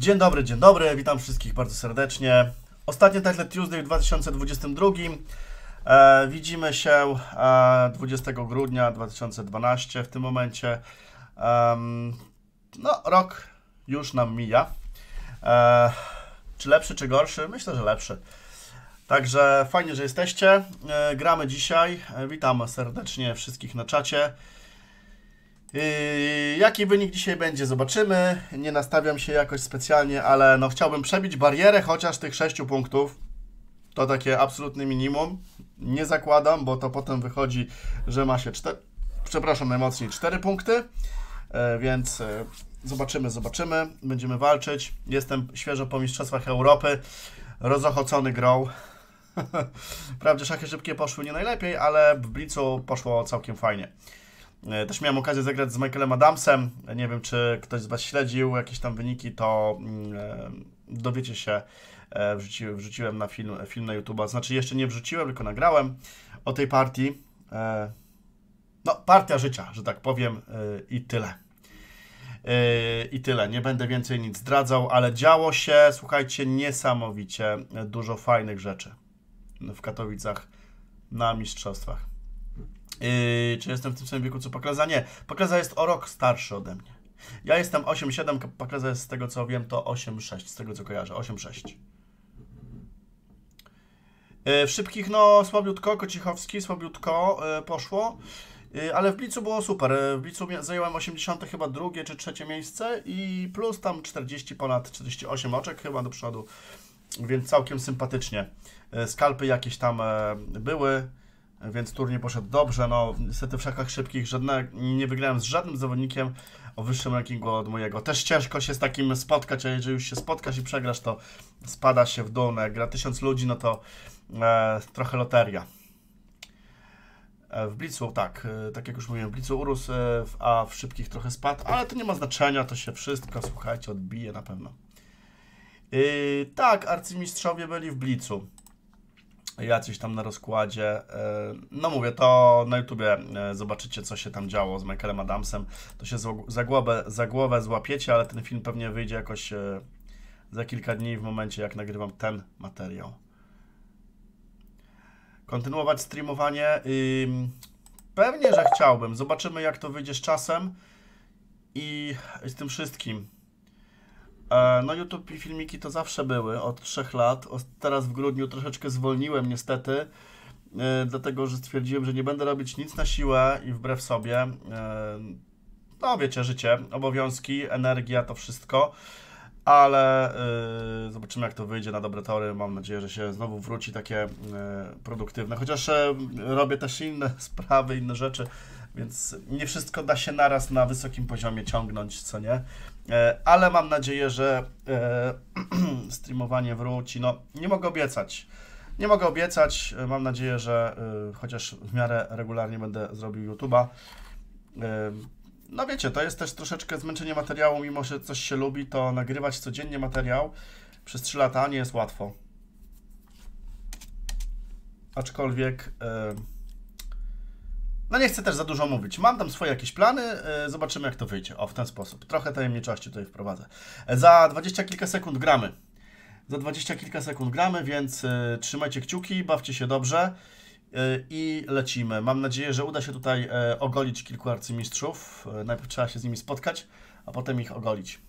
Dzień dobry, dzień dobry, witam wszystkich bardzo serdecznie. Ostatnie Title Tuesday w 2022. E, widzimy się e, 20 grudnia 2012 w tym momencie. Em, no, rok już nam mija. E, czy lepszy, czy gorszy? Myślę, że lepszy. Także fajnie, że jesteście. E, gramy dzisiaj. E, witam serdecznie wszystkich na czacie. Yy, jaki wynik dzisiaj będzie, zobaczymy. Nie nastawiam się jakoś specjalnie, ale no chciałbym przebić barierę chociaż tych 6 punktów. To takie absolutne minimum. Nie zakładam, bo to potem wychodzi, że ma się 4, przepraszam najmocniej 4 punkty. E, więc e, zobaczymy, zobaczymy. Będziemy walczyć. Jestem świeżo po Mistrzostwach Europy. Rozochocony grą. Wprawdzie szachy szybkie poszły nie najlepiej, ale w Blicu poszło całkiem fajnie. E, Też miałem okazję zagrać z Michaelem Adamsem. Nie wiem, czy ktoś z Was śledził jakieś tam wyniki, to mm, e, dowiecie się. E, Wrzuci, wrzuciłem na film, film na YouTube. Znaczy, jeszcze nie wrzuciłem, tylko nagrałem o tej partii. No, partia życia, że tak powiem, i tyle. I tyle. Nie będę więcej nic zdradzał, ale działo się, słuchajcie, niesamowicie dużo fajnych rzeczy w Katowicach na mistrzostwach. Yy, czy jestem w tym samym wieku co Pakleza? Nie. Pakleza jest o rok starszy ode mnie. Ja jestem 8,7, Pakleza jest z tego co wiem to 8,6, z tego co kojarzę, 8,6. Yy, w szybkich no słabiutko, Kocichowski słabiutko yy, poszło, yy, ale w Blicu było super. Yy, W Blicu zająłem 80 chyba drugie czy trzecie miejsce i plus tam 40 ponad 48 oczek chyba do przodu, więc całkiem sympatycznie. Yy, Skalpy jakieś tam e, były, więc turniej poszedł dobrze. No, niestety w szachach szybkich żadne, nie wygrałem z żadnym zawodnikiem o wyższym rankingu od mojego. Też ciężko się z takim spotkać, a jeżeli już się spotkasz i przegrasz, to spada się w dół. No, jak gra tysiąc ludzi, no to e, trochę loteria. E, W Blicu, tak, e, tak jak już mówiłem, w Blicu urósł, e, a w szybkich trochę spadł, ale to nie ma znaczenia, to się wszystko, słuchajcie, odbije na pewno. Tak, arcymistrzowie byli w Blicu jacyś tam na rozkładzie. E, No mówię, to na YouTubie e, zobaczycie, co się tam działo z Michaelem Adamsem. To się za- głowę, za głowę złapiecie, ale ten film pewnie wyjdzie jakoś e, za kilka dni w momencie, jak nagrywam ten materiał. Kontynuować streamowanie? Pewnie, że chciałbym. Zobaczymy, jak to wyjdzie z czasem i z tym wszystkim. E, No YouTube i filmiki to zawsze były od trzech lat. Teraz w grudniu troszeczkę zwolniłem niestety, e, dlatego że stwierdziłem, że nie będę robić nic na siłę i wbrew sobie. E, No wiecie, życie, obowiązki, energia, to wszystko. Ale zobaczymy jak to wyjdzie na dobre tory. Mam nadzieję, że się znowu wróci takie produktywne. Chociaż robię też inne sprawy, inne rzeczy, więc nie wszystko da się naraz na wysokim poziomie ciągnąć, co nie? E, ale mam nadzieję, że e, streamowanie wróci. No, nie mogę obiecać. Nie mogę obiecać. E, Mam nadzieję, że chociaż w miarę regularnie będę zrobił YouTube'a. No wiecie, to jest też troszeczkę zmęczenie materiału, mimo że coś się lubi, to nagrywać codziennie materiał przez 3 lata nie jest łatwo. Aczkolwiek e, no nie chcę też za dużo mówić. Mam tam swoje jakieś plany, e, zobaczymy jak to wyjdzie. O, w ten sposób. Trochę tajemniczości tutaj wprowadzę. E, Za 20 kilka sekund gramy. Za 20 kilka sekund gramy, więc e, trzymajcie kciuki, bawcie się dobrze i lecimy. Mam nadzieję, że uda się tutaj ogolić kilku arcymistrzów. Najpierw trzeba się z nimi spotkać, a potem ich ogolić.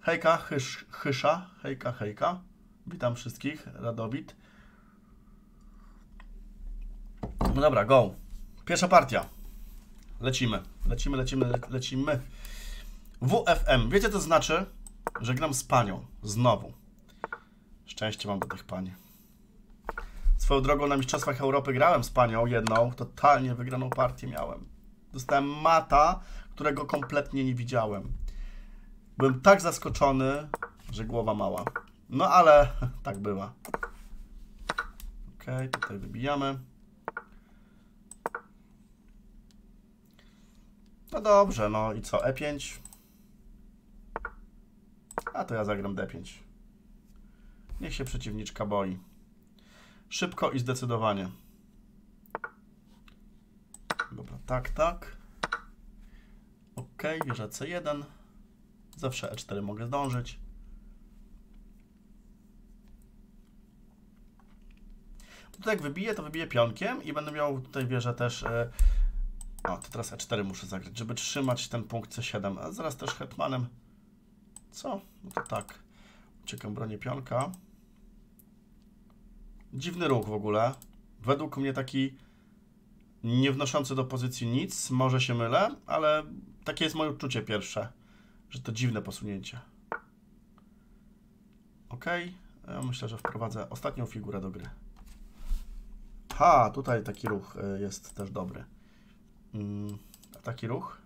Hejka, chysz, chysza, hejka, hejka. Witam wszystkich, Radowit. No dobra, go. Pierwsza partia. Lecimy. Lecimy, lecimy, le- lecimy. WFM. Wiecie, co to znaczy? Że gram z panią. Znowu. Szczęście mam do tych pań. Swoją drogą na Mistrzostwach Europy grałem z panią jedną. Totalnie wygraną partię miałem. Dostałem mata, którego kompletnie nie widziałem. Byłem tak zaskoczony, że głowa mała. No ale tak bywa. Okej, tutaj wybijamy. No dobrze, no i co? E5. A to ja zagram D5. Niech się przeciwniczka boi. Szybko i zdecydowanie. Dobra, tak, tak. Ok, wieża C1. Zawsze E4 mogę zdążyć. Tutaj jak wybiję, to wybiję pionkiem i będę miał tutaj wieżę też... O, to teraz E4 muszę zagrać, żeby trzymać ten punkt C7. A zaraz też hetmanem... Co? No to tak. Uciekam, bronię pionka. Dziwny ruch w ogóle. Według mnie taki nie wnoszący do pozycji nic. Może się mylę, ale takie jest moje uczucie pierwsze, że to dziwne posunięcie. Ok. Ja myślę, że wprowadzę ostatnią figurę do gry. Ha, tutaj taki ruch e, jest też dobry. Mm, taki ruch?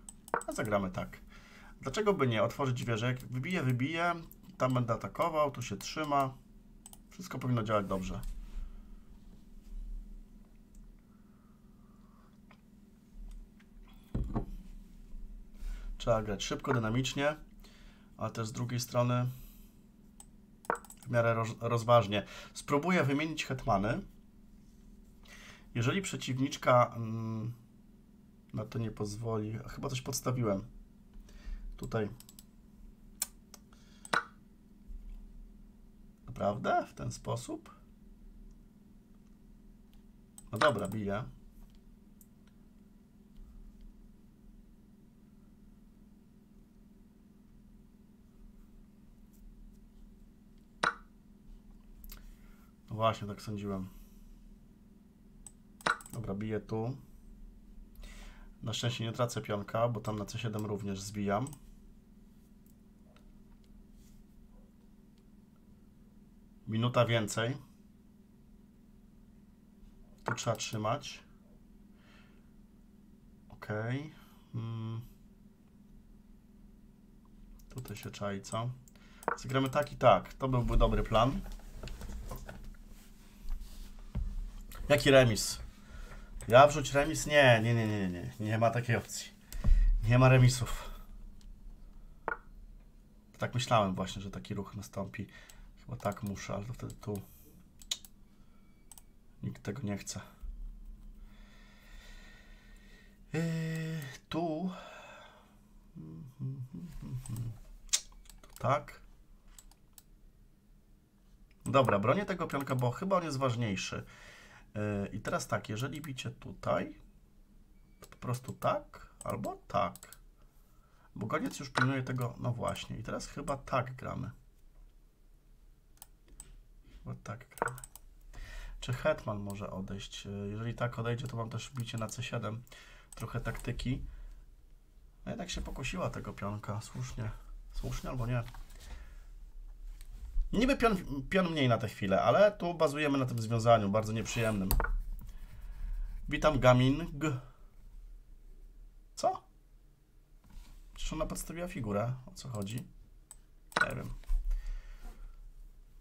A zagramy tak. Dlaczego by nie? Otworzyć wieżę. Jak wybiję, wybiję. Tam będę atakował, tu się trzyma. Wszystko powinno działać dobrze. Trzeba grać szybko, dynamicznie, ale też z drugiej strony w miarę roz, rozważnie. Spróbuję wymienić hetmany. Jeżeli przeciwniczka mm, na to nie pozwoli, chyba coś podstawiłem. Tutaj. Naprawdę? W ten sposób? No dobra, biję. No właśnie, tak sądziłem. Dobra, biję tu. Na szczęście nie tracę pionka, bo tam na C7 również zbijam. Minuta więcej. Tu trzeba trzymać. Ok. Hmm. Tutaj się czai, co? Zagramy tak i tak. To byłby dobry plan. Jaki remis? Ja wrzuć remis? Nie, nie, nie, nie, nie. Nie ma takiej opcji. Nie ma remisów. Tak myślałem właśnie, że taki ruch nastąpi. Chyba tak muszę, ale to wtedy tu. Nikt tego nie chce. Yy, tu. Tu tak. Dobra, bronię tego pionka, bo chyba on jest ważniejszy. Yy, I teraz tak, jeżeli bicie tutaj, to po prostu tak albo tak. Bo koniec już pilnuje tego, no właśnie. I teraz chyba tak gramy. Chyba tak gramy. Czy hetman może odejść? Yy, jeżeli tak odejdzie, to mam też bicie na c7. Trochę taktyki. No jednak się pokusiła tego pionka. Słusznie. Słusznie albo nie. Niby pion, pion mniej na tę chwilę, ale tu bazujemy na tym związaniu, bardzo nieprzyjemnym. Witam Gaming. Co? Przecież ona podstawiła figurę. O co chodzi? Nie wiem.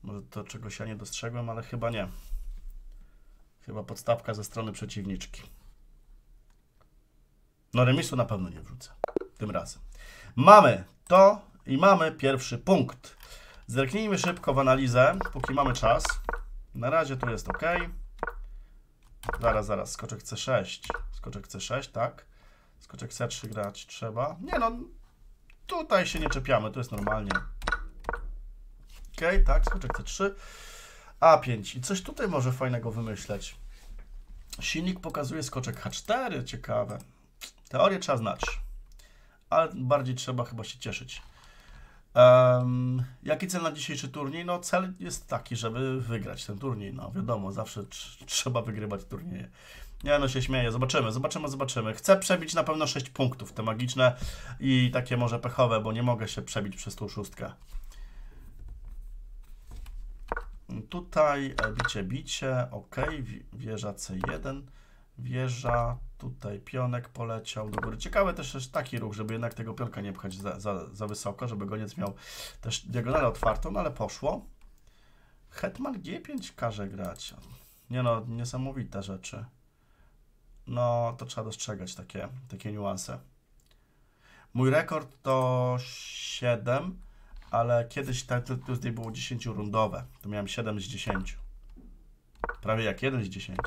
Może to czegoś ja nie dostrzegłem, ale chyba nie. Chyba podstawka ze strony przeciwniczki. No remisu na pewno nie wrzucę. Tym razem. Mamy to i mamy pierwszy punkt. Zerknijmy szybko w analizę, póki mamy czas. Na razie tu jest OK. Zaraz, zaraz, skoczek C6. Skoczek C6, tak. Skoczek C3 grać trzeba. Nie no, tutaj się nie czepiamy, to jest normalnie. OK, tak, skoczek C3. A5 i coś tutaj może fajnego wymyśleć. Silnik pokazuje skoczek H4, ciekawe. Teorię trzeba znać, ale bardziej trzeba chyba się cieszyć. Um, jaki cel na dzisiejszy turniej? No cel jest taki, żeby wygrać ten turniej. No wiadomo, zawsze trzeba wygrywać turnieje. Nie no się śmieję, zobaczymy, zobaczymy, zobaczymy. Chcę przebić na pewno 6 punktów, te magiczne i takie może pechowe, bo nie mogę się przebić przez tą szóstkę. Tutaj e, bicie, bicie, ok, wieża C1, wieża, tutaj pionek poleciał do góry. Ciekawe też jest taki ruch, żeby jednak tego pionka nie pchać za, za, za wysoko, żeby goniec miał też diagonalę otwartą, no ale poszło. Hetman G5 każe grać. Nie no, niesamowite rzeczy. No, to trzeba dostrzegać takie, takie niuanse. Mój rekord to 7, ale kiedyś Title Tuesday było 10 rundowe. To miałem 7 z 10. Prawie jak 1 z 10.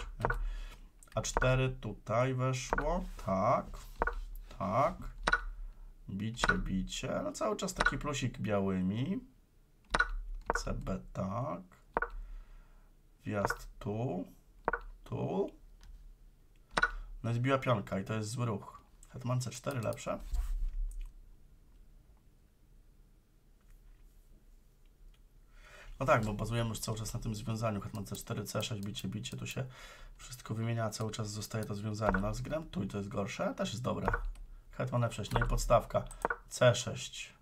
Nie? A4 tutaj weszło, tak, tak. Bicie, bicie, ale cały czas taki plusik białymi. CB tak. Wjazd tu, tu. No i zbiła pionka i to jest zły ruch. Hetman C4 lepsze. No tak, bo bazujemy już cały czas na tym związaniu. Hetman C4, C6, bicie, bicie, tu się wszystko wymienia, cały czas zostaje to związanie. No względ tu i to jest gorsze, też jest dobre. Hetman F6, no i podstawka C6.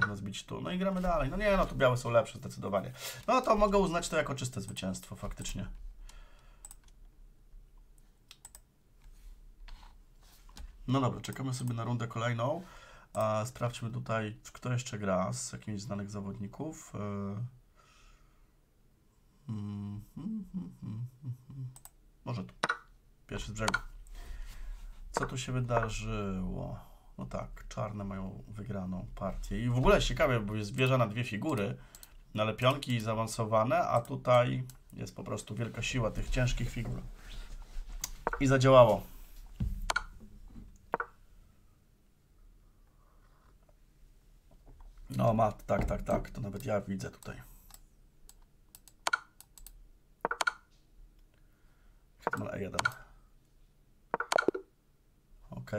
Można zbić tu. No i gramy dalej. No nie, no tu białe są lepsze zdecydowanie. No to mogę uznać to jako czyste zwycięstwo faktycznie. No dobra, czekamy sobie na rundę kolejną. A sprawdźmy tutaj, kto jeszcze gra z jakichś znanych zawodników. Hmm, hmm, hmm, Może tu. Pierwszy z brzegu. Co tu się wydarzyło? No tak, czarne mają wygraną partię. I w ogóle jest ciekawe, bo jest wieża na dwie figury, ale pionki zaawansowane, a tutaj jest po prostu wielka siła tych ciężkich figur. I zadziałało. No mat, tak, tak, tak, to nawet ja widzę tutaj. Hetman E1. Ok.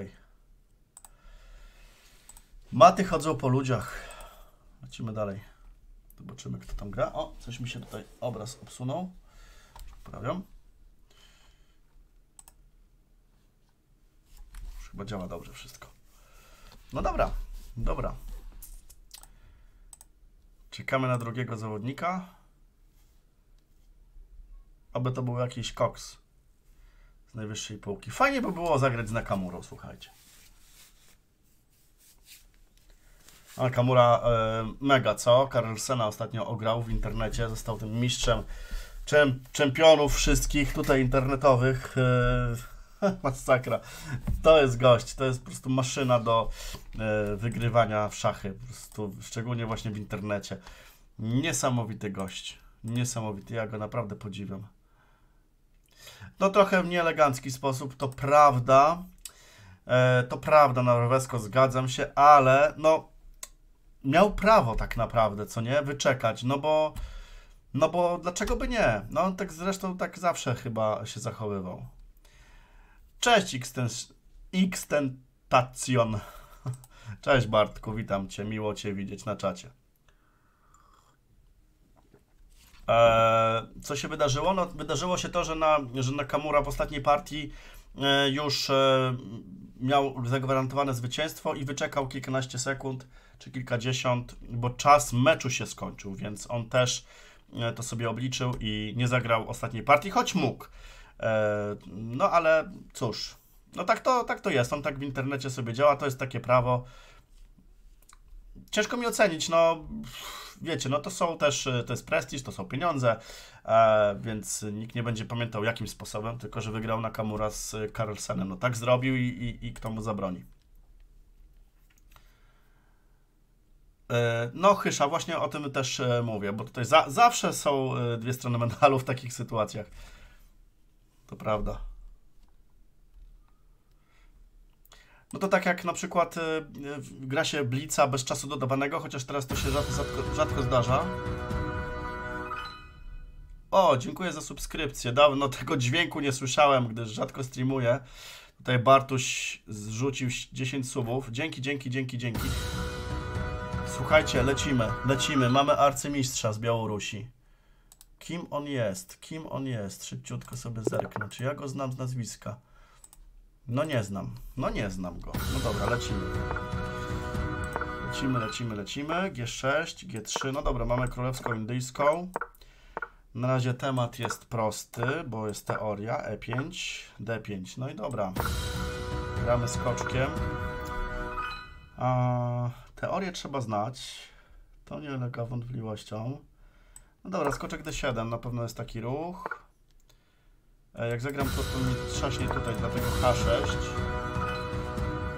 Maty chodzą po ludziach. Lecimy dalej. Zobaczymy, kto tam gra. O, coś mi się tutaj obraz obsunął. Poprawiam. Już chyba działa dobrze wszystko. No dobra, dobra. Czekamy na drugiego zawodnika. Aby to był jakiś koks z najwyższej półki. Fajnie by było zagrać z Nakamurą, słuchajcie. Ale Kamura e, mega, co? Carlsena ostatnio ograł w internecie, został tym mistrzem czem, czempionów wszystkich tutaj internetowych. E, masakra. To jest gość, to jest po prostu maszyna do e, wygrywania w szachy, po prostu, szczególnie właśnie w internecie. Niesamowity gość, niesamowity, ja go naprawdę podziwiam. No trochę w nieelegancki sposób, to prawda, e, to prawda, Norwesko zgadzam się, ale no miał prawo tak naprawdę, co nie, wyczekać, no bo, no bo dlaczego by nie? No on tak zresztą tak zawsze chyba się zachowywał. Cześć Xtentation. Cześć Bartku, witam Cię, miło Cię widzieć na czacie. Eee, co się wydarzyło? No, wydarzyło się to, że na, że na Kamura w ostatniej partii e, już e, miał zagwarantowane zwycięstwo i wyczekał kilkanaście sekund czy kilkadziesiąt, bo czas meczu się skończył, więc on też e, to sobie obliczył i nie zagrał ostatniej partii, choć mógł. E, no ale cóż, no tak to, tak to jest, on tak w internecie sobie działa, to jest takie prawo. Ciężko mi ocenić, no wiecie, no to są też, to jest prestiż, to są pieniądze, e, więc nikt nie będzie pamiętał jakim sposobem, tylko że wygrał Nakamura z Carlsenem. No tak zrobił i, i, i kto mu zabroni. E, no, Chysza, właśnie o tym też mówię, bo tutaj za, zawsze są dwie strony medalu w takich sytuacjach. To prawda. No to tak jak na przykład gra się Blica bez czasu dodawanego, chociaż teraz to się rzadko, rzadko zdarza. O, dziękuję za subskrypcję. Dawno tego dźwięku nie słyszałem, gdyż rzadko streamuję. Tutaj Bartuś zrzucił 10 subów. Dzięki, dzięki, dzięki, dzięki. Słuchajcie, lecimy, lecimy. Mamy arcymistrza z Białorusi. Kim on jest? Kim on jest? Szybciutko sobie zerknę. Czy ja go znam z nazwiska? No nie znam. No nie znam go. No dobra, lecimy. Lecimy, lecimy, lecimy. G6, G3. No dobra, mamy królewską indyjską. Na razie temat jest prosty, bo jest teoria. E5, D5. No i dobra. Gramy skoczkiem. A, teorię trzeba znać. To nie ulega wątpliwością. No dobra, skoczek D7 na pewno jest taki ruch. E, jak zagram to, to mi trzaśnie tutaj, dlatego H6.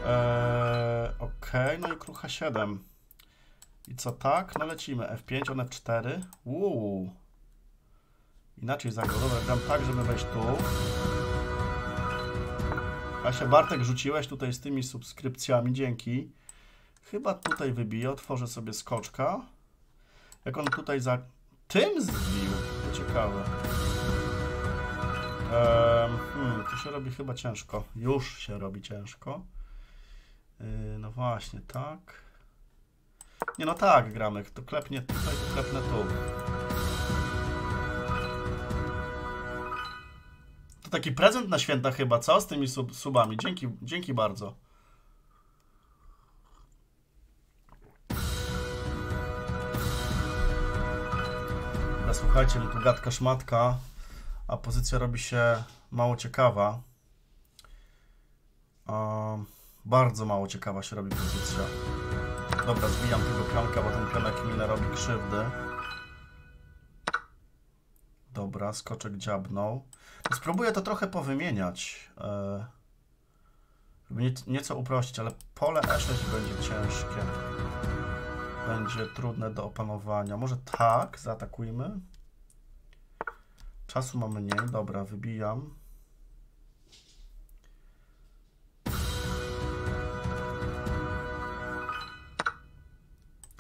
E, ok, no i król H7. I co tak? No lecimy. F5, on F4. Uuu. Inaczej zagram. Dobra, gram tak, żeby wejść tu. Asia Bartek rzuciłeś tutaj z tymi subskrypcjami, dzięki. Chyba tutaj wybiję, otworzę sobie skoczka. Jak on tutaj za tym zbił, ciekawe. Ehm, hmm, to się robi chyba ciężko. Już się robi ciężko. Yy, no właśnie, tak. Nie no tak, gramy. To klepnie tutaj, to klepnę tu. To taki prezent na święta chyba, co? Z tymi sub subami. Dzięki, dzięki bardzo. Słuchajcie, no tu gadka szmatka, a pozycja robi się mało ciekawa. Um, bardzo mało ciekawa się robi pozycja. Dobra, zbijam tego pionka, bo ten pionek mi narobi krzywdy. Dobra, skoczek dziabnął. No spróbuję to trochę powymieniać. e, Żeby nie, nieco uprościć, ale pole E6 będzie ciężkie. Będzie trudne do opanowania. Może tak, zaatakujmy. Czasu mamy mniej. Dobra, wybijam.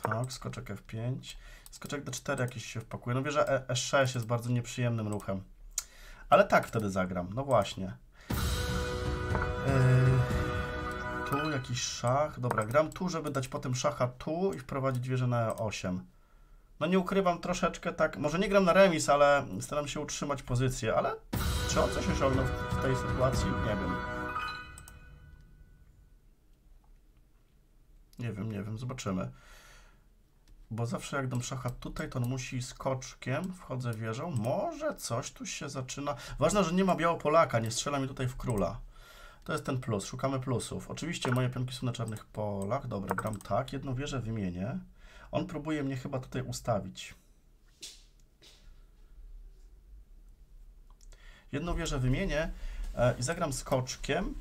Tak, skoczek F5. Skoczek D4 jakiś się wpakuje. No wieża E- E6 jest bardzo nieprzyjemnym ruchem. Ale tak wtedy zagram. No właśnie. Yy, tu jakiś szach. Dobra, gram tu, żeby dać potem szacha tu i wprowadzić wieżę na E8. No nie ukrywam troszeczkę tak, może nie gram na remis, ale staram się utrzymać pozycję, ale czy on coś osiągnął w, tej sytuacji? Nie wiem. Nie wiem, nie wiem, zobaczymy. Bo zawsze jak dam szacha tutaj, to on musi skoczkiem, wchodzę wieżą, może coś tu się zaczyna. Ważne, że nie ma białopolaka, nie strzela mi tutaj w króla. To jest ten plus, szukamy plusów. Oczywiście moje pionki są na czarnych polach. Dobra, gram tak, jedną wieżę wymienię. On próbuje mnie chyba tutaj ustawić. Jedną wieżę wymienię e, i zagram skoczkiem.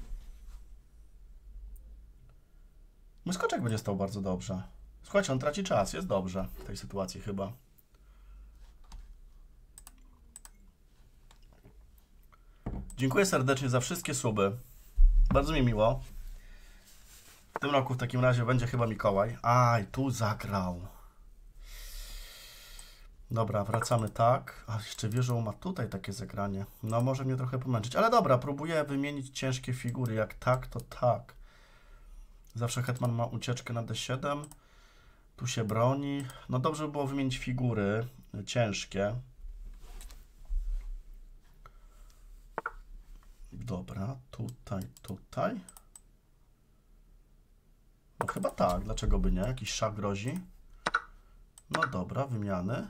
Mój skoczek będzie stał bardzo dobrze. Słuchajcie, on traci czas, jest dobrze w tej sytuacji chyba. Dziękuję serdecznie za wszystkie suby. Bardzo mi miło. W tym roku w takim razie będzie chyba Mikołaj. Aj, tu zagrał. Dobra, wracamy tak. A jeszcze wieżą ma tutaj takie zagranie. No, może mnie trochę pomęczyć. Ale dobra, próbuję wymienić ciężkie figury. Jak tak, to tak. Zawsze Hetman ma ucieczkę na D7. Tu się broni. No dobrze by było wymienić figury ciężkie. Dobra, tutaj, tutaj. No chyba tak, dlaczego by nie? Jakiś szach grozi. No dobra, wymiany.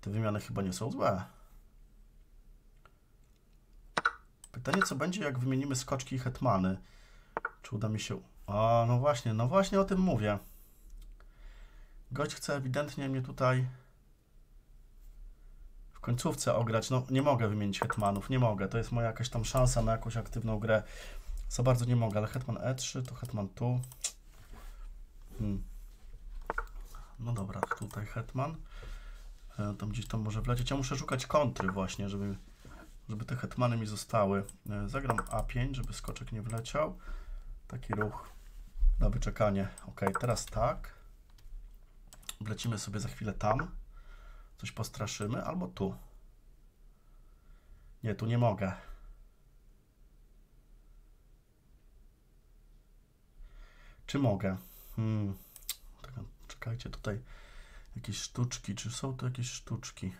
Te wymiany chyba nie są złe. Pytanie, co będzie, jak wymienimy skoczki i hetmany? Czy uda mi się... A, no właśnie, no właśnie o tym mówię. Gość chce ewidentnie mnie tutaj końcówce ograć. No, nie mogę wymienić hetmanów, nie mogę. To jest moja jakaś tam szansa na jakąś aktywną grę. Za bardzo nie mogę, ale hetman E3, to hetman tu. Hmm. No dobra, tutaj hetman. E, Tam gdzieś tam może wlecieć. Ja muszę szukać kontry właśnie, żeby, żeby te hetmany mi zostały. E, Zagram A5, żeby skoczek nie wleciał. Taki ruch na wyczekanie. Ok, teraz tak. Wlecimy sobie za chwilę tam. Coś postraszymy, albo tu. Nie, tu nie mogę. Czy mogę? Hmm. Czekaj, Czekajcie, tutaj jakieś sztuczki. Czy są tu jakieś sztuczki?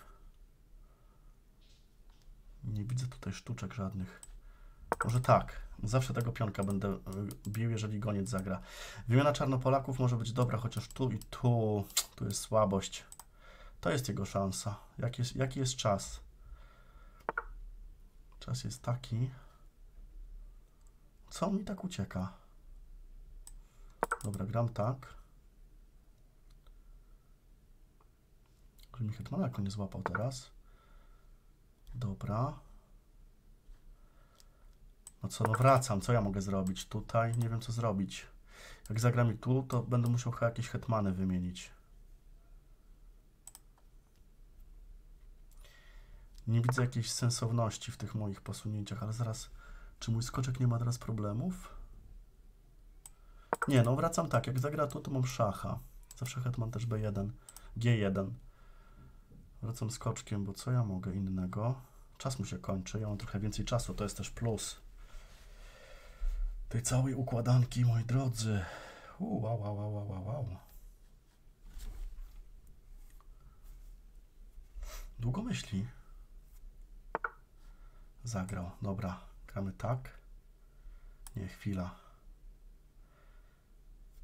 Nie widzę tutaj sztuczek żadnych. Może tak. Zawsze tego pionka będę y, bił, jeżeli goniec zagra. Wymiana czarnopolaków może być dobra, chociaż tu i tu. Tu jest słabość. To jest jego szansa. Jaki jest, jaki jest czas? Czas jest taki. Co mi tak ucieka? Dobra, gram tak. Żeby mi hetmana jako nie złapał teraz. Dobra. No co, no wracam. Co ja mogę zrobić? Tutaj nie wiem co zrobić. Jak zagram mi tu, to będę musiał chyba jakieś hetmany wymienić. Nie widzę jakiejś sensowności w tych moich posunięciach, ale zaraz Czy mój skoczek nie ma teraz problemów? Nie, no wracam tak. Jak zagra tu, to mam szacha. Zawsze hetman też B1. G1. Wracam skoczkiem, bo co ja mogę innego? Czas mu się kończy. Ja mam trochę więcej czasu. To jest też plus. Tej całej układanki, moi drodzy. U, wow, wow, wow, wow, wow. Długo myśli. Zagrał. Dobra, gramy tak. Nie, chwila.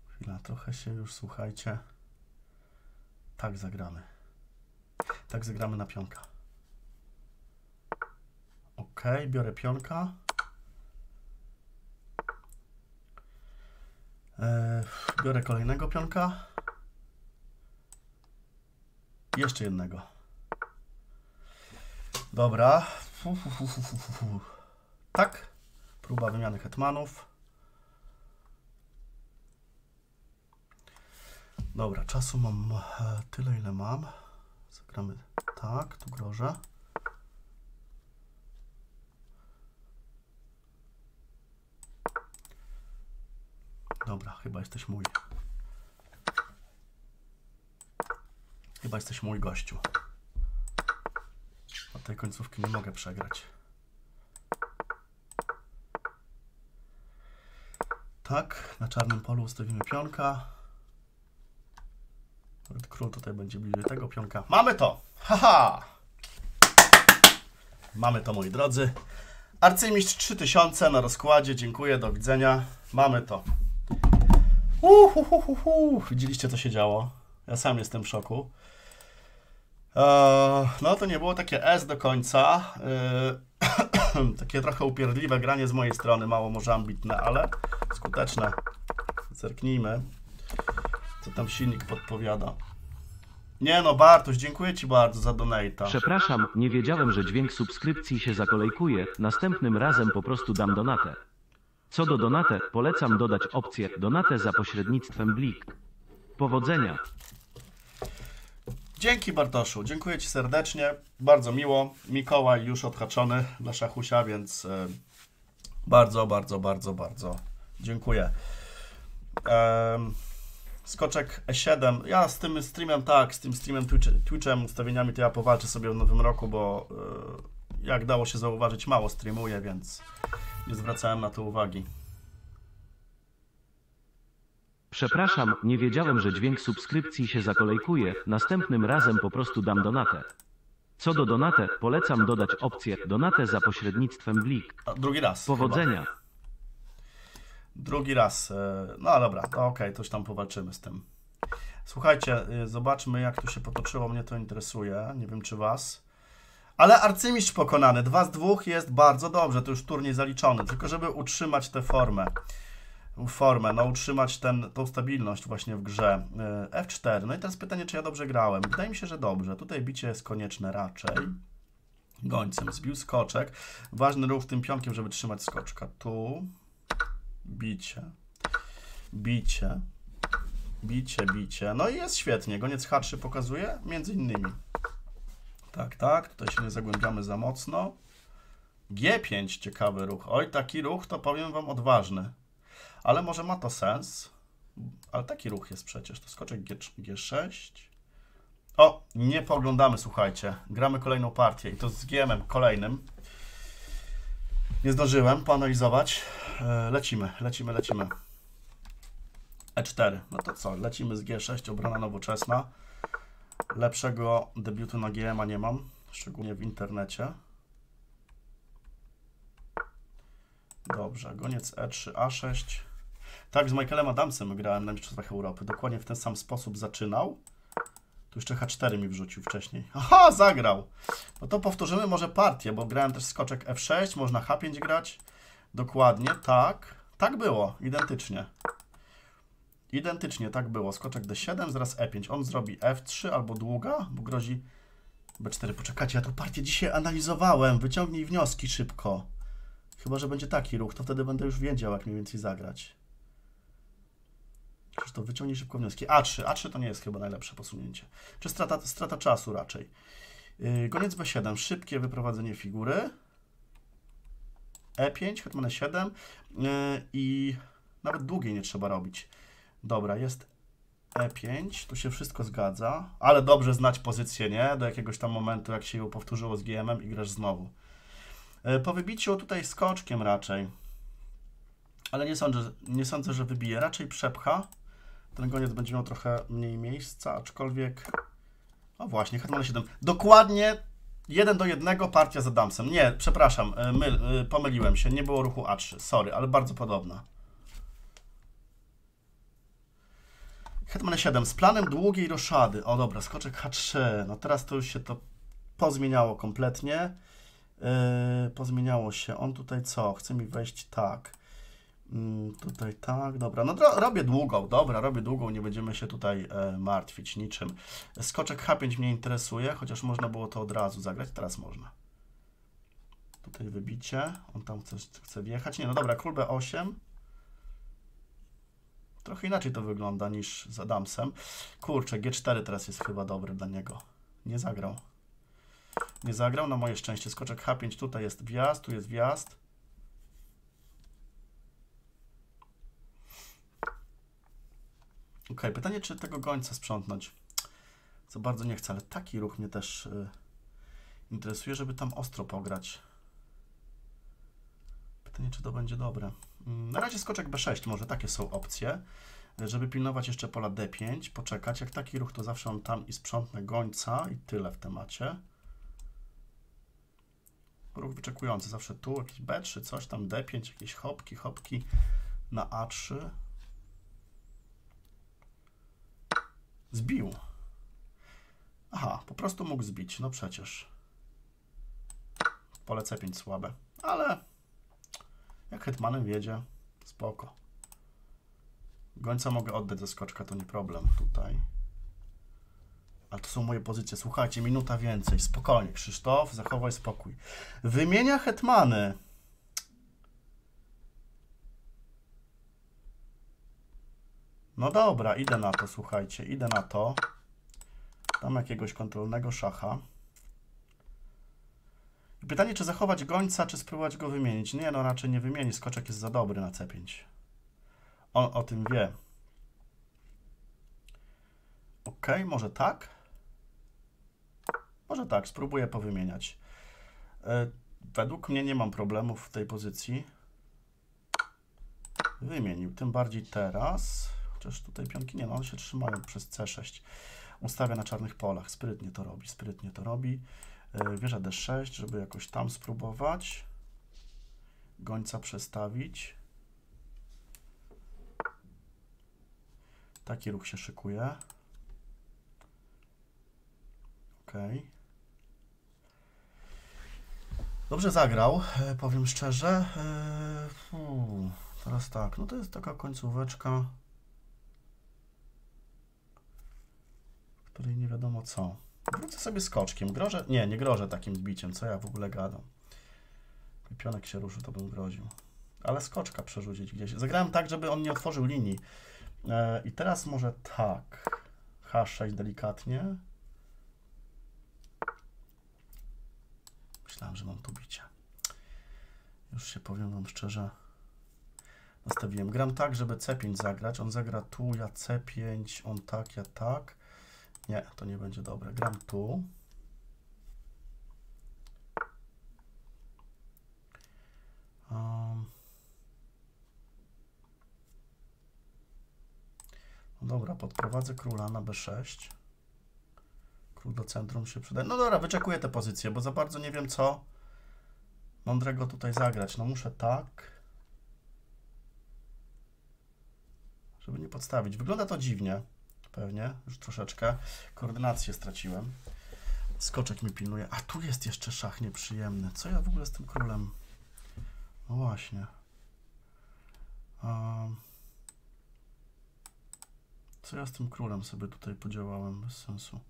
Chwila, trochę się już, słuchajcie. Tak zagramy. Tak zagramy na pionka. Ok, biorę pionka. E, biorę kolejnego pionka. Jeszcze jednego. Dobra. Tak. Próba wymiany hetmanów. Dobra, czasu mam e, tyle, ile mam. Zagramy tak, tu grożę. Dobra, chyba jesteś mój. Chyba jesteś mój gościu. Tej końcówki nie mogę przegrać. Tak, na czarnym polu ustawimy pionka. Król tutaj będzie bliżej tego pionka. Mamy to! Haha! Mamy to, moi drodzy. Arcymistrz 3000 na rozkładzie. Dziękuję, do widzenia. Mamy to. Uhuhuhuhu. Widzieliście, co się działo? Ja sam jestem w szoku. Eee, no to nie było takie S do końca. Eee, takie trochę upierdliwe granie z mojej strony, mało może ambitne, ale skuteczne. Zerknijmy, co tam silnik podpowiada. Nie no, Bartuś, dziękuję Ci bardzo za donata. Przepraszam, nie wiedziałem, że dźwięk subskrypcji się zakolejkuje. Następnym razem po prostu dam donatę. Co do donatę, polecam dodać opcję donatę za pośrednictwem Blik. Powodzenia! Dzięki Bartoszu, dziękuję Ci serdecznie, bardzo miło. Mikołaj już odhaczony dla Szachusia, więc e, bardzo, bardzo, bardzo, bardzo dziękuję. Skoczek E7, ja z tym streamem tak, z tym streamem Twitch, Twitchem, ustawieniami to ja powalczę sobie w nowym roku, bo e, jak dało się zauważyć mało streamuję, więc nie zwracałem na to uwagi. Przepraszam, nie wiedziałem, że dźwięk subskrypcji się zakolejkuje. Następnym razem po prostu dam donatę. Co do donatę, polecam dodać opcję donatę za pośrednictwem Blik. A, drugi raz. chyba. Powodzenia! Drugi raz. e, No dobra, to okej, to już tam powalczymy z tym. Słuchajcie, y, zobaczmy jak to się potoczyło, mnie to interesuje. Nie wiem czy was. Ale arcymistrz pokonany. Dwa z dwóch jest bardzo dobrze, to już turniej zaliczony. Tylko żeby utrzymać tę formę. Formę, no utrzymać ten, tą stabilność właśnie w grze. Y, F4. No i teraz pytanie, czy ja dobrze grałem. Wydaje mi się, że dobrze. Tutaj bicie jest konieczne raczej. Gońcem zbił skoczek. Ważny ruch tym pionkiem, żeby trzymać skoczka. Tu. Bicie. Bicie. Bicie, bicie. No i jest świetnie. Goniec H3 pokazuje między innymi. Tak, tak. Tutaj się nie zagłębiamy za mocno. G5 ciekawy ruch. Oj, taki ruch to powiem Wam odważny. Ale może ma to sens. Ale taki ruch jest przecież. To skoczek G, G6. O, nie poglądamy, słuchajcie. Gramy kolejną partię i to z GM-em kolejnym. Nie zdążyłem poanalizować. E, Lecimy, lecimy, lecimy. E4. No to co? Lecimy z G6, obrona nowoczesna. Lepszego debiutu na GM-a nie mam, szczególnie w internecie. Dobrze, goniec E E3, A6. Tak, z Michaelem Adamsem grałem na Mistrzostwach Europy. Dokładnie w ten sam sposób zaczynał. Tu jeszcze H4 mi wrzucił wcześniej. Aha, zagrał! No to powtórzymy może partię, bo grałem też skoczek F6, można H5 grać. Dokładnie, tak. Tak było, identycznie. Identycznie tak było. Skoczek D7, zaraz E5. On zrobi F3 albo długa, bo grozi B4. Poczekajcie, ja tą partię dzisiaj analizowałem. Wyciągnij wnioski szybko. Chyba, że będzie taki ruch, to wtedy będę już wiedział, jak mniej więcej zagrać. Krzysztof, wyciągnij szybko wnioski. A3. A3 to nie jest chyba najlepsze posunięcie. Czy strata, strata czasu raczej. Yy, Goniec B7. Szybkie wyprowadzenie figury. E5, hetman E7 yy, i nawet długiej nie trzeba robić. Dobra, jest E5, tu się wszystko zgadza, ale dobrze znać pozycję, nie? Do jakiegoś tam momentu, jak się ją powtórzyło z GM-em i grasz znowu. Yy, po wybiciu tutaj skoczkiem raczej, ale nie sądzę, nie sądzę, że wybije. Raczej przepcha. Ten goniec będzie miał trochę mniej miejsca, aczkolwiek... O właśnie, hetman 7. Dokładnie 1 do 1 partia z Adamsem. Nie, przepraszam, y, myl, y, pomyliłem się, nie było ruchu A3, sorry, ale bardzo podobna. Hetman 7 z planem długiej roszady. O dobra, skoczek H3. No teraz to już się to pozmieniało kompletnie. Yy, pozmieniało się. On tutaj co? Chce mi wejść tak. Mm, tutaj tak, dobra. No robię długą, dobra, robię długą, nie będziemy się tutaj e, martwić niczym. Skoczek H5 mnie interesuje, chociaż można było to od razu zagrać, teraz można. Tutaj wybicie, on tam chce, chce wjechać. Nie, no dobra, król B8. Trochę inaczej to wygląda niż z Adamsem. Kurczę, G4 teraz jest chyba dobry dla niego. Nie zagrał. Nie zagrał, na moje szczęście. Skoczek H5, tutaj jest wjazd, tu jest wjazd. Ok, pytanie, czy tego gońca sprzątnąć. Co bardzo nie chcę, ale taki ruch mnie też y, interesuje, żeby tam ostro pograć. Pytanie, czy to będzie dobre. Mm, Na razie skoczek B6, może takie są opcje, y, żeby pilnować jeszcze pola D5, poczekać. Jak taki ruch, to zawsze on tam i sprzątnę gońca i tyle w temacie. Ruch wyczekujący, zawsze tu jakiś B3, coś tam D5, jakieś hopki, hopki na A3. Zbił. Aha, po prostu mógł zbić. No przecież. Pole C5 słabe. Ale jak hetmanem wiedzie, spoko. Gońca mogę oddać ze skoczka, to nie problem tutaj. Ale to są moje pozycje. Słuchajcie, minuta więcej. Spokojnie, Krzysztof, zachowaj spokój. Wymienia hetmany. No dobra, idę na to, słuchajcie, idę na to. Tam jakiegoś kontrolnego szacha. Pytanie, czy zachować gońca, czy spróbować go wymienić? Nie, no raczej nie wymieni, skoczek jest za dobry na C5. On o tym wie. Ok, może tak? Może tak, spróbuję powymieniać. E, Według mnie nie mam problemów w tej pozycji. Wymienił, tym bardziej teraz. Chociaż tutaj pionki nie, no one się trzymają przez C6. Ustawia na czarnych polach. Sprytnie to robi, sprytnie to robi. Yy, Wieża D6, żeby jakoś tam spróbować. Gońca przestawić. Taki ruch się szykuje. Ok. Dobrze zagrał, e, powiem szczerze. E, teraz tak, no to jest taka końcóweczka. Której nie wiadomo co. Wrócę sobie skoczkiem. Grożę? Nie, nie grożę takim zbiciem. Co ja w ogóle gadam? Pionek się ruszył, to bym groził. Ale skoczka przerzucić gdzieś. Zagrałem tak, żeby on nie otworzył linii. E, I teraz może tak. H6 delikatnie. Myślałem, że mam tu bicie. Już się powiem wam szczerze. Nastawiłem. Gram tak, żeby C5 zagrać. On zagra tu, ja C5, on tak, ja tak. Nie, to nie będzie dobre. Gram tu. Um. No dobra, podprowadzę króla na B6. Król do centrum się przydaje. No dobra, wyczekuję tę pozycję, bo za bardzo nie wiem co mądrego tutaj zagrać. No muszę tak. Żeby nie podstawić. Wygląda to dziwnie. Pewnie, już troszeczkę. Koordynację straciłem. Skoczek mi pilnuje. A tu jest jeszcze szach nieprzyjemny. Co ja w ogóle z tym królem? No właśnie. Um, co ja z tym królem sobie tutaj podziałałem? Bez sensu.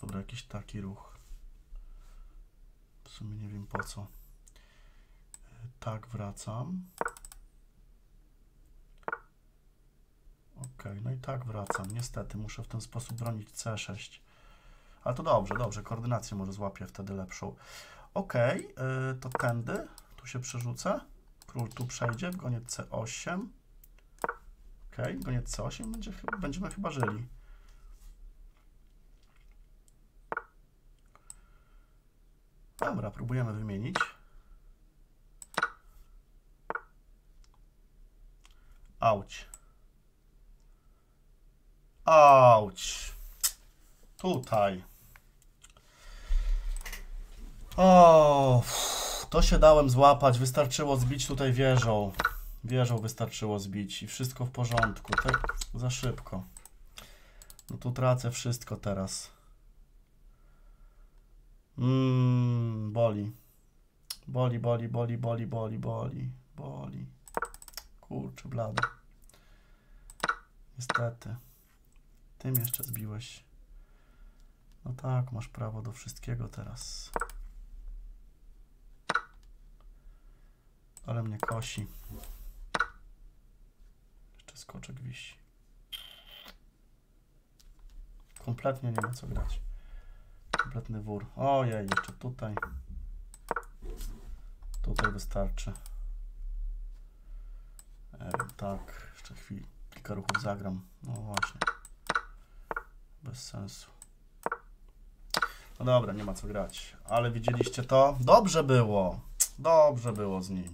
Dobra, jakiś taki ruch. W sumie nie wiem po co. Tak, wracam. Ok, no i tak wracam. Niestety muszę w ten sposób bronić C6. Ale to dobrze, dobrze, koordynację może złapię wtedy lepszą. Okej, yy, to tędy, tu się przerzucę. Król tu przejdzie, goniec C8. Okej, w goniec C8 będzie, będziemy chyba żyli. Dobra, próbujemy wymienić. Auć. Auć. Tutaj. O, to się dałem złapać. Wystarczyło zbić tutaj wieżą. Wieżą wystarczyło zbić i wszystko w porządku. Tak za szybko. No tu tracę wszystko teraz. Mmm, boli. Boli, boli, boli, boli, boli, boli, boli. Kurczę, blady. Niestety. Tym jeszcze zbiłeś. No tak, masz prawo do wszystkiego teraz. Ale mnie kosi. Jeszcze skoczek wisi. Kompletnie nie ma co grać. Kompletny wór. Ojej, jeszcze tutaj. Tutaj wystarczy. Wiem, tak. Jeszcze chwilę. Kilka ruchów zagram. No właśnie. Bez sensu. No dobra, nie ma co grać. Ale widzieliście to? Dobrze było. Dobrze było z nim.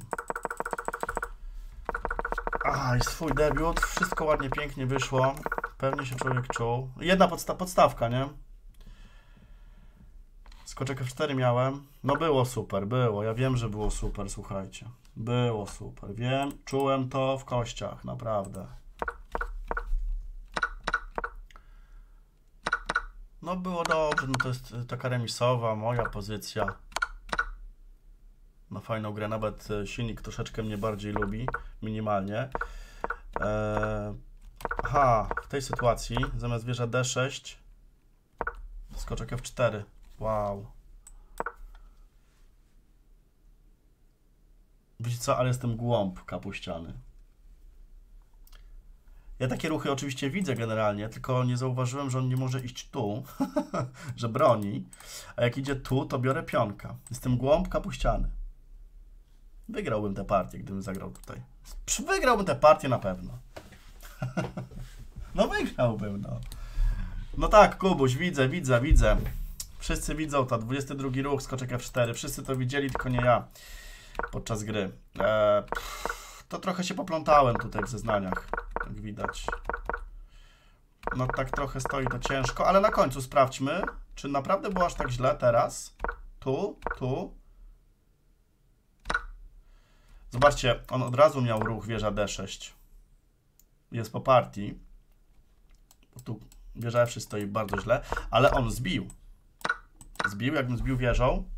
A, i swój debiut. Wszystko ładnie, pięknie wyszło. Pewnie się człowiek czuł. Jedna podsta podstawka, nie? Skoczek F4 miałem. No było super, było. Ja wiem, że było super, słuchajcie. Było super. Wiem, czułem to w kościach, naprawdę. No było dobrze, no to jest y, taka remisowa, moja pozycja. Na fajną grę, nawet y, silnik troszeczkę mnie bardziej lubi, minimalnie. Eee, w tej sytuacji zamiast wieża D6 skoczek F4. Wow. Wiecie co, ale jestem głąb kapuściany. Ja takie ruchy oczywiście widzę generalnie, tylko nie zauważyłem, że on nie może iść tu, że broni, a jak idzie tu, to biorę pionka. Jestem głąb kapuściany. Wygrałbym tę partię, gdybym zagrał tutaj. Wygrałbym tę partię na pewno. no wygrałbym, no. No tak, Kubuś, widzę, widzę, widzę. Wszyscy widzą to, 22 ruch, skoczek F4. Wszyscy to widzieli, tylko nie ja podczas gry. Eee, to trochę się poplątałem tutaj w zeznaniach, jak widać. No tak trochę stoi to ciężko, ale na końcu sprawdźmy, czy naprawdę było aż tak źle teraz. Tu, tu. Zobaczcie, on od razu miał ruch wieża D6. Jest po partii. Tu wieża F3 stoi bardzo źle, ale on zbił. Zbił, jakbym zbił wieżą.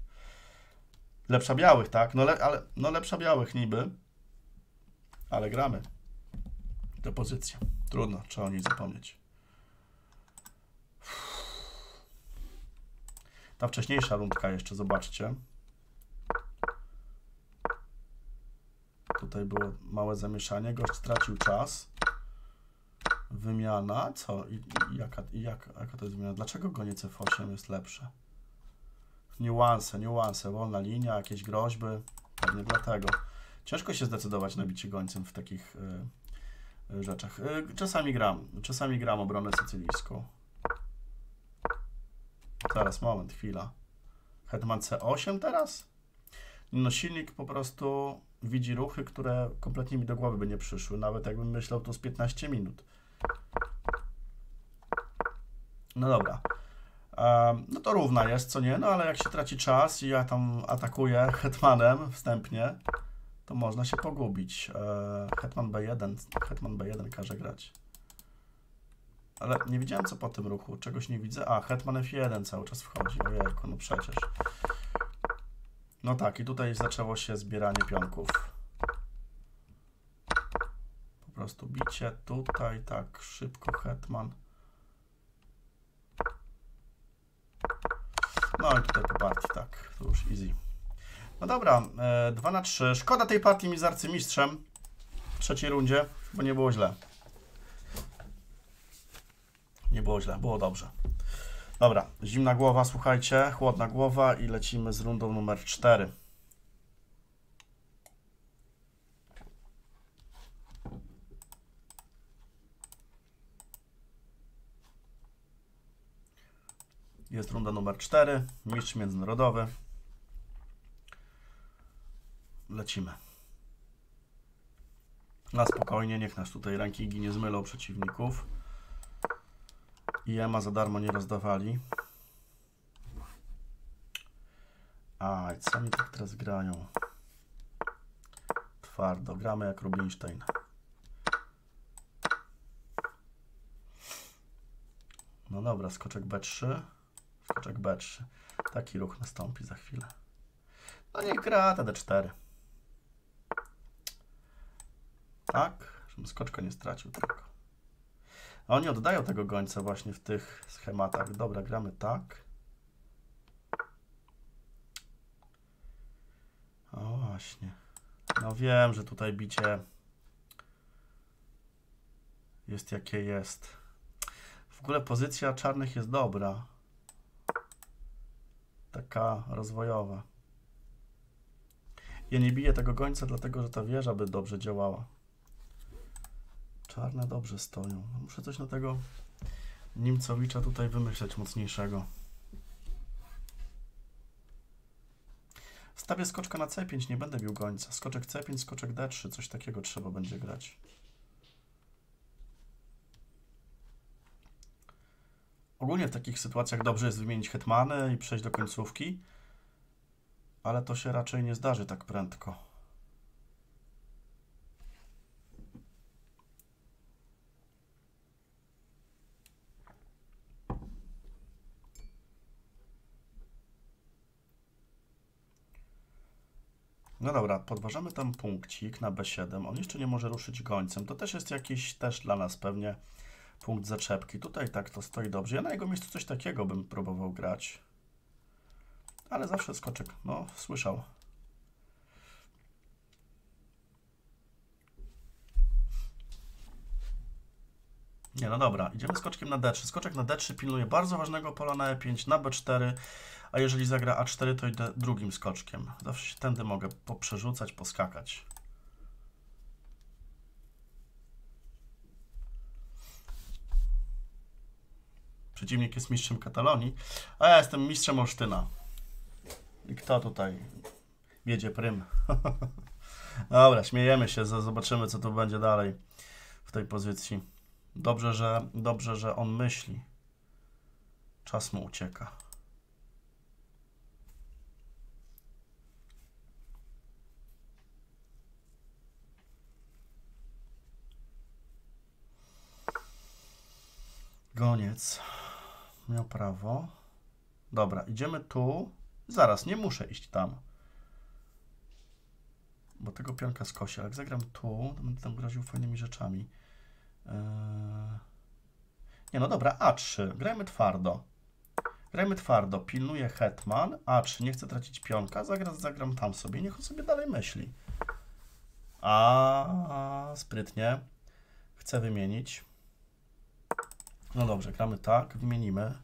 Lepsza białych, tak? No, le, ale, no lepsza białych niby. Ale gramy. Tę. Trudno, trzeba o niej zapomnieć. Ta wcześniejsza rundka jeszcze, zobaczcie. Tutaj było małe zamieszanie, gość stracił czas. Wymiana, co? I, i, jaka, i jak, jaka to jest wymiana? Dlaczego goniec F8 jest lepsze? Niuanse, niuanse, wolna linia, jakieś groźby. Pewnie dlatego. Ciężko się zdecydować na bicie gońcem w takich y, rzeczach. Y, czasami gram, czasami gram obronę sycylijską. Zaraz, moment, chwila. Hetman C8 teraz? No silnik po prostu widzi ruchy, które kompletnie mi do głowy by nie przyszły, nawet jakbym myślał tu z 15 minut. No dobra. Em, no to równa jest, co nie? No ale jak się traci czas i ja tam atakuję hetmanem wstępnie, to można się pogubić. E, hetman B1, hetman B1 każe grać. Ale nie widziałem co po tym ruchu, czegoś nie widzę. A, hetman F1 cały czas wchodzi. Ojejku, no przecież. No tak, i tutaj zaczęło się zbieranie pionków. Po prostu bicie tutaj, tak, szybko hetman. No i tutaj po partii, tak, to już easy. No dobra, e, 2 na 3. Szkoda tej partii mi z arcymistrzem w trzeciej rundzie, bo nie było źle. Nie było źle, było dobrze. Dobra, zimna głowa, słuchajcie, chłodna głowa i lecimy z rundą numer 4. Jest runda numer 4, mistrz międzynarodowy. Lecimy. Na spokojnie, niech nas tutaj rankingi nie zmylą przeciwników. I Ema za darmo nie rozdawali. A, i co mi tak teraz grają? Twardo, gramy jak Rubinstein. No dobra, skoczek B3, skoczek B3. Taki ruch nastąpi za chwilę. No niech gra te D4. Tak, żebym skoczka nie stracił tylko. A oni oddają tego gońca właśnie w tych schematach. Dobra, gramy tak. O właśnie. No wiem, że tutaj bicie jest jakie jest. W ogóle pozycja czarnych jest dobra. Taka rozwojowa. Ja nie biję tego gońca, dlatego że ta wieża by dobrze działała. Czarne dobrze stoją. Muszę coś na tego Nimcowicza tutaj wymyśleć mocniejszego. Stawię skoczka na C5, nie będę bił gońca. Skoczek C5, skoczek D3, coś takiego trzeba będzie grać. Ogólnie w takich sytuacjach dobrze jest wymienić hetmany i przejść do końcówki, ale to się raczej nie zdarzy tak prędko. No dobra, podważamy tam punkcik na B7. On jeszcze nie może ruszyć gońcem. To też jest jakiś też dla nas pewnie punkt zaczepki. Tutaj tak to stoi dobrze. Ja na jego miejscu coś takiego bym próbował grać. Ale zawsze skoczek. No, słyszał. Nie, no dobra, idziemy skoczkiem na D3. Skoczek na D3 pilnuje bardzo ważnego pola na E5, na B4, a jeżeli zagra A4, to idę drugim skoczkiem. Zawsze się tędy mogę poprzerzucać, poskakać. Przeciwnik jest mistrzem Katalonii, a ja jestem mistrzem Olsztyna. I kto tutaj wiedzie prym? Dobra, śmiejemy się, zobaczymy co tu będzie dalej w tej pozycji. Dobrze, że, dobrze, że on myśli. Czas mu ucieka. Goniec miał prawo. Dobra, idziemy tu. Zaraz, nie muszę iść tam. Bo tego pionka skosi. Ale jak zagram tu, to będę tam groził fajnymi rzeczami. Eee... Nie, no dobra, A3. Grajmy twardo. Grajmy twardo. Pilnuję hetman. A3. Nie chcę tracić pionka. Zagram, zagram tam sobie. Niech on sobie dalej myśli. A, sprytnie. Chcę wymienić. No dobrze, gramy tak. Wymienimy.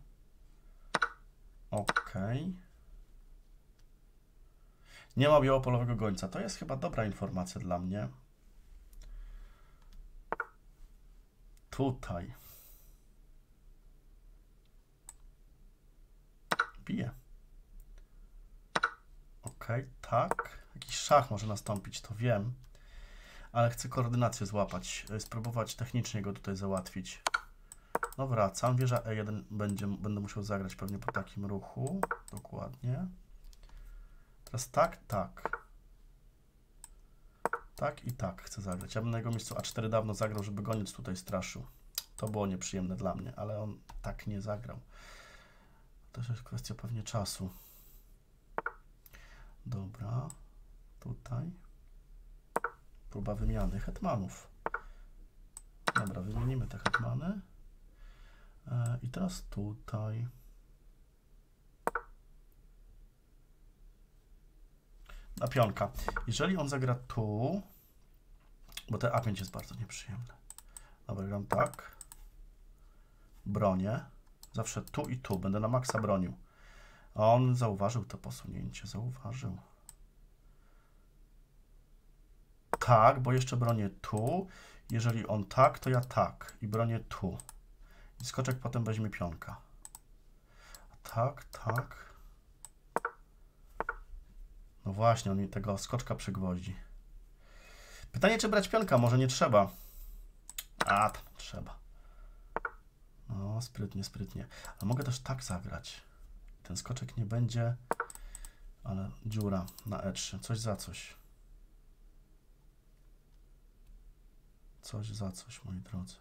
OK. Nie ma białopolowego gońca. To jest chyba dobra informacja dla mnie. Tutaj. Bije. Ok, tak. Jakiś szach może nastąpić, to wiem. Ale chcę koordynację złapać. Spróbować technicznie go tutaj załatwić. No wracam. Wieża E1 będzie, będę musiał zagrać pewnie po takim ruchu. Dokładnie. Teraz tak, tak. Tak i tak chcę zagrać. Ja bym na jego miejscu A4 dawno zagrał, żeby goniec tutaj straszył. To było nieprzyjemne dla mnie, ale on tak nie zagrał. To jest kwestia pewnie czasu. Dobra. Tutaj. Próba wymiany hetmanów. Dobra, wymienimy te hetmany. E, I teraz tutaj. Na pionka. Jeżeli on zagra tu, bo te A5 jest bardzo nieprzyjemne. Dobra, gram tak. Bronię. Zawsze tu i tu. Będę na maksa bronił. On zauważył to posunięcie. Zauważył. Tak, bo jeszcze bronię tu. Jeżeli on tak, to ja tak. I bronię tu. Skoczek potem weźmie pionka. Tak, tak. No właśnie, on mi tego skoczka przygwoździ. Pytanie, czy brać pionka? Może nie trzeba. A, trzeba. No, sprytnie, sprytnie. Ale mogę też tak zagrać. Ten skoczek nie będzie, ale dziura na E3. Coś za coś. Coś za coś, moi drodzy.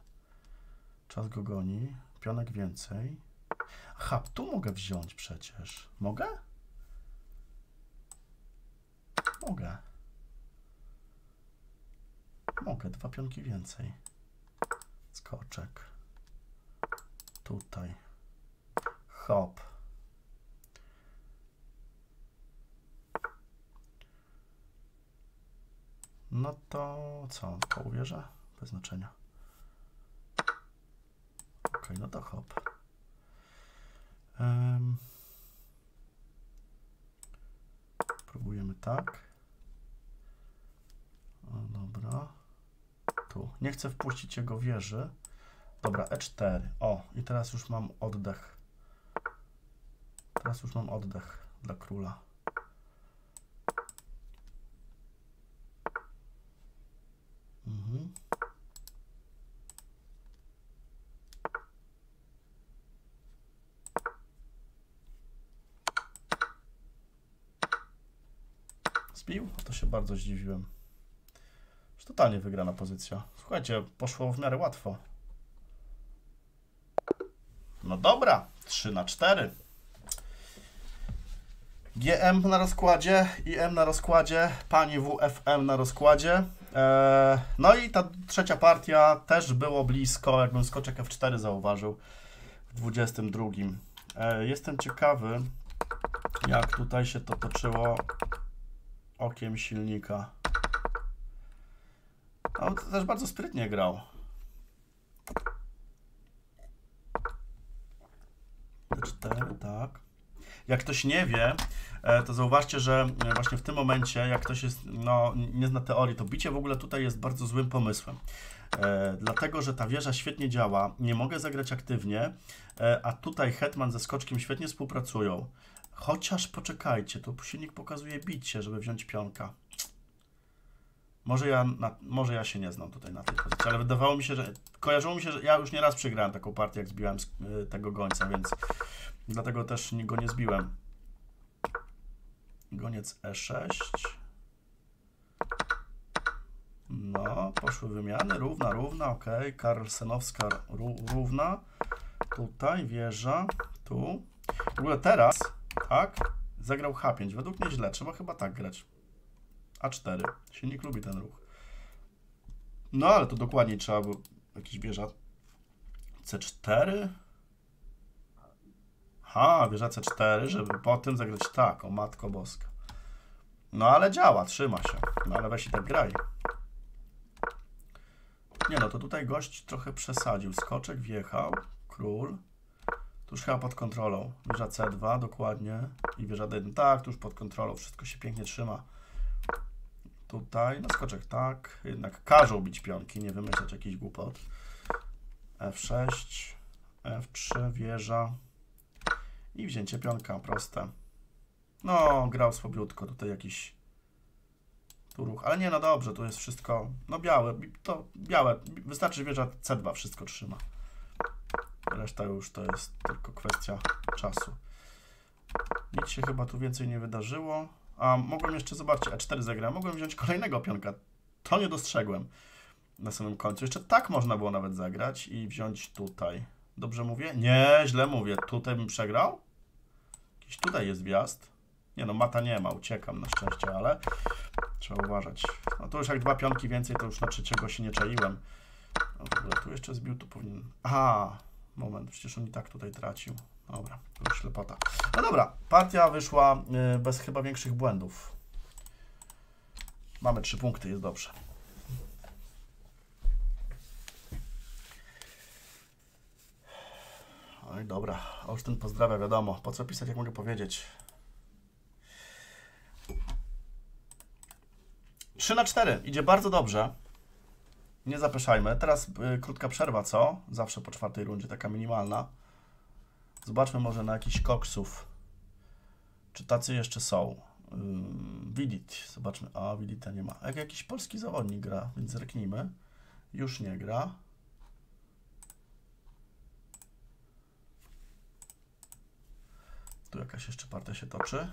Czas go goni. Pionek więcej. Aha, tu mogę wziąć przecież. Mogę? Mogę. Mogę, dwa pionki więcej. Skoczek. Tutaj. Hop. No to co? To uwierzę? Bez znaczenia. Ok, no to hop. Em. Próbujemy tak. O, dobra. Tu. Nie chcę wpuścić jego wieży. Dobra, E4. O, i teraz już mam oddech. Teraz już mam oddech dla króla. Mhm. Zbił? O to się bardzo zdziwiłem. Totalnie wygrana pozycja. Słuchajcie, poszło w miarę łatwo. No dobra, 3 na 4. GM na rozkładzie, IM na rozkładzie, pani WFM na rozkładzie. Eee, no i ta trzecia partia też było blisko, jakbym skoczek F4 zauważył w 22. Eee, jestem ciekawy, jak tutaj się to toczyło okiem silnika. On też bardzo sprytnie grał. D4, tak. Jak ktoś nie wie, e, to zauważcie, że e, właśnie w tym momencie, jak ktoś jest, no, nie zna teorii, to bicie w ogóle tutaj jest bardzo złym pomysłem. E, dlatego, że ta wieża świetnie działa, nie mogę zagrać aktywnie, e, a tutaj hetman ze skoczkiem świetnie współpracują. Chociaż poczekajcie, to silnik pokazuje bicie, żeby wziąć pionka. Może ja, na, może ja się nie znam tutaj na tej pozycji, ale wydawało mi się, że kojarzyło mi się, że ja już nie raz przegrałem taką partię, jak zbiłem z, y, tego gońca, więc dlatego też go nie zbiłem. Goniec E6. No, poszły wymiany, równa, równa, ok. Karlsenowska ró, równa. Tutaj wieża, tu. W ogóle teraz, tak, zagrał H5. Według mnie źle, trzeba chyba tak grać. A4. Silnik lubi ten ruch. No ale to dokładniej trzeba było jakiś wieża C4. Ha, wieża C4, żeby potem zagrać tak, o matko boska. No ale działa, trzyma się. No ale weź i tak graj. Nie no, to tutaj gość trochę przesadził. Skoczek wjechał, król. Tu już chyba pod kontrolą. Wieża C2, dokładnie. I wieża D1. Tak, tu już pod kontrolą. Wszystko się pięknie trzyma. Tutaj, no skoczek tak. Jednak każą bić pionki, nie wymyślać jakichś głupot. F6, F3, wieża. I wzięcie pionka, proste. No, grał słabiutko, tutaj jakiś tu ruch. Ale nie, no dobrze, tu jest wszystko, no białe, to białe. Wystarczy wieża C2, wszystko trzyma. Reszta już to jest tylko kwestia czasu. Nic się chyba tu więcej nie wydarzyło. A mogłem jeszcze, zobaczcie, E4 zagrałem. Mogłem wziąć kolejnego pionka. To nie dostrzegłem na samym końcu. Jeszcze tak można było nawet zagrać i wziąć tutaj. Dobrze mówię? Nie, źle mówię. Tutaj bym przegrał? Jakiś tutaj jest wjazd. Nie no, mata nie ma, uciekam na szczęście, ale trzeba uważać. No to już jak dwa pionki więcej, to już na trzeciego się nie czaiłem. No w ogóle tu jeszcze zbił, tu powinien... Aha, moment, przecież on i tak tutaj tracił. Dobra, to ślepota. No dobra, partia wyszła y, bez chyba większych błędów. Mamy trzy punkty, jest dobrze. I dobra, Olsztyn pozdrawia, wiadomo. Po co pisać, jak mogę powiedzieć. 3 na 4, idzie bardzo dobrze. Nie zapeszajmy. Teraz y, krótka przerwa, co? Zawsze po czwartej rundzie, taka minimalna. Zobaczmy może na jakichś koksów. Czy tacy jeszcze są? Ym, zobaczmy. A, Widita nie ma. Jak jakiś polski zawodnik gra, więc zerknijmy. Już nie gra. Tu jakaś jeszcze partia się toczy.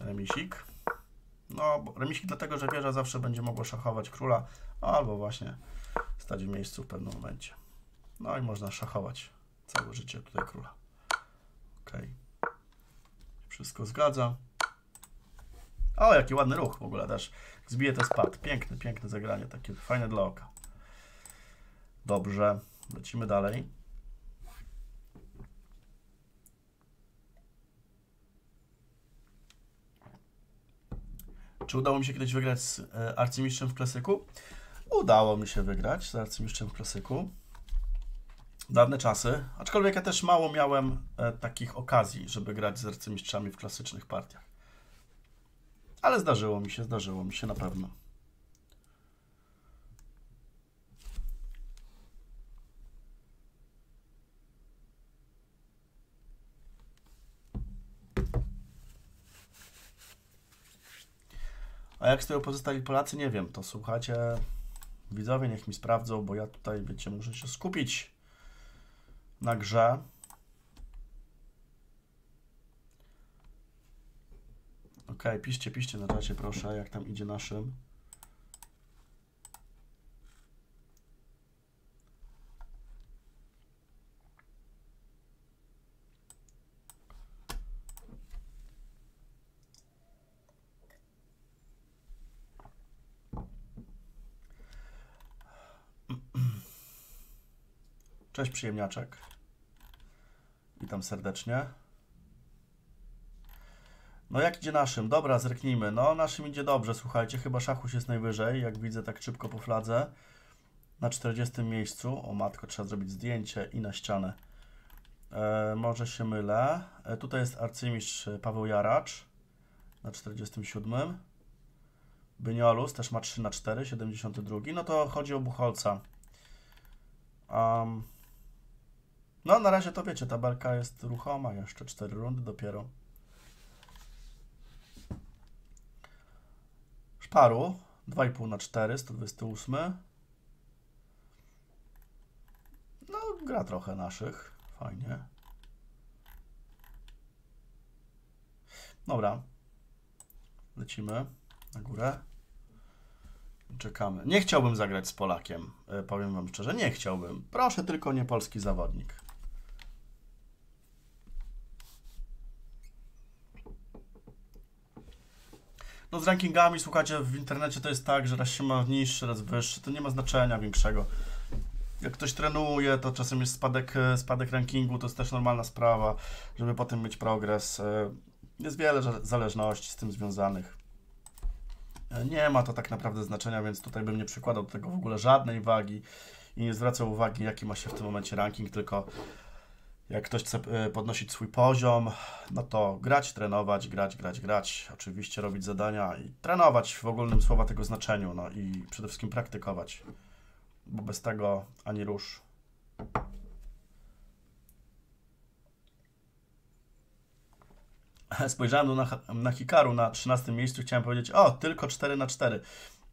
Remisik. No, remisik dlatego, że wieża zawsze będzie mogła szachować króla, albo właśnie stać w miejscu w pewnym momencie. No i można szachować całe życie tutaj króla. Ok. Wszystko zgadza. O, jaki ładny ruch w ogóle też. Zbije to spad. Piękne, piękne zagranie, takie fajne dla oka. Dobrze, lecimy dalej. Czy udało mi się kiedyś wygrać z e, arcymistrzem w klasyku? Udało mi się wygrać z arcymistrzem w klasyku. Dawne czasy, aczkolwiek ja też mało miałem e, takich okazji, żeby grać z arcymistrzami w klasycznych partiach. Ale zdarzyło mi się, zdarzyło mi się na pewno. A jak stoją pozostali Polacy, nie wiem. To słuchajcie, widzowie niech mi sprawdzą, bo ja tutaj, wiecie, muszę się skupić na grze. Ok, piszcie, piszcie na czacie proszę, jak tam idzie naszym. Cześć przyjemniaczek. Witam serdecznie. No jak idzie naszym? Dobra, zerknijmy. No naszym idzie dobrze, słuchajcie. Chyba szachuś jest najwyżej, jak widzę tak szybko po fladze. Na 40 miejscu. O matko, trzeba zrobić zdjęcie i na ścianę. E, może się mylę. E, tutaj jest arcymistrz Paweł Jaracz na 47. Byniolus też ma 3 na 4, 72. No to chodzi o Buchholca. Um, no, na razie to wiecie, tabelka jest ruchoma, jeszcze 4 rundy dopiero. Szparu 2,5 na 4, 128. No, gra trochę naszych, fajnie. Dobra, lecimy na górę. Czekamy. Nie chciałbym zagrać z Polakiem, e, powiem Wam szczerze, nie chciałbym. Proszę tylko nie polski zawodnik. No z rankingami, słuchajcie, w internecie to jest tak, że raz się ma niższy, raz wyższy, to nie ma znaczenia większego. Jak ktoś trenuje, to czasem jest spadek, e, spadek rankingu, to jest też normalna sprawa, żeby potem mieć progres. E, Jest wiele zależności z tym związanych. E, Nie ma to tak naprawdę znaczenia, więc tutaj bym nie przykładał do tego w ogóle żadnej wagi i nie zwracał uwagi, jaki ma się w tym momencie ranking, tylko jak ktoś chce e, podnosić swój poziom, no to grać, trenować, grać, grać, grać, oczywiście robić zadania i trenować w ogólnym słowa tego znaczeniu, no i przede wszystkim praktykować, bo bez tego ani rusz. Spojrzałem na, na Hikaru na 13 miejscu, chciałem powiedzieć, o, tylko 4 na 4.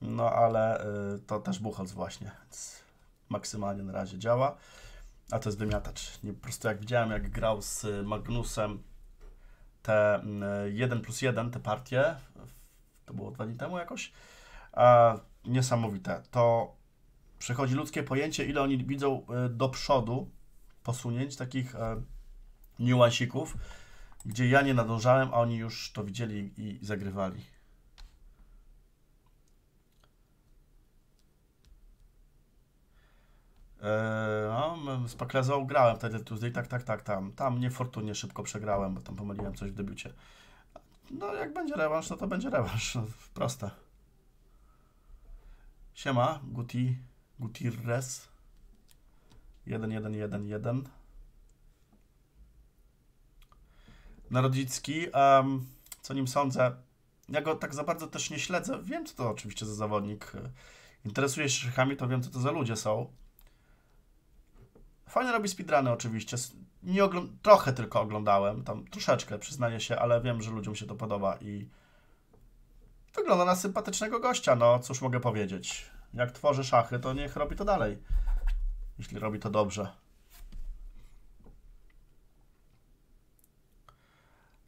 No ale y, to też Buchholz właśnie, więc maksymalnie na razie działa. A to jest wymiatacz. Nie, po prostu jak widziałem, jak grał z y, Magnusem te y, 1 plus 1, te partie, to było dwa dni temu jakoś, niesamowite. To przechodzi ludzkie pojęcie, ile oni widzą y, do przodu posunięć, takich e, niuansików, gdzie ja nie nadążałem, a oni już to widzieli i zagrywali. No, z Paklezą grałem wtedy Tuesday, tak, tak, tak, tam. Tam niefortunnie szybko przegrałem, bo tam pomyliłem coś w debiucie. No, jak będzie rewanż, no to będzie rewanż. No, proste. Siema, Guti, Gutierrez. 1, 1, 1, 1. Narodzicki, um, co nim sądzę, ja go tak za bardzo też nie śledzę. Wiem, co to oczywiście za zawodnik. Interesuję się szachami, to wiem, co to za ludzie są. Fajnie robi speedruny oczywiście. Nie trochę tylko oglądałem, tam troszeczkę przyznaję się, ale wiem, że ludziom się to podoba i wygląda na sympatycznego gościa, no cóż mogę powiedzieć. Jak tworzy szachy, to niech robi to dalej. Jeśli robi to dobrze.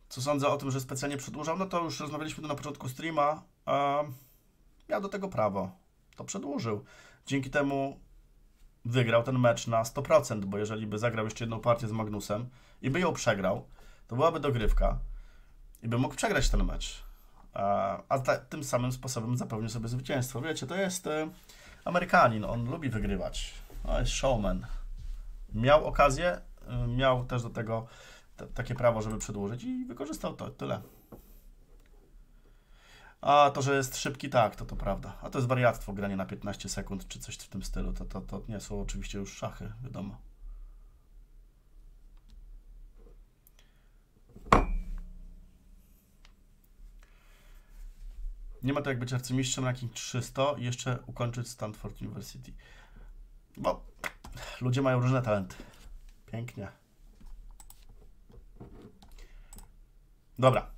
Co sądzę o tym, że specjalnie przedłużał, no to już rozmawialiśmy to na początku streama. A miał do tego prawo. To przedłużył. Dzięki temu wygrał ten mecz na 100%, bo jeżeli by zagrał jeszcze jedną partię z Magnusem i by ją przegrał, to byłaby dogrywka i by mógł przegrać ten mecz. A, ta, tym samym sposobem zapewnił sobie zwycięstwo. Wiecie, to jest e, Amerykanin, on lubi wygrywać. To jest showman. Miał okazję, y, miał też do tego takie prawo, żeby przedłużyć i wykorzystał to. Tyle. A to, że jest szybki, tak, to to prawda. A to jest wariactwo, granie na 15 sekund czy coś w tym stylu. To, to, to nie są oczywiście już szachy, wiadomo. Nie ma to jak być arcymistrzem ranking 300 i jeszcze ukończyć Stanford University. Bo ludzie mają różne talenty. Pięknie. Dobra.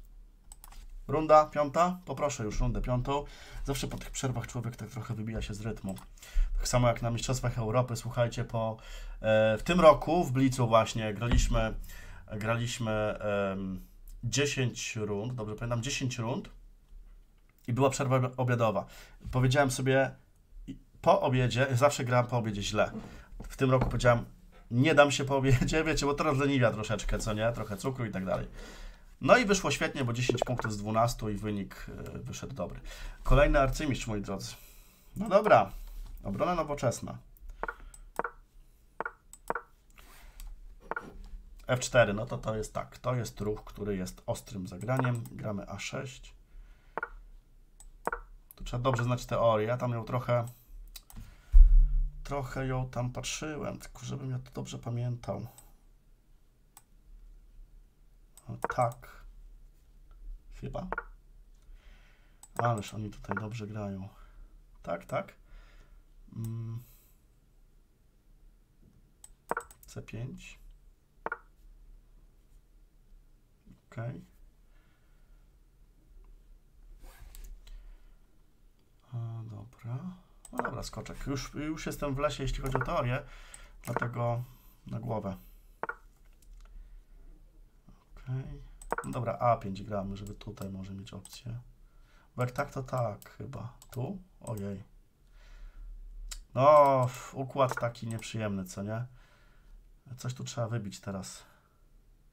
Runda piąta. Poproszę już rundę piątą. Zawsze po tych przerwach człowiek tak trochę wybija się z rytmu. Tak samo jak na Mistrzostwach Europy. Słuchajcie, po, e, w tym roku w Blicu właśnie graliśmy, graliśmy em, 10 rund, dobrze pamiętam, 10 rund i była przerwa obiadowa. Powiedziałem sobie po obiedzie, zawsze grałem po obiedzie źle. W tym roku powiedziałem, nie dam się po obiedzie, wiecie, bo to rozleniwia troszeczkę, co nie? Trochę cukru i tak dalej. No i wyszło świetnie, bo 10 punktów z 12 i wynik e, wyszedł dobry. Kolejny arcymistrz, moi drodzy. No dobra, obrona nowoczesna. F4, no to to jest tak, to jest ruch, który jest ostrym zagraniem. Gramy A6. To trzeba dobrze znać teorię. Ja tam ją trochę, trochę ją tam patrzyłem, tylko żebym ja to dobrze pamiętał. O, tak. Chyba. Ależ oni tutaj dobrze grają. Tak, tak. Mm. C5. Ok. A, dobra. No dobra, skoczek. Już, już jestem w lesie, jeśli chodzi o teorię, dlatego na głowę. No dobra, A5 gramy, żeby tutaj może mieć opcję. Bo jak tak, to tak chyba. Tu? Ojej. No, układ taki nieprzyjemny, co nie? Coś tu trzeba wybić teraz.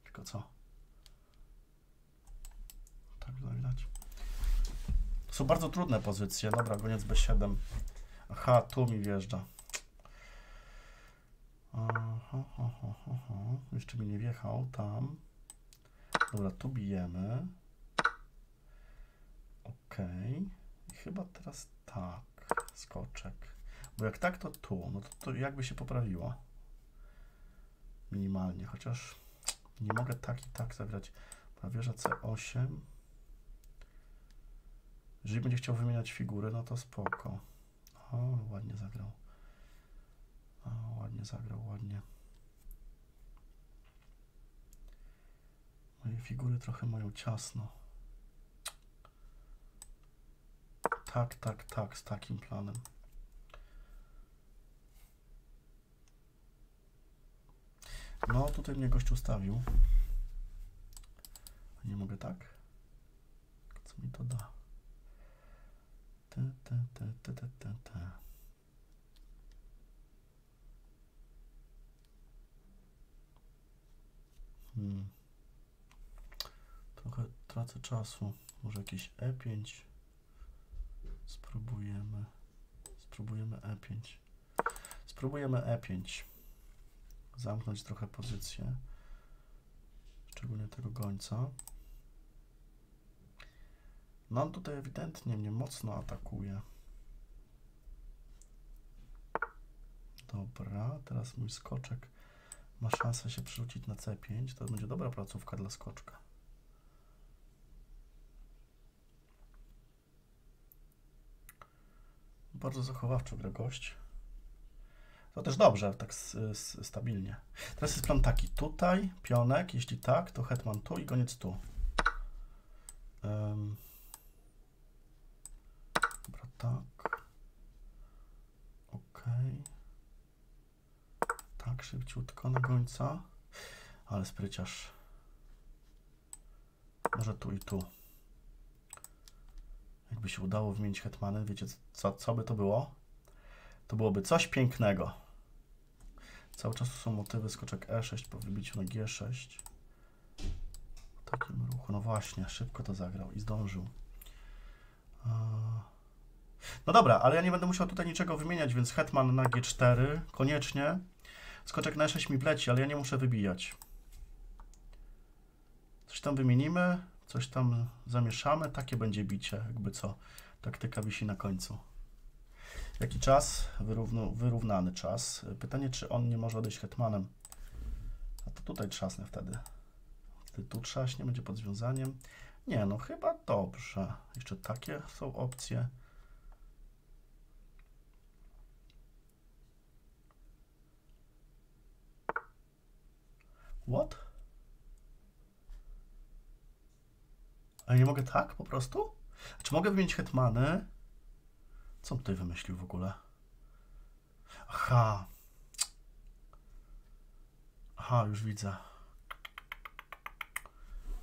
Tylko co? Tak zagrać. To są bardzo trudne pozycje. Dobra, goniec B7. Aha, tu mi wjeżdża. Aha, aha, aha. Jeszcze mi nie wjechał tam. Dobra, tu bijemy. Okej. I chyba teraz tak. Skoczek. Bo jak tak, to tu. No to, to jakby się poprawiło. Minimalnie, chociaż nie mogę tak i tak zagrać. Prawierza C8. Jeżeli będzie chciał wymieniać figury, no to spoko. O, ładnie zagrał. O, ładnie zagrał, ładnie. Moje figury trochę mają ciasno. Tak, tak, tak, z takim planem. No, tutaj mnie gość ustawił. Nie mogę tak? Co mi to da? Te, te, te, te, te, te, te. Hmm. Trochę tracę czasu. Może jakieś E5. Spróbujemy. Spróbujemy E5. Spróbujemy E5. Zamknąć trochę pozycję. Szczególnie tego gońca. No on tutaj ewidentnie mnie mocno atakuje. Dobra, teraz mój skoczek ma szansę się przerzucić na C5. To będzie dobra placówka dla skoczka. Bardzo zachowawczo gra gość. To też dobrze, tak stabilnie. Teraz jest plan taki. Tutaj pionek, jeśli tak, to hetman tu i koniec tu. Em. Dobra, tak. Okej. Tak, szybciutko na gońca. Ale spryciarz. Może tu i tu. Jakby się udało wymienić hetmany, wiecie co, co by to było? To byłoby coś pięknego. Cały czas są motywy skoczek E6 po wybiciu na G6. W takim ruchu, no właśnie, szybko to zagrał i zdążył. No dobra, ale ja nie będę musiał tutaj niczego wymieniać, więc hetman na G4 koniecznie. Skoczek na E6 mi wleci, ale ja nie muszę wybijać. Coś tam wymienimy, coś tam zamieszamy, takie będzie bicie, jakby co. Taktyka wisi na końcu. Jaki czas? Wyrównany czas. Pytanie, czy on nie może odejść hetmanem. A to tutaj trzasnę wtedy. Wtedy tu trzaśnie, będzie pod związaniem. Nie, no chyba dobrze. Jeszcze takie są opcje. What? A nie mogę tak po prostu? Czy mogę wymienić hetmany? Co on tutaj wymyślił w ogóle? Aha. Aha, już widzę.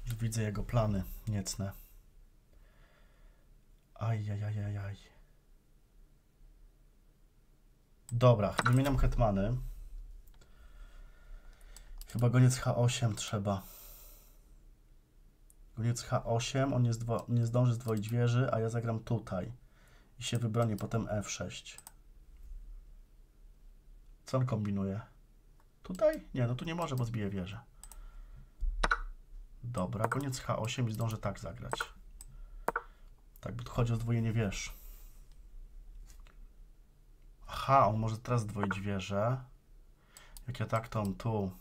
Już widzę jego plany niecne. Ajajajajaj. Dobra, wymieniam hetmany. Chyba goniec H8 trzeba. Goniec H8, on nie, zdwo- nie zdąży zdwoić wieży, a ja zagram tutaj. I się wybronię potem F6. Co on kombinuje? Tutaj? Nie, no tu nie może, bo zbije wieżę. Dobra, koniec H8 i zdążę tak zagrać. Tak, bo tu chodzi o zdwojenie wież. Aha, on może teraz zdwoić wieżę. Jak ja tak, to on tu.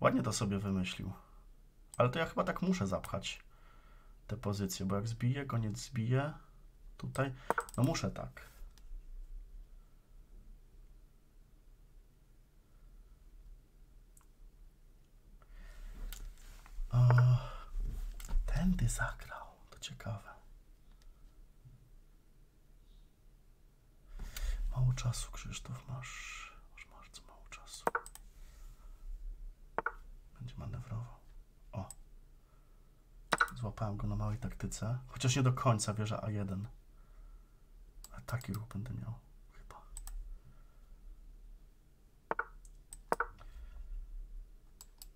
Ładnie to sobie wymyślił. Ale to ja chyba tak muszę zapchać te pozycje, bo jak zbiję, koniec zbije. Tutaj, no muszę tak. O, tędy zagrał. To ciekawe. Mało czasu, Krzysztof, masz, masz bardzo mało czasu. Będzie manewrował. Złapałem go na małej taktyce. Chociaż nie do końca wieża A1. A taki ruch będę miał. Chyba.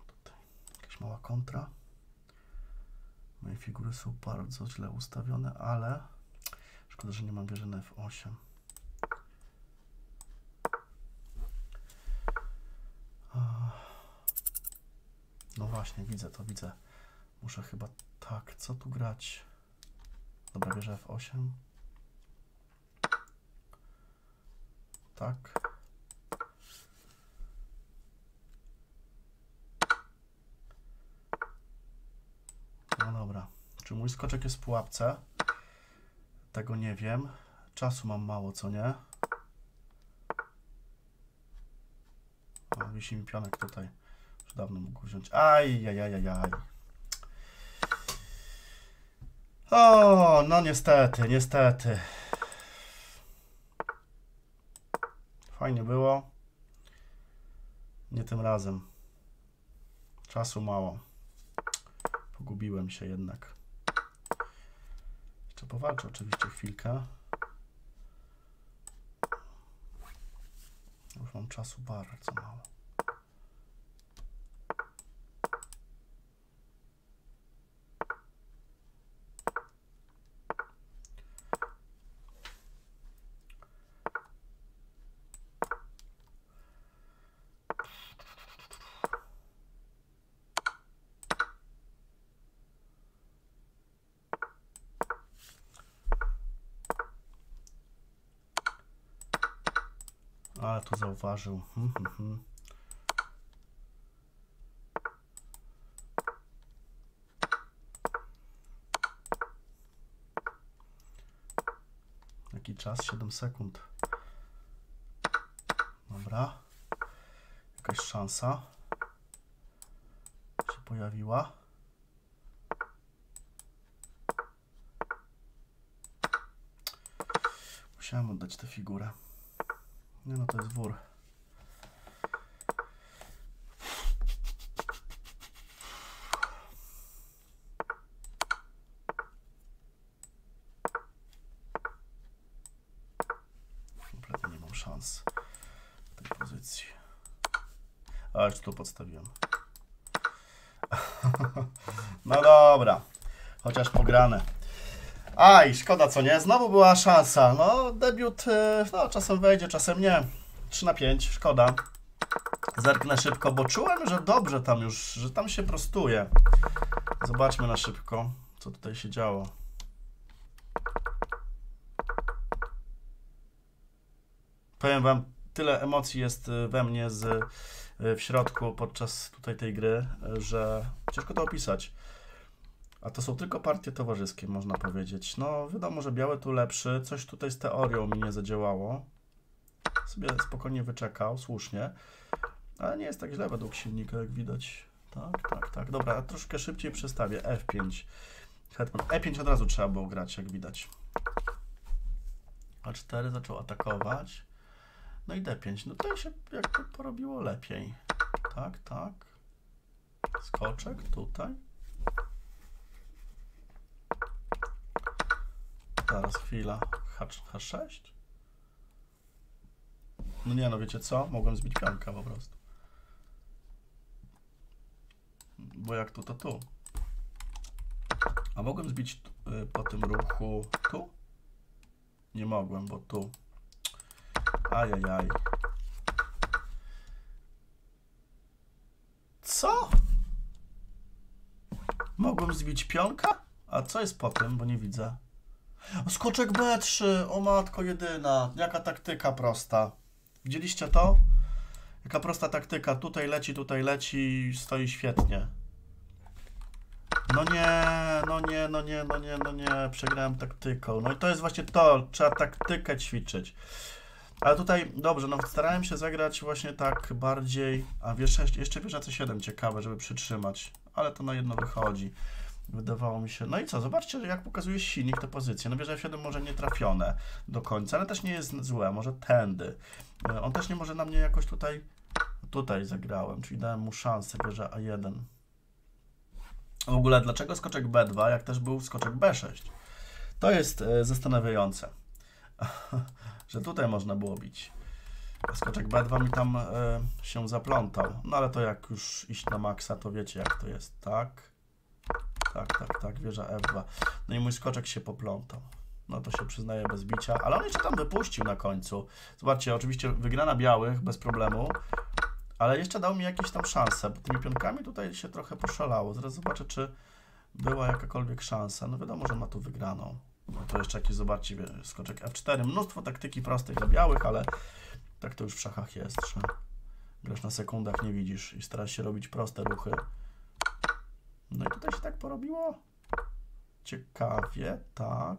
Tutaj jakaś mała kontra. Moje figury są bardzo źle ustawione, ale szkoda, że nie mam wieży na F8. Ah. No właśnie, widzę to, widzę. Muszę chyba tak, co tu grać? Dobra, bierze F8. Tak. No dobra. Czy mój skoczek jest w pułapce? Tego nie wiem. Czasu mam mało, co nie? O, wisi mi pionek tutaj. Już dawno mógł wziąć. Aj, aj, aj, aj, aj. O, no niestety, niestety. Fajnie było. Nie tym razem. Czasu mało. Pogubiłem się jednak. Jeszcze powalczę oczywiście chwilkę. Już mam czasu bardzo mało. Zauważył. Hmm, hmm, hmm. Jaki czas? 7 sekund. Dobra. Jakaś szansa się pojawiła. Musiałem oddać tę figurę. Nie no, to jest wór. Kompletnie nie mam szans w tej pozycji. A, już tu podstawiłem. No dobra. Chociaż pograne. Aj, szkoda co nie? Znowu była szansa. No, debiut, y, no czasem wejdzie, czasem nie. 3 na 5, szkoda. Zerknę szybko, bo czułem, że dobrze tam już, że tam się prostuje. Zobaczmy na szybko, co tutaj się działo. Powiem wam, tyle emocji jest y, we mnie z, y, w środku podczas tutaj tej gry, że ciężko to opisać. A to są tylko partie towarzyskie, można powiedzieć. No, wiadomo, że biały tu lepszy. Coś tutaj z teorią mi nie zadziałało. Sobie spokojnie wyczekał, słusznie. Ale nie jest tak źle według silnika, jak widać. Tak, tak, tak. Dobra, troszkę szybciej przestawię. F5. Hetman. E5 od razu trzeba było grać, jak widać. A4 zaczął atakować. No i D5. No to się jakby porobiło lepiej. Tak, tak. Skoczek tutaj. Zaraz, chwila. H, H6? No nie no, wiecie co? Mogłem zbić pionka po prostu. Bo jak tu, to tu. A mogłem zbić y, po tym ruchu tu? Nie mogłem, bo tu. Ajajaj. Co? Mogłem zbić pionka? A co jest po tym, bo nie widzę. Skoczek B3, o matko jedyna. Jaka taktyka prosta. Widzieliście to? Jaka prosta taktyka. Tutaj leci, tutaj leci, stoi świetnie. No nie, no nie, no nie, no nie, no nie. Przegrałem taktyką. No i to jest właśnie to. Trzeba taktykę ćwiczyć. Ale tutaj, dobrze, no starałem się zagrać właśnie tak bardziej... A wiesz, jeszcze wiesz na C7 ciekawe, żeby przytrzymać. Ale to na jedno wychodzi. Wydawało mi się. No i co? Zobaczcie, jak pokazuje silnik te pozycje. No bierze F7 może nie trafione do końca, ale też nie jest złe. Może tędy. E, On też nie może na mnie jakoś tutaj. Tutaj zagrałem, czyli dałem mu szansę. Bierze A1. W ogóle, dlaczego skoczek B2, jak też był skoczek B6? To jest e, zastanawiające, że tutaj można było bić. Skoczek B2 mi tam e, się zaplątał. No ale to jak już iść na maksa, to wiecie jak to jest, tak? Tak, tak, tak, wieża F2. No i mój skoczek się poplątał. No to się przyznaje bez bicia, ale on jeszcze tam wypuścił na końcu. Zobaczcie, oczywiście wygrana białych bez problemu, ale jeszcze dał mi jakieś tam szanse, bo tymi pionkami tutaj się trochę poszalało. Zaraz zobaczę, czy była jakakolwiek szansa. No wiadomo, że ma tu wygraną. No to jeszcze jakiś, zobaczcie, skoczek F4. Mnóstwo taktyki prostej dla białych, ale tak to już w szachach jest, że grasz na sekundach, nie widzisz i starasz się robić proste ruchy. No i tutaj się tak porobiło. Ciekawie, tak.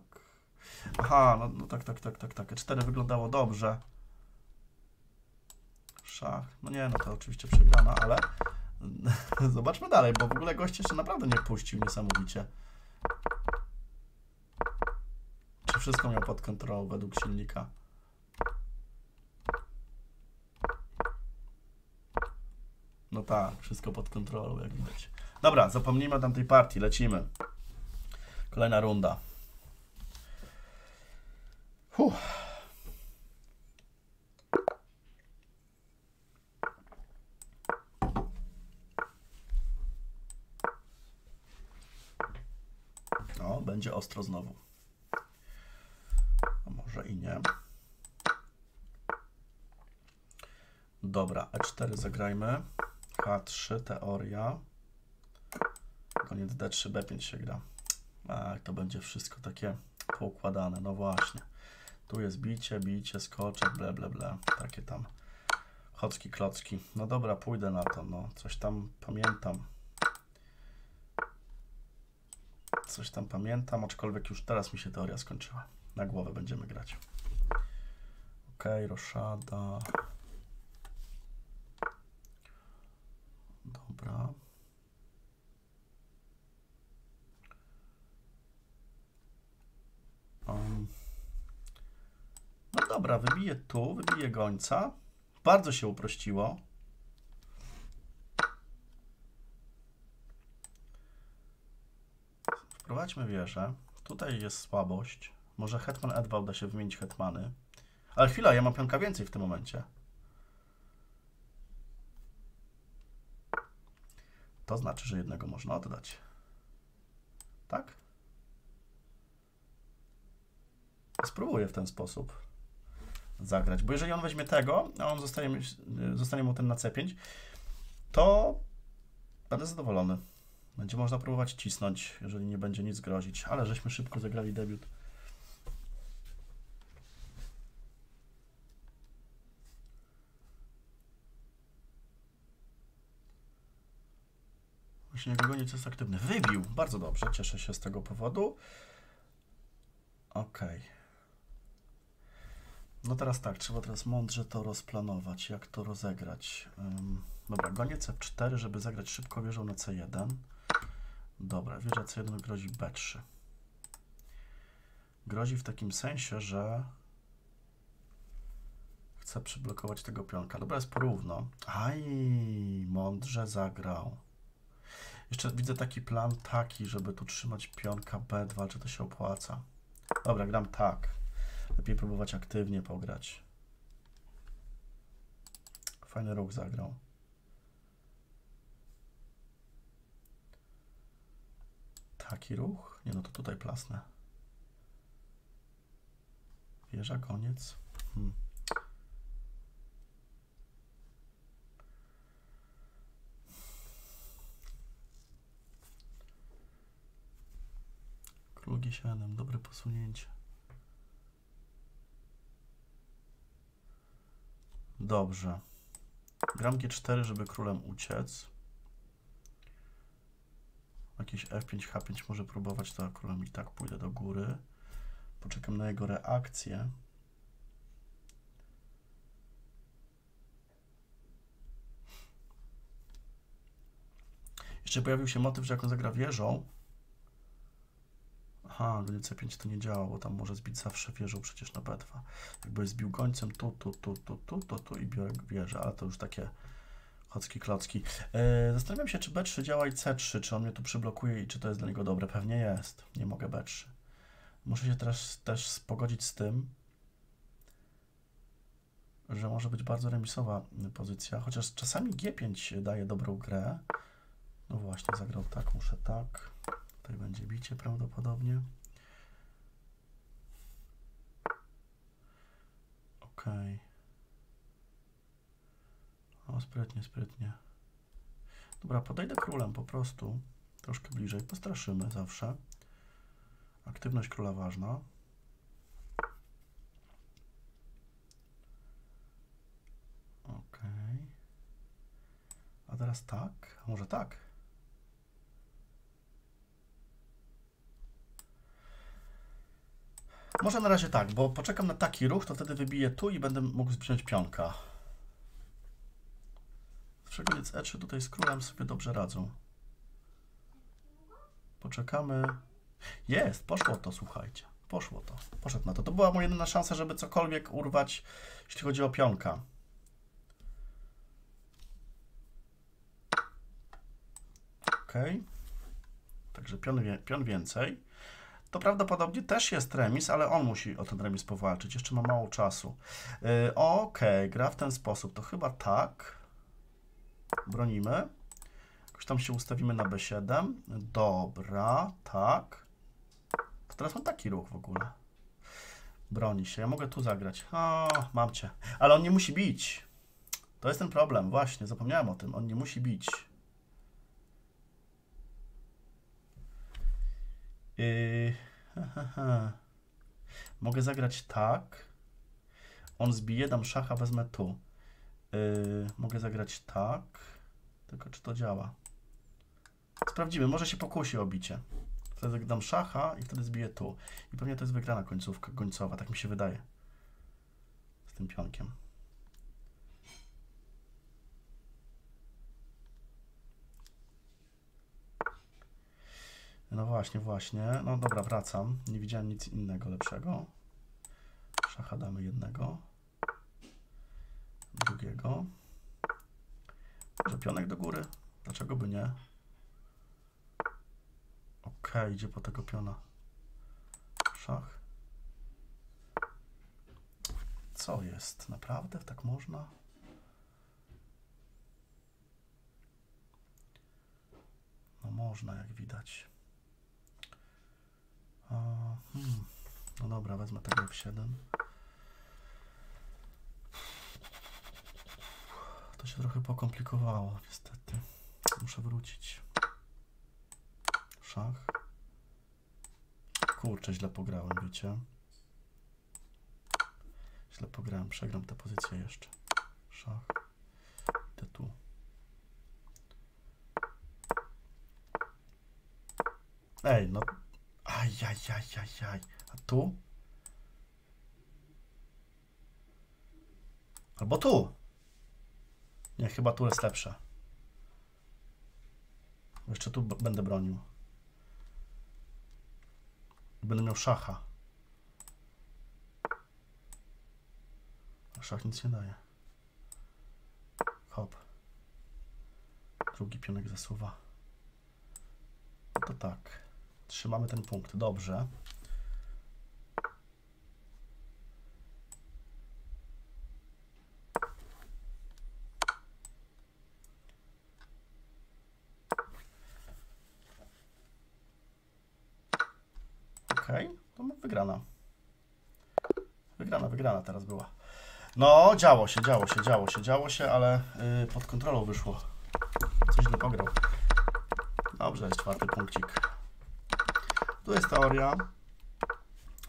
Aha, no, no tak, tak, tak, tak, tak. 4 wyglądało dobrze. Szach. No nie, no to oczywiście przegrana, ale zobaczmy dalej, bo w ogóle gość jeszcze naprawdę nie puścił niesamowicie. Czy wszystko miał pod kontrolą według silnika? No tak, wszystko pod kontrolą, jak widać. Dobra, zapomnijmy o tamtej partii, lecimy. Kolejna runda. Huh. O, będzie ostro znowu. A może i nie. Dobra, E4 zagrajmy. H3, teoria. Koniec D3, B5 się gra. A, to będzie wszystko takie poukładane. No właśnie. Tu jest bicie, bicie, skoczek, ble, ble, ble. Takie tam chocki, klocki. No dobra, pójdę na to, no. Coś tam pamiętam. Coś tam pamiętam, aczkolwiek już teraz mi się teoria skończyła. Na głowę będziemy grać. Okej, roszada. Dobra. Um. No dobra, wybiję tu, wybiję gońca. Bardzo się uprościło. Wprowadźmy wieżę. Tutaj jest słabość. Może hetman e2 uda się wymienić hetmany. Ale chwila, ja mam pionka więcej w tym momencie. To znaczy, że jednego można oddać. Tak? Spróbuję w ten sposób zagrać, bo jeżeli on weźmie tego, a on zostanie, zostanie mu ten na C5, to będę zadowolony. Będzie można próbować cisnąć, jeżeli nie będzie nic grozić, ale żeśmy szybko zagrali debiut. Właśnie jego goniec jest aktywny. Wybił. Bardzo dobrze. Cieszę się z tego powodu. Okej. No teraz tak, trzeba teraz mądrze to rozplanować, jak to rozegrać. Dobra, goniec F4, żeby zagrać szybko wieżą na C1. Dobra, wieża C1 grozi B3. Grozi w takim sensie, że chce przyblokować tego pionka. Dobra, jest porówno. Aj, mądrze zagrał. Jeszcze widzę taki plan taki, żeby tu trzymać pionka B2, czy to się opłaca. Dobra, gram tak. Lepiej próbować aktywnie pograć. Fajny ruch zagrał. Taki ruch? Nie, no to tutaj plasnę. Wieża, koniec. Hmm. Król G7, dobre posunięcie. Dobrze. Gram G4, żeby królem uciec. Jakieś F5, H5 może próbować, to królem i tak pójdę do góry. Poczekam na jego reakcję. Jeszcze pojawił się motyw, że jak on zagra wieżą, Aha, gdy C5 to nie działa, bo tam może zbić zawsze wieżą przecież na B2. Jakby zbił gońcem tu, tu, tu, tu, tu, tu, tu i biorę wieżę, ale to już takie chocki klocki. Yy, zastanawiam się, czy B3 działa i C3, czy on mnie tu przyblokuje i czy to jest dla niego dobre. Pewnie jest. Nie mogę B3. Muszę się teraz też pogodzić z tym, że może być bardzo remisowa pozycja, chociaż czasami G5 daje dobrą grę. No właśnie, zagrał tak, muszę tak. Tutaj będzie bicie prawdopodobnie. Ok. O, sprytnie, sprytnie. Dobra, podejdę królem po prostu. Troszkę bliżej. Postraszymy zawsze. Aktywność króla ważna. Ok. A teraz tak? A może tak? Może na razie tak, bo poczekam na taki ruch, to wtedy wybiję tu i będę mógł zbrzeć pionka. Przegoniec E3 tutaj z królem sobie dobrze radzą. Poczekamy. Jest, poszło to, słuchajcie. Poszło to. Poszedł na to. To była moja jedyna szansa, żeby cokolwiek urwać, jeśli chodzi o pionka. Ok. Także pion, pion więcej. To prawdopodobnie też jest remis, ale on musi o ten remis powalczyć. Jeszcze ma mało czasu. Yy, Okej, okay, gra w ten sposób. To chyba tak. Bronimy. Jakoś tam się ustawimy na B7. Dobra, tak. To teraz mam taki ruch w ogóle. Broni się. Ja mogę tu zagrać. O, mam cię. Ale on nie musi bić. To jest ten problem. Właśnie, zapomniałem o tym. On nie musi bić. Yy, Mogę zagrać tak. On zbije, dam szacha, wezmę tu. Yy, mogę zagrać tak. Tylko czy to działa? Sprawdzimy, może się pokusi o bicie. Wtedy dam szacha i wtedy zbiję tu. I pewnie to jest wygrana końcówka, końcowa, tak mi się wydaje. Z tym pionkiem. No właśnie, właśnie. No dobra, wracam. Nie widziałem nic innego lepszego. Szacha damy jednego. Drugiego. Pionek do góry? Dlaczego by nie? Okej, idzie po tego piona. Szach. Co jest? Naprawdę? Tak można? No można, jak widać. Hmm. No dobra, wezmę tego F7. To się trochę pokomplikowało, niestety. Muszę wrócić. Szach. Kurczę, źle pograłem, wiecie. Źle pograłem, przegram tę pozycję jeszcze. Szach. Idę tu. Ej, no. Ajajajajaj. A tu? Albo tu. Nie, chyba tu jest lepsza. Jeszcze tu będę bronił. Będę miał szacha. Szach nic nie daje. Hop. Drugi pionek zasuwa. No to tak. Trzymamy ten punkt. Dobrze. Okej, to ma wygrana. Wygrana, wygrana teraz była. No, działo się, działo się, działo się, działo się, ale yy, pod kontrolą wyszło. Coś źle pograł. Dobrze, jest czwarty punkcik. Tu jest teoria.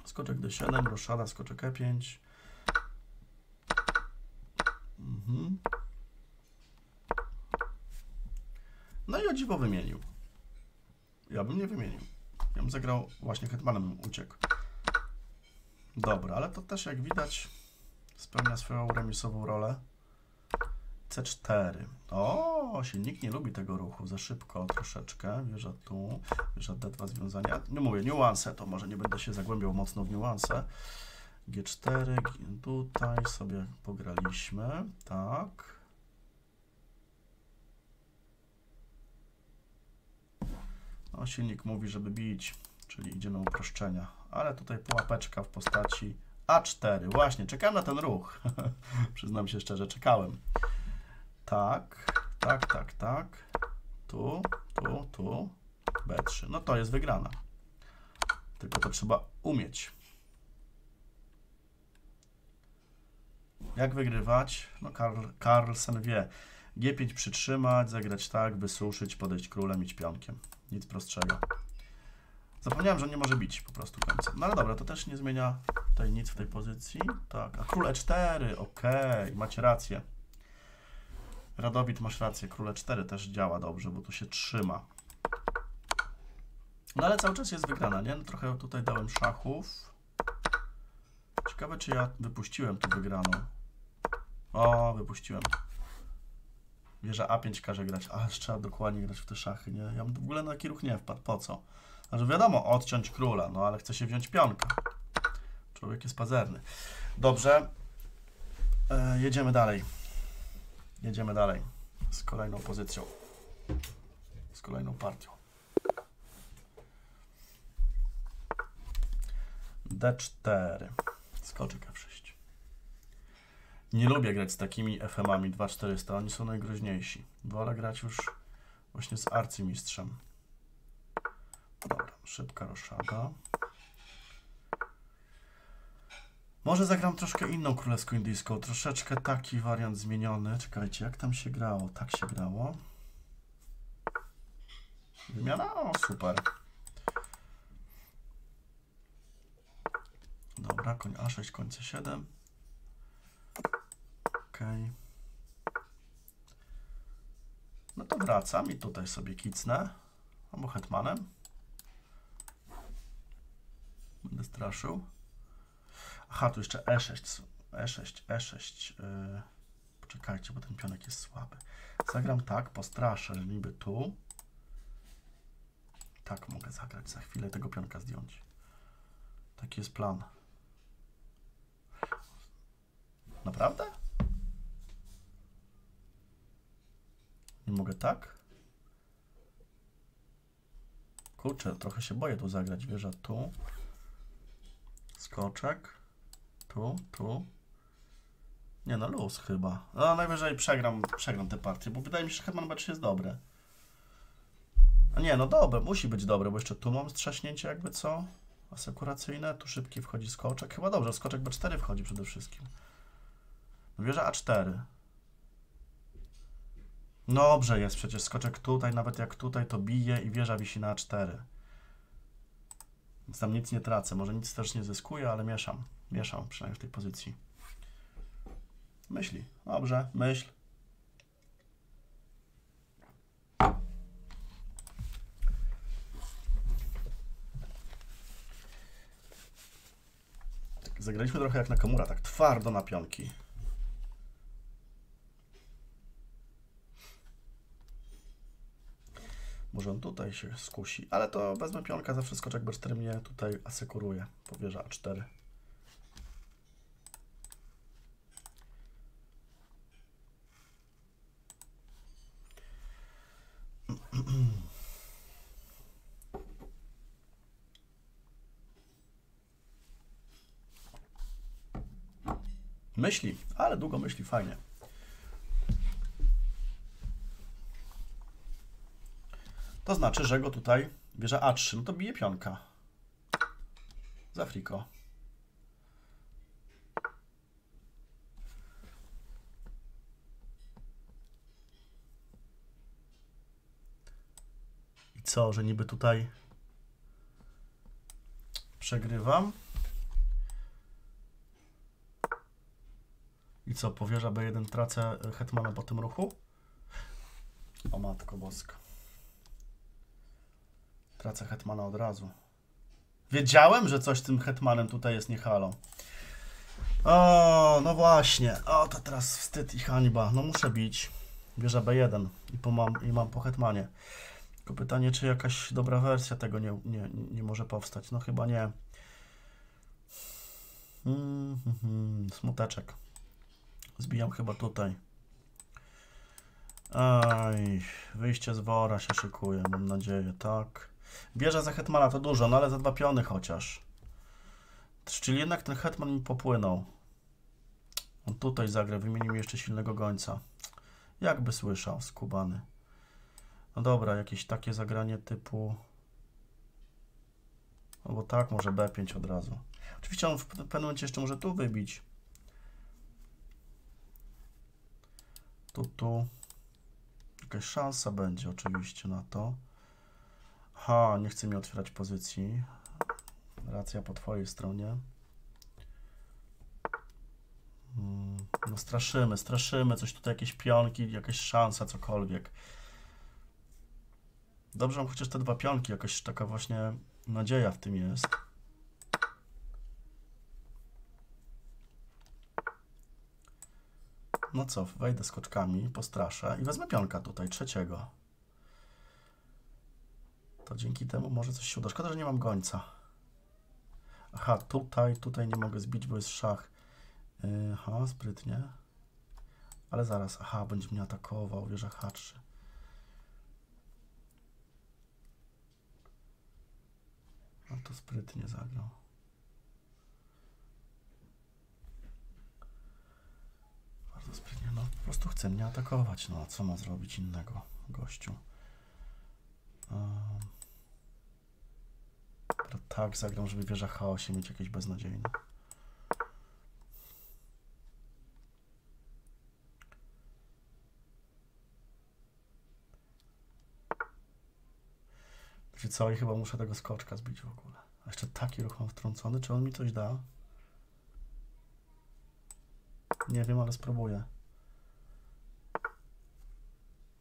Skoczek D7, roszada, skoczek E5. Mhm. No i o dziwo wymienił. Ja bym nie wymienił. Ja bym zagrał właśnie hetmanem, bym uciekł. Dobra, ale to też jak widać spełnia swoją remisową rolę. C4. O, silnik nie lubi tego ruchu, za szybko troszeczkę. Wieża tu, wieża D2 związania. Nie mówię, niuanse, to może nie będę się zagłębiał mocno w niuanse. G4, G- tutaj sobie pograliśmy, tak. No, silnik mówi, żeby bić, czyli idzie na uproszczenia. Ale tutaj pułapeczka w postaci A4. Właśnie, czekałem na ten ruch. Przyznam się szczerze, czekałem. Tak, tak, tak, tak. Tu, tu, tu. B3. No to jest wygrana. Tylko to trzeba umieć. Jak wygrywać? No Karl, Carlsen wie. G5 przytrzymać, zagrać tak, wysuszyć, podejść królem, mieć pionkiem. Nic prostszego. Zapomniałem, że on nie może bić po prostu końcem. No ale dobra, to też nie zmienia tutaj nic w tej pozycji. Tak, a król E4, okej, macie rację. Radowid, masz rację, króle 4 też działa dobrze, bo tu się trzyma. No ale cały czas jest wygrana, nie? No, trochę tutaj dałem szachów. Ciekawe, czy ja wypuściłem tu wygraną. O, wypuściłem. Wieża A5 każe grać, ale trzeba dokładnie grać w te szachy, nie? Ja bym w ogóle na taki ruch nie wpadł, po co? Znaczy wiadomo, odciąć króla, no ale chce się wziąć pionka. Człowiek jest pazerny. Dobrze, e, jedziemy dalej. Jedziemy dalej z kolejną pozycją. Z kolejną partią. D4. Skoczek F6. Nie lubię grać z takimi FM-ami 2400. Oni są najgroźniejsi. Wolę grać już właśnie z arcymistrzem. Dobra, szybka roszada. Może zagram troszkę inną królewską indyjską, troszeczkę taki wariant zmieniony. Czekajcie, jak tam się grało? Tak się grało. Wymiana? O, super. Dobra, koń A6, koń C7. Okej. No to wracam i tutaj sobie kicnę. Albo hetmanem. Będę straszył. Aha, tu jeszcze E E6. E6, E6. Yy. Poczekajcie, bo ten pionek jest słaby. Zagram tak, postraszę niby tu. Tak mogę zagrać. Za chwilę tego pionka zdjąć. Taki jest plan. Naprawdę? Nie mogę tak? Kurczę, trochę się boję tu zagrać. Wieża tu. Skoczek. Tu, tu. Nie no, luz chyba. No najwyżej przegram, przegram tę partię, bo wydaje mi się, że Hetman B3 jest dobre. A nie, no dobre, musi być dobre, bo jeszcze tu mam strzaśnięcie jakby co? Asekuracyjne, tu szybki wchodzi skoczek. Chyba dobrze, skoczek B4 wchodzi przede wszystkim. No wieża A4. Dobrze jest przecież skoczek tutaj, nawet jak tutaj to bije i wieża wisi na A4. Więc tam nic nie tracę, może nic też nie zyskuję, ale mieszam. Mieszam przynajmniej w tej pozycji. Myśli. Dobrze, myśl. Zagraliśmy trochę jak na komura, tak twardo na pionki. Może on tutaj się skusi, ale to wezmę pionka, zawsze skoczek B4 mnie tutaj asekuruje. Powierza A4. Myśli, ale długo myśli, fajnie. To znaczy, że go tutaj bierze A3, no to bije pionka. Za friko. I co, że niby tutaj przegrywam? I co, powierza B1 tracę hetmana po tym ruchu? O matko boska. Tracę hetmana od razu. Wiedziałem, że coś z tym hetmanem tutaj jest nie halo. O, no właśnie. O, to teraz wstyd i hańba. No muszę bić. Wieża B1 i, po mam, i mam po hetmanie. Tylko pytanie, czy jakaś dobra wersja tego nie, nie, nie może powstać. No chyba nie. Mm, mm, mm, smuteczek. Zbijam chyba tutaj. Aj, wyjście z wora się szykuje, mam nadzieję, tak. Bierze za hetmana to dużo, no ale za dwa piony chociaż. Czyli jednak ten hetman mi popłynął. On tutaj zagra, wymieni mi jeszcze silnego gońca. Jakby słyszał, skubany. No dobra, jakieś takie zagranie typu... No bo tak, może B5 od razu. Oczywiście on w pewnym momencie jeszcze może tu wybić. Tu, tu. Jakaś szansa będzie oczywiście na to. Ha, nie chce mi otwierać pozycji. Racja po twojej stronie. Mm, No straszymy, straszymy. Coś tutaj, jakieś pionki, jakaś szansa, cokolwiek. Dobrze, chociaż te dwa pionki, jakaś taka właśnie nadzieja w tym jest. No co, wejdę skoczkami, postraszę i wezmę pionka tutaj, trzeciego. To dzięki temu może coś się uda. Szkoda, że nie mam gońca. Aha, tutaj, tutaj nie mogę zbić, bo jest szach. Yy, Aha, sprytnie. Ale zaraz, aha, będzie mnie atakował, wieża H3. No to sprytnie zagrał. Bardzo no po prostu chce mnie atakować, no a co ma zrobić innego gościu? Um, tak zagram, żeby wieża chaosie mieć jakieś beznadziejne. Wiecie co, i chyba muszę tego skoczka zbić w ogóle. A jeszcze taki ruch mam wtrącony, czy on mi coś da? Nie wiem, ale spróbuję.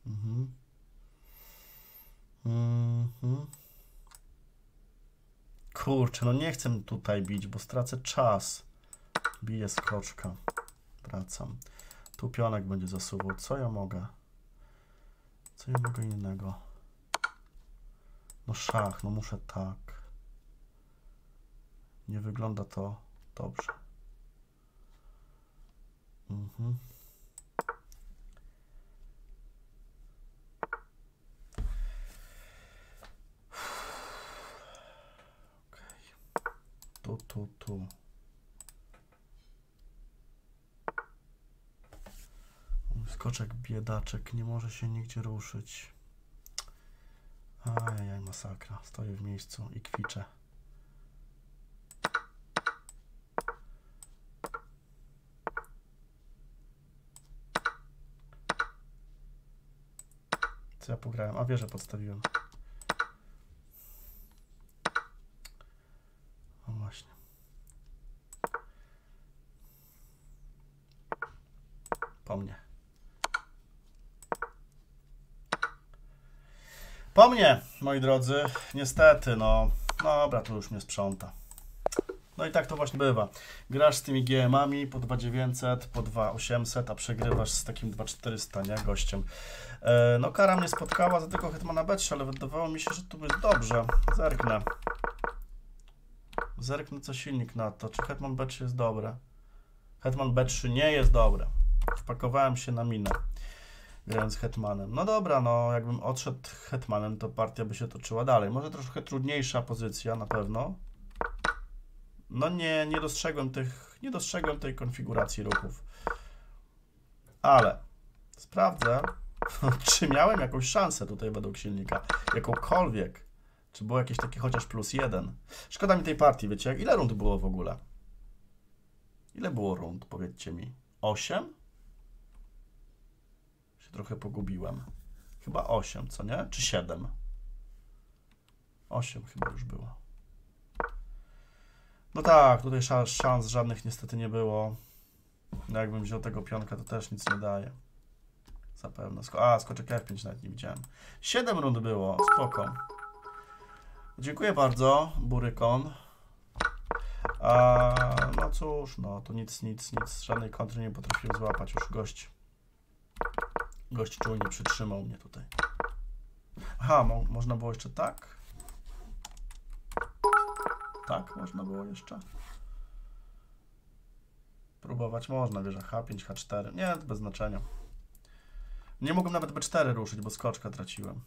Mhm. Mhm. Kurczę, no nie chcę tutaj bić, bo stracę czas. Biję skoczka. Wracam. Tu pionek będzie zasuwał. Co ja mogę? Co ja mogę innego? No szach, no muszę tak. Nie wygląda to dobrze. Mhm. Tu, tu, tu. Skoczek biedaczek nie może się nigdzie ruszyć. Ajajaj, masakra. Stoję w miejscu i kwiczę. Pograłem? A wieżę podstawiłem. O właśnie. Po mnie. Po mnie, moi drodzy. Niestety, no. Dobra, to już mnie sprząta. No i tak to właśnie bywa. Grasz z tymi GM-ami po 2900, po 2800, a przegrywasz z takim 2400, nie? Gościem. E, no kara mnie spotkała za tylko Hetmana B3, ale wydawało mi się, że tu jest dobrze. Zerknę. Zerknę co silnik na to, czy Hetman B3 jest dobre. Hetman B3 nie jest dobre. Wpakowałem się na minę, grając Hetmanem. No dobra, no jakbym odszedł Hetmanem, to partia by się toczyła dalej. Może troszkę trudniejsza pozycja na pewno. No nie, nie dostrzegłem tych, nie dostrzegłem tej konfiguracji ruchów. Ale sprawdzę, czy miałem jakąś szansę tutaj według silnika. Jakąkolwiek. Czy było jakieś takie chociaż plus jeden. Szkoda mi tej partii, wiecie, ile rund było w ogóle? Ile było rund, powiedzcie mi? 8? Się trochę pogubiłem. Chyba 8, co nie? Czy 7? 8 chyba już było. No tak, tutaj szans, żadnych niestety nie było. No jakbym wziął tego pionka, to też nic nie daje. Zapewne. Sko A, skoczek F5 nawet nie widziałem. 7 rund było, spoko. Dziękuję bardzo, Burykon. A, no cóż, no to nic, nic, nic. Żadnej kontry nie potrafiłem złapać. Już gość. Gość czujnie przytrzymał mnie tutaj. Aha, mo można było jeszcze tak? Tak, można było jeszcze. Próbować można, wieża H5, H4. Nie, bez znaczenia. Nie mogłem nawet B4 ruszyć, bo skoczka traciłem.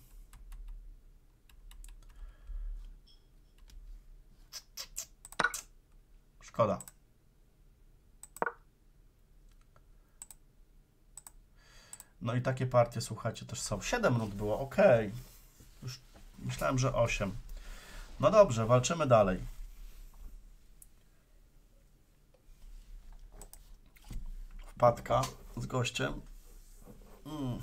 Szkoda. No i takie partie, słuchajcie, też są. 7 rund było, ok. Już myślałem, że 8. No dobrze, walczymy dalej. Wpadka z gościem. Mm.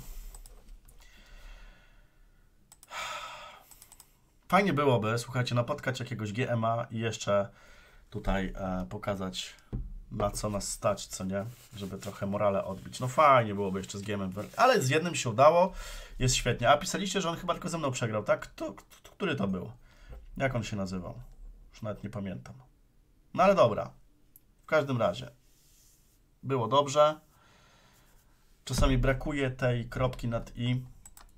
Fajnie byłoby, słuchajcie, napotkać jakiegoś GMA i jeszcze tutaj e, pokazać na co nas stać, co nie, żeby trochę morale odbić. No fajnie byłoby jeszcze z GM, ale z jednym się udało, jest świetnie. A pisaliście, że on chyba tylko ze mną przegrał, tak? Kto, który to był? Jak on się nazywał? Już nawet nie pamiętam. No ale dobra. W każdym razie. Było dobrze. Czasami brakuje tej kropki nad i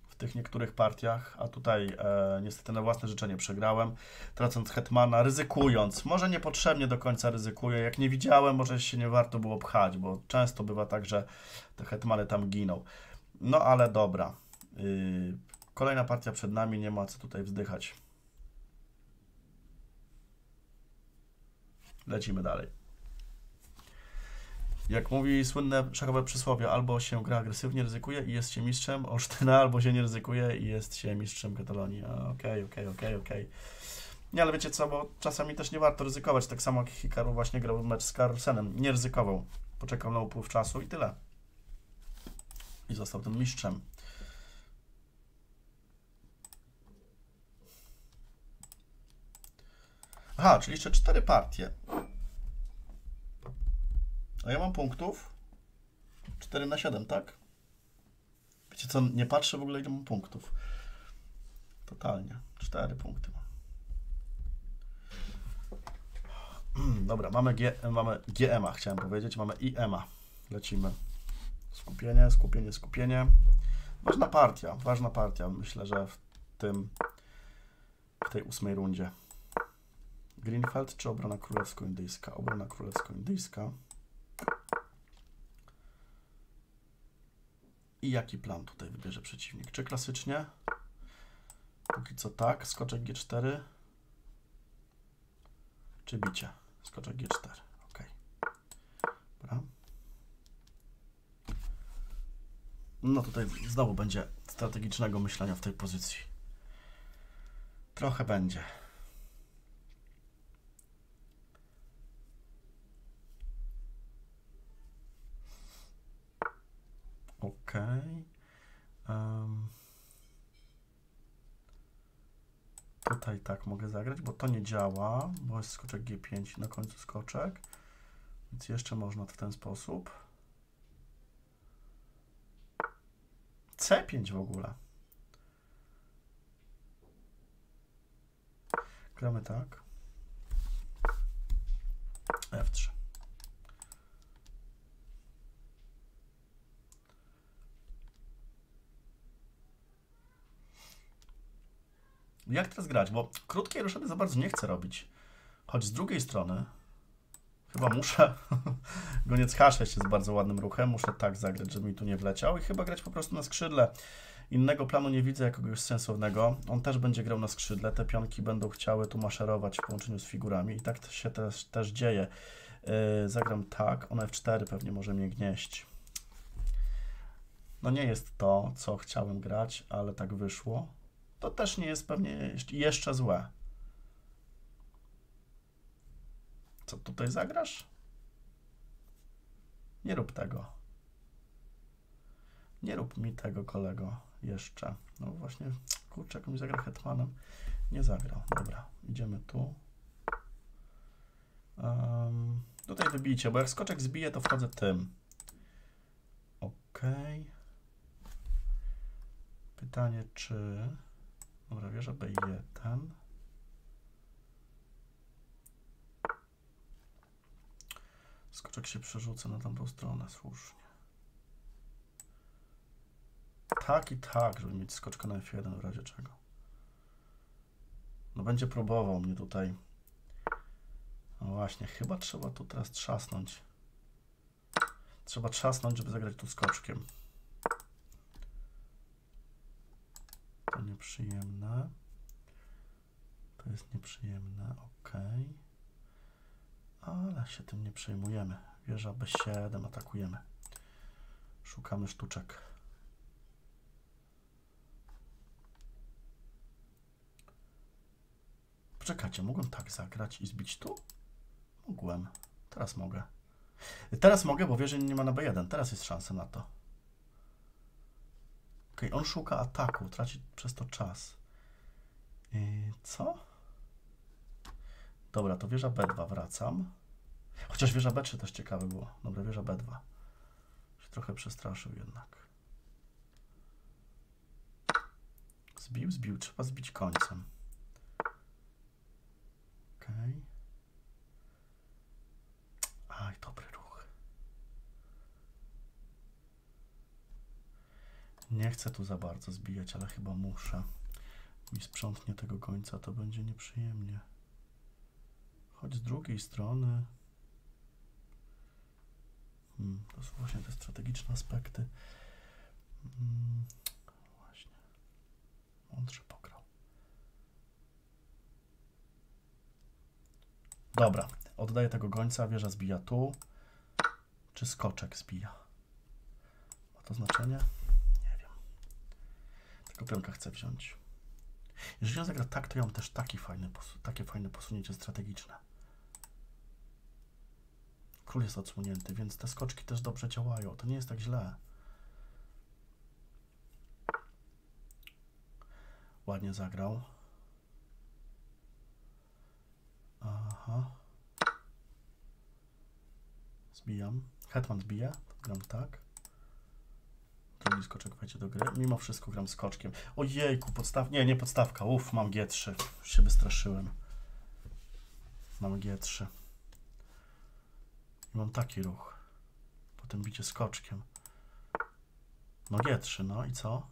w tych niektórych partiach, a tutaj e, niestety na własne życzenie przegrałem, tracąc hetmana, ryzykując. Może niepotrzebnie do końca ryzykuję. Jak nie widziałem, może się nie warto było pchać, bo często bywa tak, że te hetmany tam giną. No ale dobra. Yy, kolejna partia przed nami, nie ma co tutaj wzdychać. Lecimy dalej. Jak mówi słynne szachowe przysłowie, albo się gra agresywnie, ryzykuje i jest się mistrzem Olsztyna, albo się nie ryzykuje i jest się mistrzem Katalonii. Okej, okej, okej, okej. Nie, ale wiecie co, bo czasami też nie warto ryzykować. Tak samo jak Hikaru właśnie grał mecz z Carlsenem. Nie ryzykował. Poczekał na upływ czasu i tyle. I został tym mistrzem. Aha, czyli jeszcze cztery partie. A ja mam punktów 4 na 7, tak? Wiecie co, nie patrzę w ogóle ile mam punktów. Totalnie. 4 punkty mam. Dobra, mamy, G, mamy GMA, chciałem powiedzieć, mamy IMA. Lecimy. Skupienie, skupienie, skupienie. Ważna partia, ważna partia. Myślę, że w tym, w tej ósmej rundzie. Greenfield czy obrona królewsko-indyjska? Obrona królewsko-indyjska. I jaki plan tutaj wybierze przeciwnik? Czy klasycznie? Póki co tak. Skoczek G4. Czy bicie? Skoczek G4. Ok. Dobra. No tutaj znowu będzie strategicznego myślenia w tej pozycji. Trochę będzie. Ok. Em, tutaj tak mogę zagrać, bo to nie działa, bo jest skoczek G5 na końcu skoczek. Więc jeszcze można w ten sposób. C5 w ogóle. Gramy tak. F3. Jak teraz grać? Bo krótkiej ruszady za bardzo nie chcę robić. Choć z drugiej strony chyba muszę. Goniec H6 jest bardzo ładnym ruchem. Muszę tak zagrać, żeby mi tu nie wleciał i chyba grać po prostu na skrzydle. Innego planu nie widzę jakiegoś sensownego. On też będzie grał na skrzydle. Te pionki będą chciały tu maszerować w połączeniu z figurami i tak to się też, też dzieje. Yy, zagram tak. On F4 pewnie może mnie gnieść. No nie jest to, co chciałem grać, ale tak wyszło to też nie jest pewnie jeszcze złe. Co tutaj zagrasz? Nie rób tego. Nie rób mi tego, kolego, jeszcze. No właśnie, kurczę, jak mi zagra hetmanem. Nie zagrał. Dobra, idziemy tu. Um, tutaj wybicie, bo jak skoczek zbije, to wchodzę tym. Ok. Pytanie, czy... Dobra, wieża B1. Skoczek się przerzuca na tamtą stronę, słusznie. Tak i tak, żeby mieć skoczka na F1 w razie czego. No będzie próbował mnie tutaj. No właśnie, chyba trzeba tu teraz trzasnąć. Trzeba trzasnąć, żeby zagrać tu skoczkiem. To nieprzyjemne. To jest nieprzyjemne, ok. Ale się tym nie przejmujemy. Wieża B7, atakujemy. Szukamy sztuczek. Poczekajcie, mogłem tak zagrać i zbić tu? Mogłem. Teraz mogę. Teraz mogę, bo wieży nie ma na B1. Teraz jest szansa na to. Ok, on szuka ataku, traci przez to czas. I co? Dobra, to wieża B2 wracam. Chociaż wieża B3 też ciekawe było. Dobra, wieża B2. Się trochę przestraszył jednak. Zbił, zbił. Trzeba zbić końcem. Ok. Aj, dobry ruch. Nie chcę tu za bardzo zbijać, ale chyba muszę. Mi sprzątnie tego końca, to będzie nieprzyjemnie. Choć z drugiej strony... Hmm, to są właśnie te strategiczne aspekty. Hmm, właśnie. Mądrze pograł. Dobra, oddaję tego gońca, wieża zbija tu. Czy skoczek zbija? Ma to znaczenie? Pionka chcę wziąć. Jeżeli on zagra tak, to ja mam też taki fajny, takie fajne posunięcie strategiczne. Król jest odsłonięty, więc te skoczki też dobrze działają. To nie jest tak źle. Ładnie zagrał. Aha. Zbijam. Hetman zbija. Gram tak. Drugi skoczek wejdzie do gry. Mimo wszystko gram skoczkiem. Ojejku, podstaw... Nie, nie podstawka. Uff, mam G3. Już się wystraszyłem. Mam G3. I mam taki ruch. Potem bicie skoczkiem. No G3, no i co?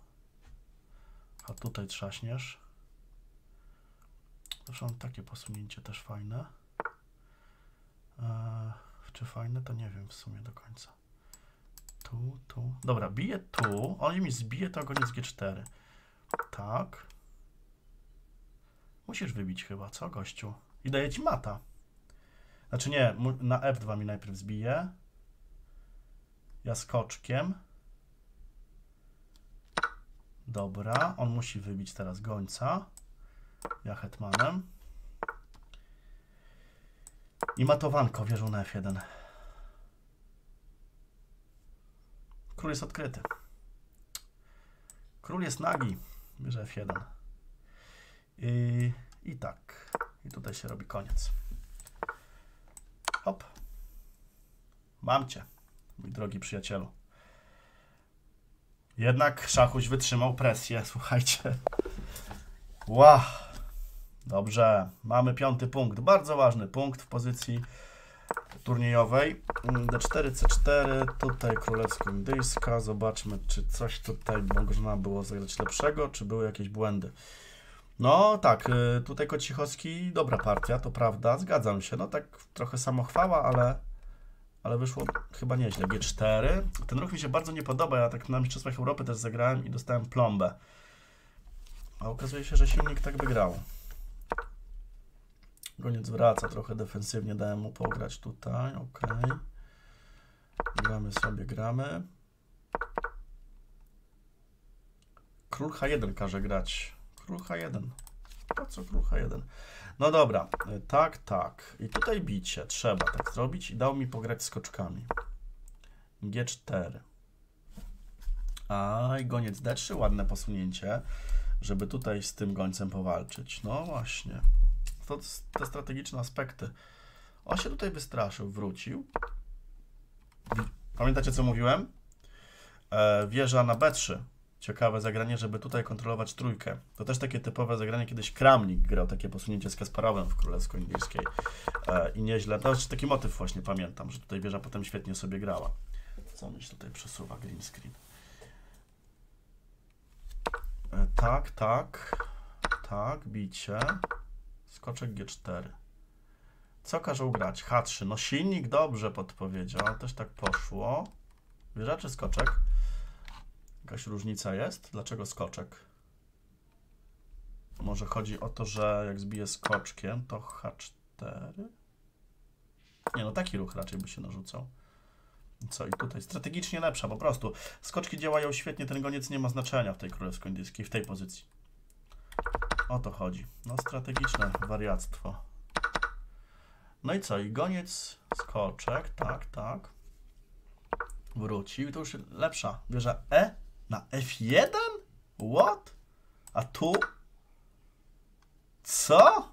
A tutaj trzaśniesz. Zresztą takie posunięcie też fajne. Eee, czy fajne, to nie wiem w sumie do końca. Tu, tu. Dobra, bije tu. On mi zbije to koniec G4. Tak. Musisz wybić chyba, co gościu? I daje ci mata. Znaczy nie, na F2 mi najpierw zbije. Ja skoczkiem. Dobra, on musi wybić teraz gońca. Ja hetmanem. I matowanko wieżą na F1. Król jest odkryty. Król jest nagi. Bierze F1. I, I tak. I tutaj się robi koniec. Hop. Mam cię, mój drogi przyjacielu. Jednak Szachuś wytrzymał presję, słuchajcie. Ła. Dobrze, mamy piąty punkt. Bardzo ważny punkt w pozycji turniejowej. Mm, D4, C4, tutaj królewsko-indyjska. Zobaczmy, czy coś tutaj można było zagrać lepszego, czy były jakieś błędy. No tak, y, tutaj Kocichowski, dobra partia, to prawda, zgadzam się. No tak trochę samochwała, ale, ale wyszło chyba nieźle. G4. Ten ruch mi się bardzo nie podoba, ja tak na Mistrzostwach Europy też zagrałem i dostałem plombę. A okazuje się, że silnik tak wygrał. Goniec wraca, trochę defensywnie dałem mu pograć tutaj, ok. Gramy sobie, gramy. Król H1 każe grać. Król H1. Po co król H1? No dobra, y, tak, tak. I tutaj bicie trzeba tak zrobić i dał mi pograć skoczkami. G4. A i goniec D3, ładne posunięcie, żeby tutaj z tym gońcem powalczyć. No właśnie. To te strategiczne aspekty. On się tutaj wystraszył, wrócił. Pamiętacie co mówiłem? E, wieża na B3. Ciekawe zagranie, żeby tutaj kontrolować trójkę. To też takie typowe zagranie, kiedyś Kramnik grał takie posunięcie z Kasparowem w Królewsko-Indyjskiej e, i nieźle. To jest taki motyw właśnie pamiętam, że tutaj wieża potem świetnie sobie grała. Co mi się tutaj przesuwa green screen? E, tak, tak, tak, bicie. Skoczek G4. Co każą grać? H3. No silnik dobrze podpowiedział, też tak poszło. Wieża czy skoczek? Jakaś różnica jest? Dlaczego skoczek? Może chodzi o to, że jak zbiję skoczkiem, to H4? Nie, no taki ruch raczej by się narzucał. Co i tutaj? Strategicznie lepsza, po prostu. Skoczki działają świetnie, ten goniec nie ma znaczenia w tej królewsko-indyjskiej, w tej pozycji. O to chodzi. No, strategiczne wariactwo. No i co? I goniec, skoczek, tak, tak. Wrócił to już lepsza. Bierze E na F1? What? A tu? Co?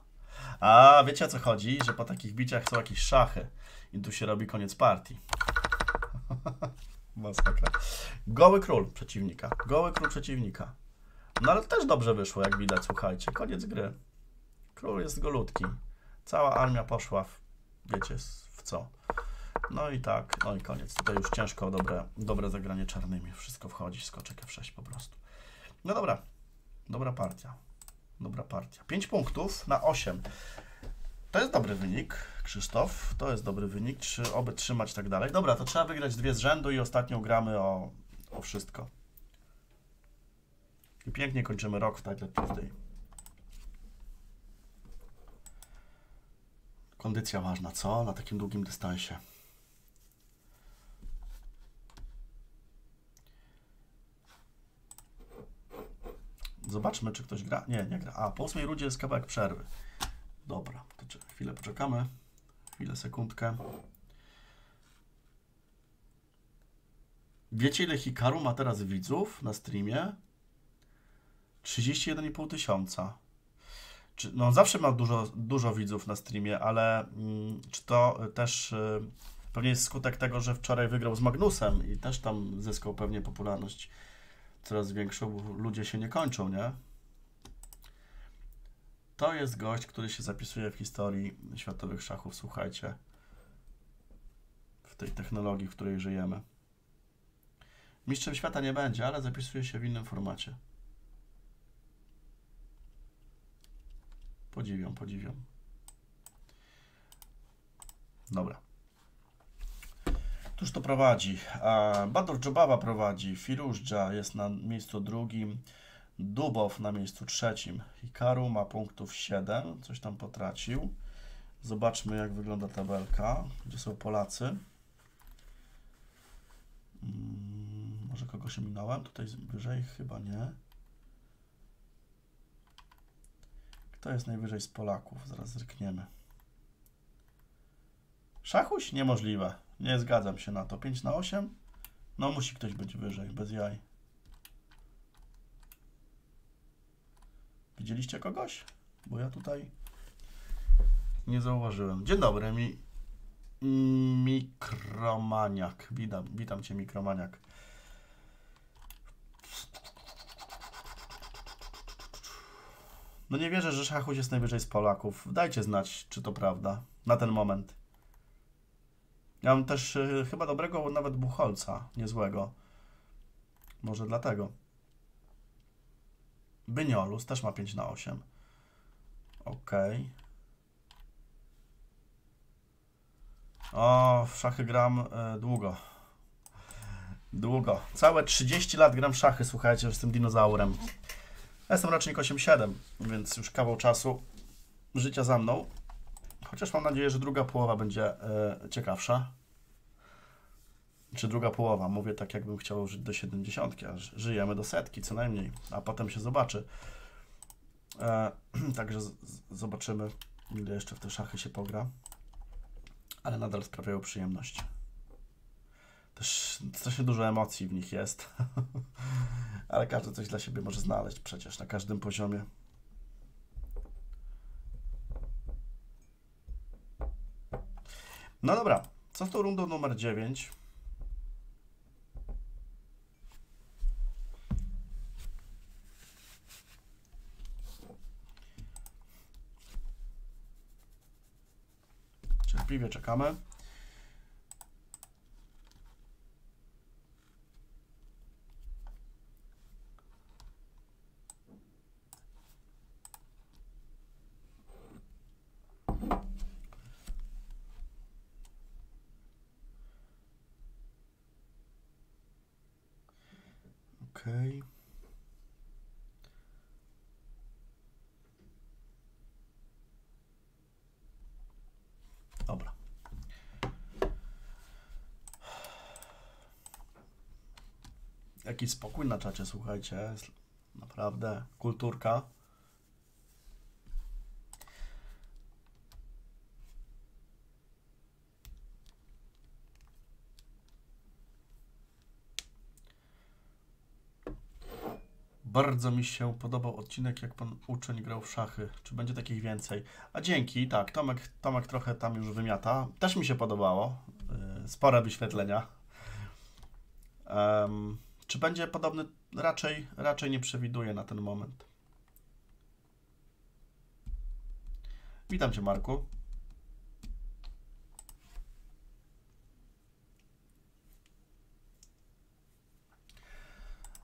A wiecie o co chodzi? Że po takich biciach są jakieś szachy. I tu się robi koniec partii. Masakra. Goły król przeciwnika. Goły król przeciwnika. No ale też dobrze wyszło, jak widać, słuchajcie. Koniec gry. Król jest golutki. Cała armia poszła w, wiecie, w co. No i tak, no i koniec. Tutaj już ciężko dobre, dobre zagranie czarnymi. Wszystko wchodzi, skoczek F6 po prostu. No dobra, dobra partia. Dobra partia. 5 punktów na 8. To jest dobry wynik, Krzysztof. To jest dobry wynik. Czy oby trzymać tak dalej. Dobra, to trzeba wygrać dwie z rzędu i ostatnią gramy o, o wszystko. I pięknie kończymy rok w Title Tuesday. Kondycja ważna, co? Na takim długim dystansie. Zobaczmy, czy ktoś gra. Nie, nie gra. A, po ósmej rundzie jest kawałek przerwy. Dobra, to chwilę poczekamy. Chwilę, sekundkę. Wiecie, ile Hikaru ma teraz widzów na streamie? 31,5 tysiąca. No, zawsze ma dużo, dużo widzów na streamie, ale mm, czy to też y, pewnie jest skutek tego, że wczoraj wygrał z Magnusem i też tam zyskał pewnie popularność. coraz większą, bo ludzie się nie kończą, nie? To jest gość, który się zapisuje w historii światowych szachów, słuchajcie. W tej technologii, w której żyjemy. Mistrzem świata nie będzie, ale zapisuje się w innym formacie. Podziwiam, podziwiam. Dobra. Któż to prowadzi? A, Badur Dżobawa prowadzi, Firużdża jest na miejscu drugim, Dubow na miejscu trzecim. Hikaru ma punktów 7, coś tam potracił. Zobaczmy, jak wygląda tabelka, gdzie są Polacy. Mm, może kogoś minąłem? Tutaj wyżej? Chyba nie. Kto jest najwyżej z Polaków? Zaraz zrykniemy. Szachuś? Niemożliwe. Nie zgadzam się na to. 5 na 8? No musi ktoś być wyżej, bez jaj. Widzieliście kogoś? Bo ja tutaj nie zauważyłem. Dzień dobry, mi... Mikromaniak. Witam, witam Cię, Mikromaniak. No nie wierzę, że Szachuś jest najwyżej z Polaków. Dajcie znać, czy to prawda. Na ten moment. Ja mam też y, chyba dobrego nawet Buchholca, niezłego. Może dlatego. Byniolus też ma 5 na 8. Ok. O, w szachy gram y, długo. Długo. Całe 30 lat gram w szachy, słuchajcie, z tym dinozaurem. Ja jestem rocznik 8-7, więc już kawał czasu życia za mną. Chociaż mam nadzieję, że druga połowa będzie e, ciekawsza. Czy druga połowa? Mówię tak, jakbym chciał żyć do 70, a ży- żyjemy do setki co najmniej, a potem się zobaczy. E, także z, zobaczymy, ile jeszcze w te szachy się pogra. Ale nadal sprawiają przyjemność. Też dużo emocji w nich jest. Ale każdy coś dla siebie może znaleźć przecież na każdym poziomie. No dobra, co z tą rundą numer 9? Cierpliwie czekamy. Okej. Dobra. Jaki spokój na czacie, słuchajcie. Naprawdę kulturka. Bardzo mi się podobał odcinek, jak pan uczeń grał w szachy. Czy będzie takich więcej? A dzięki, tak, Tomek, Tomek trochę tam już wymiata. Też mi się podobało. Yy, Spore wyświetlenia. Em, czy będzie podobny? Raczej, raczej nie przewiduję na ten moment. Witam Cię, Marku.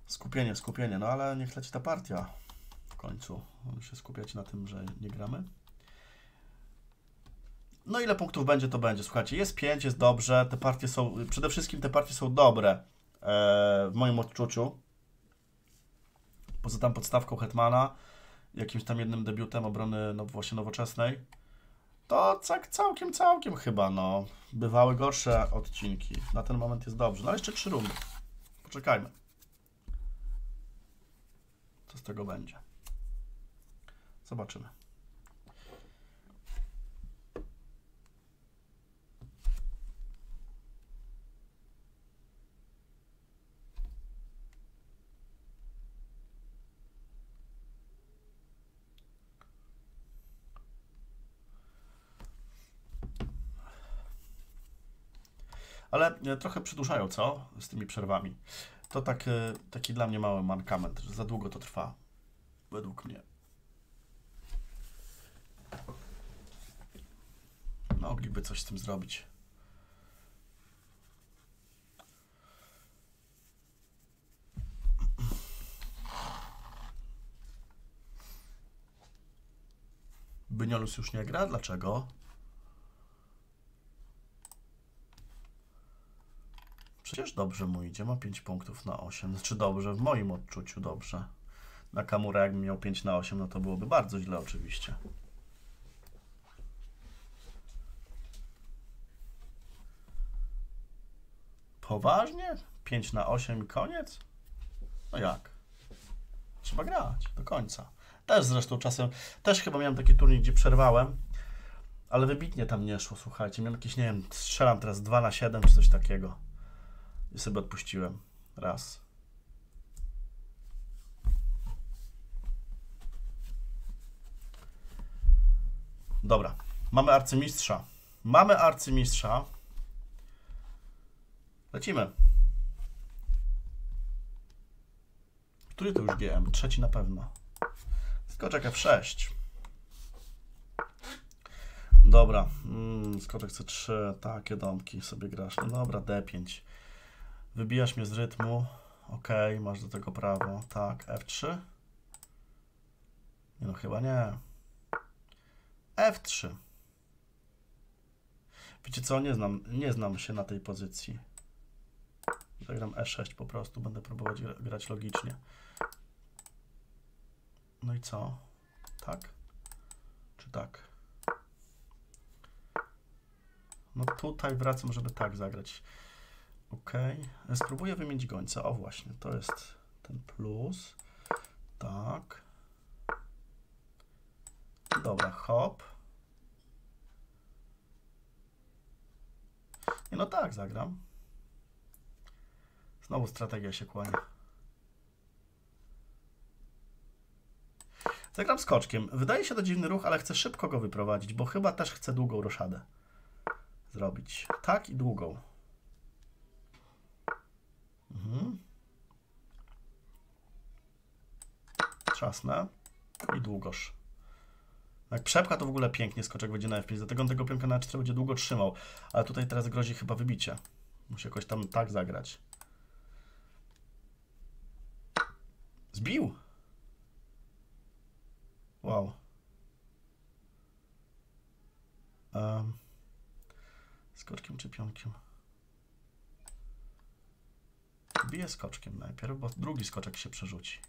Skupienie, skupienie, no ale niech leci ta partia w końcu. Się skupiać na tym, że nie gramy. No ile punktów będzie, to będzie. Słuchajcie, jest 5, jest dobrze. Te partie są, przede wszystkim te partie są dobre e, w moim odczuciu. Poza tam podstawką Hetmana, jakimś tam jednym debiutem obrony no, właśnie nowoczesnej. To tak całkiem, całkiem chyba, no. Bywały gorsze odcinki. Na ten moment jest dobrze. No jeszcze trzy rundy. Poczekajmy. Co z tego będzie? Zobaczymy. Ale e, trochę przedłużają, co? Z tymi przerwami. To tak, y, taki dla mnie mały mankament, że za długo to trwa. Według mnie. Mogliby coś z tym zrobić. Byniolus już nie gra? Dlaczego? Przecież dobrze mu idzie, ma 5 punktów na 8. Znaczy dobrze, w moim odczuciu dobrze. Na Kamura jakbym miał 5 na 8, no to byłoby bardzo źle oczywiście. Poważnie? 5 na 8 i koniec? No jak? Trzeba grać do końca. Też zresztą czasem, też chyba miałem taki turniej, gdzie przerwałem, ale wybitnie tam nie szło, słuchajcie. Miałem jakieś, nie wiem, strzelam teraz 2 na 7 czy coś takiego. I sobie odpuściłem. Raz. Dobra. Mamy arcymistrza. Mamy arcymistrza. Lecimy. Który to już GM? Trzeci na pewno. Skoczek F6. Dobra. Mm, skoczek C3. Takie domki sobie grasz. No dobra, D5. Wybijasz mnie z rytmu. Ok, masz do tego prawo. Tak, F3. Nie no, chyba nie. F3. Wiecie co, nie znam, nie znam się na tej pozycji. Zagram E6 po prostu, będę próbować gra- grać logicznie. No i co? Tak? Czy tak? No tutaj wracam, żeby tak zagrać. Ok. Spróbuję wymienić gońca. O właśnie, to jest ten plus. Tak. Dobra, hop. Nie, no tak, zagram. Znowu strategia się kłania. Zagram skoczkiem. Wydaje się to dziwny ruch, ale chcę szybko go wyprowadzić, bo chyba też chcę długą roszadę zrobić. Tak i długą. Mhm. Trzasnę i długoż. Jak przepcha, to w ogóle pięknie skoczek będzie na F5, dlatego on tego pionka na 4 będzie długo trzymał. Ale tutaj teraz grozi chyba wybicie. Musi jakoś tam tak zagrać. Zbił! Wow. Um, skoczkiem czy pionkiem? Biję skoczkiem najpierw, bo drugi skoczek się przerzuci.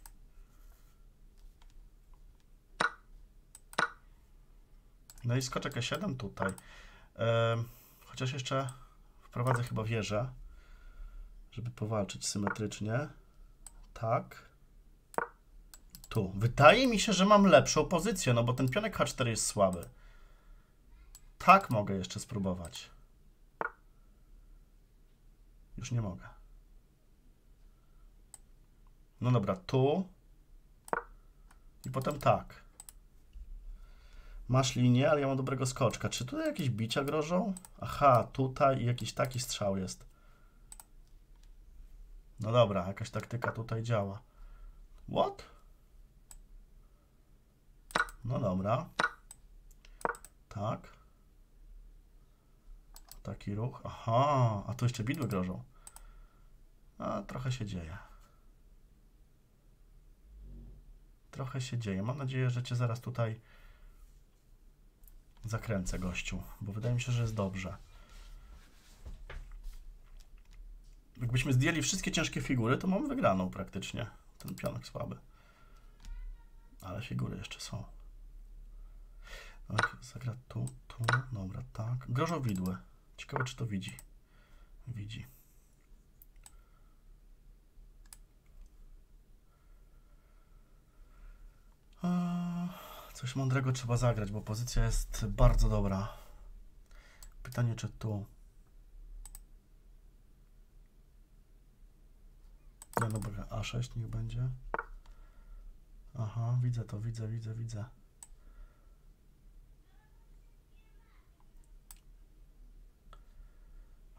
No i skoczek E7 tutaj. Chociaż jeszcze wprowadzę chyba wieżę, żeby powalczyć symetrycznie. Tak. Tu. Wydaje mi się, że mam lepszą pozycję, no bo ten pionek H4 jest słaby. Tak mogę jeszcze spróbować. Już nie mogę. No dobra, tu. I potem tak. Masz linię, ale ja mam dobrego skoczka. Czy tutaj jakieś bicia grożą? Aha, tutaj jakiś taki strzał jest. No dobra, jakaś taktyka tutaj działa. What? No dobra. Tak. Taki ruch. Aha, a tu jeszcze bidły grożą. A, trochę się dzieje. Trochę się dzieje. Mam nadzieję, że cię zaraz tutaj zakręcę, gościu, bo wydaje mi się, że jest dobrze. Jakbyśmy zdjęli wszystkie ciężkie figury, to mamy wygraną praktycznie. Ten pionek słaby. Ale figury jeszcze są. Tak, zagra tu, tu, dobra, tak. Grożą widły. Ciekawe, czy to widzi. Widzi. Coś mądrego trzeba zagrać, bo pozycja jest bardzo dobra. Pytanie, czy tu. No dobra, A6 niech będzie. Aha, widzę to, widzę, widzę, widzę.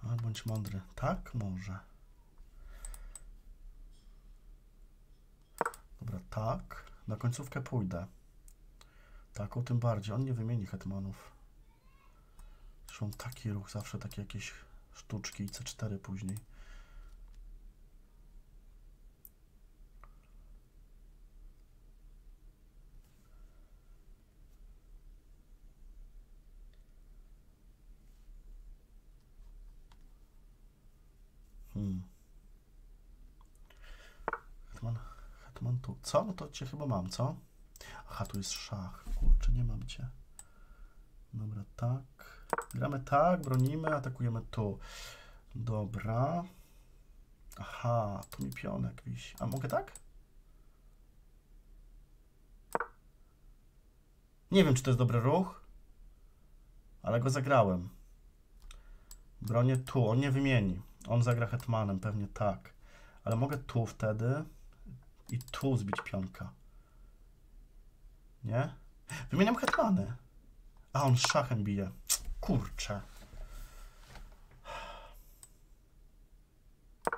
A, bądź mądry. Tak, może. tak. Na końcówkę pójdę. Taką tym bardziej. On nie wymieni hetmanów. Zresztą taki ruch, zawsze takie jakieś sztuczki i C4 później. Hmm. Hetman, hetman tu. Co? No to cię chyba mam, co? Aha, tu jest szach. Kurczę, nie mam cię. Dobra, tak. Gramy tak, bronimy, atakujemy tu. Dobra. Aha, tu mi pionek wisi. A mogę tak? Nie wiem, czy to jest dobry ruch, ale go zagrałem. Bronię tu, on nie wymieni. On zagra hetmanem, pewnie tak. Ale mogę tu wtedy i tu zbić pionka. Nie? Wymieniam hetmany. A on szachem bije. Kurczę.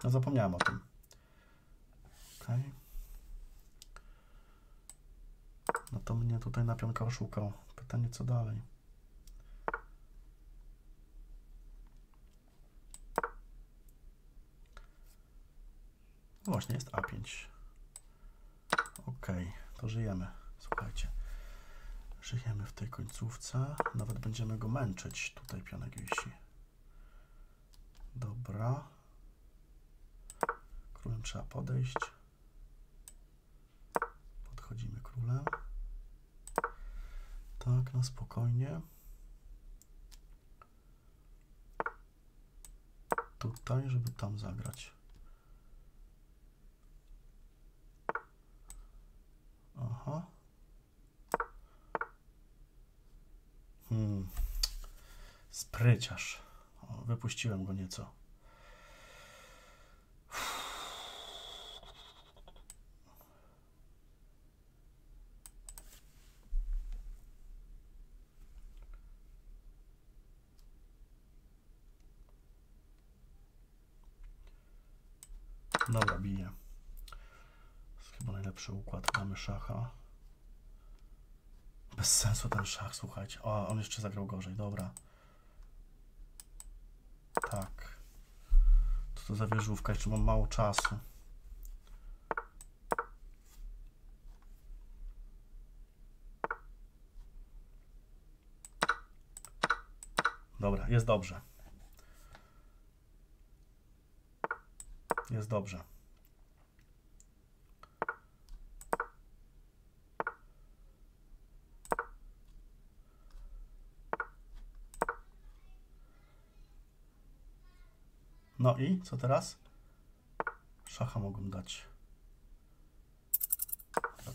No zapomniałem o tym. Okej. No to mnie tutaj na pionka oszukał. Pytanie co dalej. No Właśnie jest A5. Okej, to żyjemy. Słuchajcie. Żyjemy w tej końcówce. Nawet będziemy go męczyć. Tutaj pionek wisi. Dobra. Królem trzeba podejść. Podchodzimy królem. Tak, na spokojnie. Tutaj, żeby tam zagrać. Aha. Hmm. Spryciarz. O, wypuściłem go nieco. Dobra, bije. To jest chyba najlepszy układ. Mamy szacha. Bez sensu ten szach, słuchajcie. O, on jeszcze zagrał gorzej, dobra. Tak. Co to za wieżówka? Jeszcze mam mało czasu. Dobra, jest dobrze. Jest dobrze. No i co teraz? Szacha mogą dać.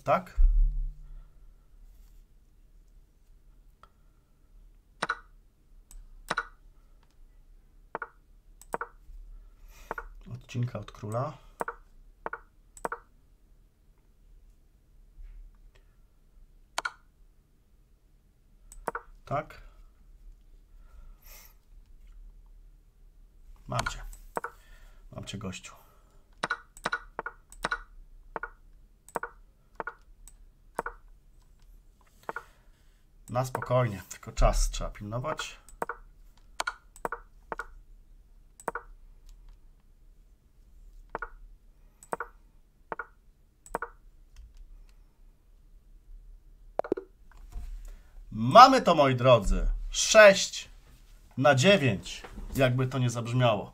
Tak? Odcinka od króla. Tak? Mam cię. Gościu. Na spokojnie, tylko czas trzeba pilnować. Mamy to, moi drodzy. 6 na 9, jakby to nie zabrzmiało.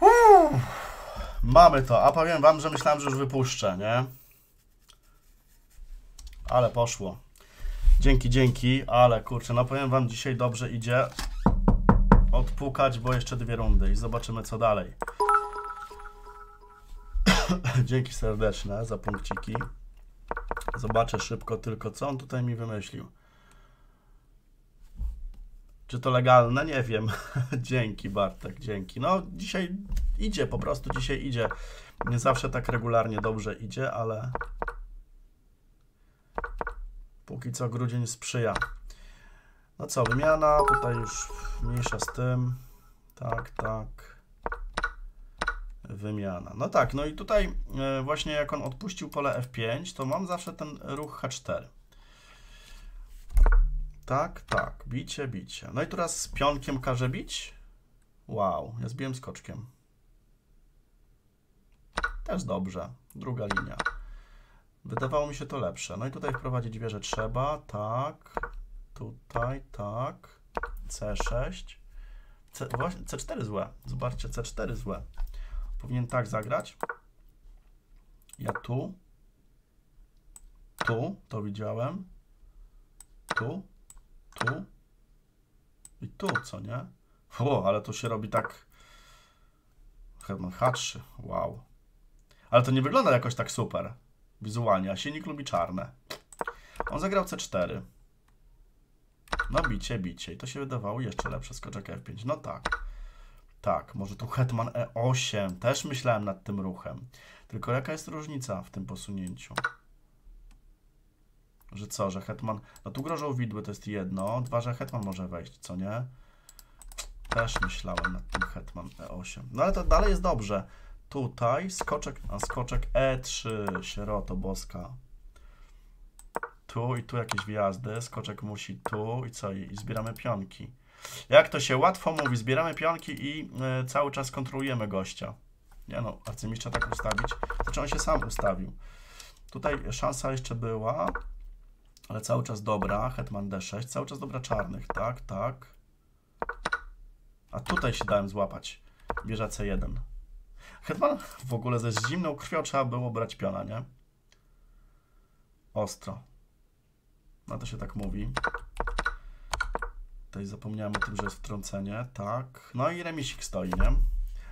Uff, mamy to, a powiem wam, że myślałem, że już wypuszczę, nie? Ale poszło. Dzięki, dzięki, ale kurczę, no powiem wam, dzisiaj dobrze idzie odpukać, bo jeszcze dwie rundy i zobaczymy co dalej. dzięki serdeczne za punkciki. Zobaczę szybko tylko, co on tutaj mi wymyślił. Czy to legalne? Nie wiem. dzięki Bartek, dzięki. No dzisiaj idzie, po prostu dzisiaj idzie. Nie zawsze tak regularnie dobrze idzie, ale póki co grudzień sprzyja. No co, wymiana, tutaj już mniejsza z tym. Tak, tak. Wymiana. No tak, no i tutaj e, właśnie jak on odpuścił pole F5, to mam zawsze ten ruch H4. Tak, tak, bicie, bicie. No i teraz z pionkiem każe bić. Wow, ja zbiłem skoczkiem. Też dobrze. Druga linia. Wydawało mi się to lepsze. No i tutaj wprowadzić wieżę trzeba. Tak. Tutaj, tak. C6. C, właśnie, C4 złe. Zobaczcie, C4 złe. Powinien tak zagrać. Ja tu. Tu, to widziałem. Tu. Tu. I tu, co nie? O, ale to się robi tak... Hetman H3. Wow. Ale to nie wygląda jakoś tak super wizualnie, a silnik lubi czarne. On zagrał C4. No bicie, bicie. I to się wydawało jeszcze lepsze skoczek F5. No tak. Tak, może tu Hetman E8. Też myślałem nad tym ruchem. Tylko jaka jest różnica w tym posunięciu? Że co, że Hetman... No tu grożą widły, to jest jedno. Dwa, że Hetman może wejść, co nie? Też myślałem nad tym Hetman E8. No ale to dalej jest dobrze. Tutaj skoczek, a skoczek E3, sieroto boska. Tu i tu jakieś wjazdy, skoczek musi tu i co, i, zbieramy pionki. Jak to się łatwo mówi, zbieramy pionki i y, cały czas kontrolujemy gościa. Nie no, arcymistrza tak ustawić, znaczy on się sam ustawił. Tutaj szansa jeszcze była, ale cały czas dobra, hetman D6, cały czas dobra czarnych, tak, tak. A tutaj się dałem złapać, bierze C1. Hetman w ogóle ze zimną krwią trzeba było brać piona, nie? Ostro. No to się tak mówi. Tutaj zapomniałem o tym, że jest wtrącenie. Tak. No i remisik stoi, nie?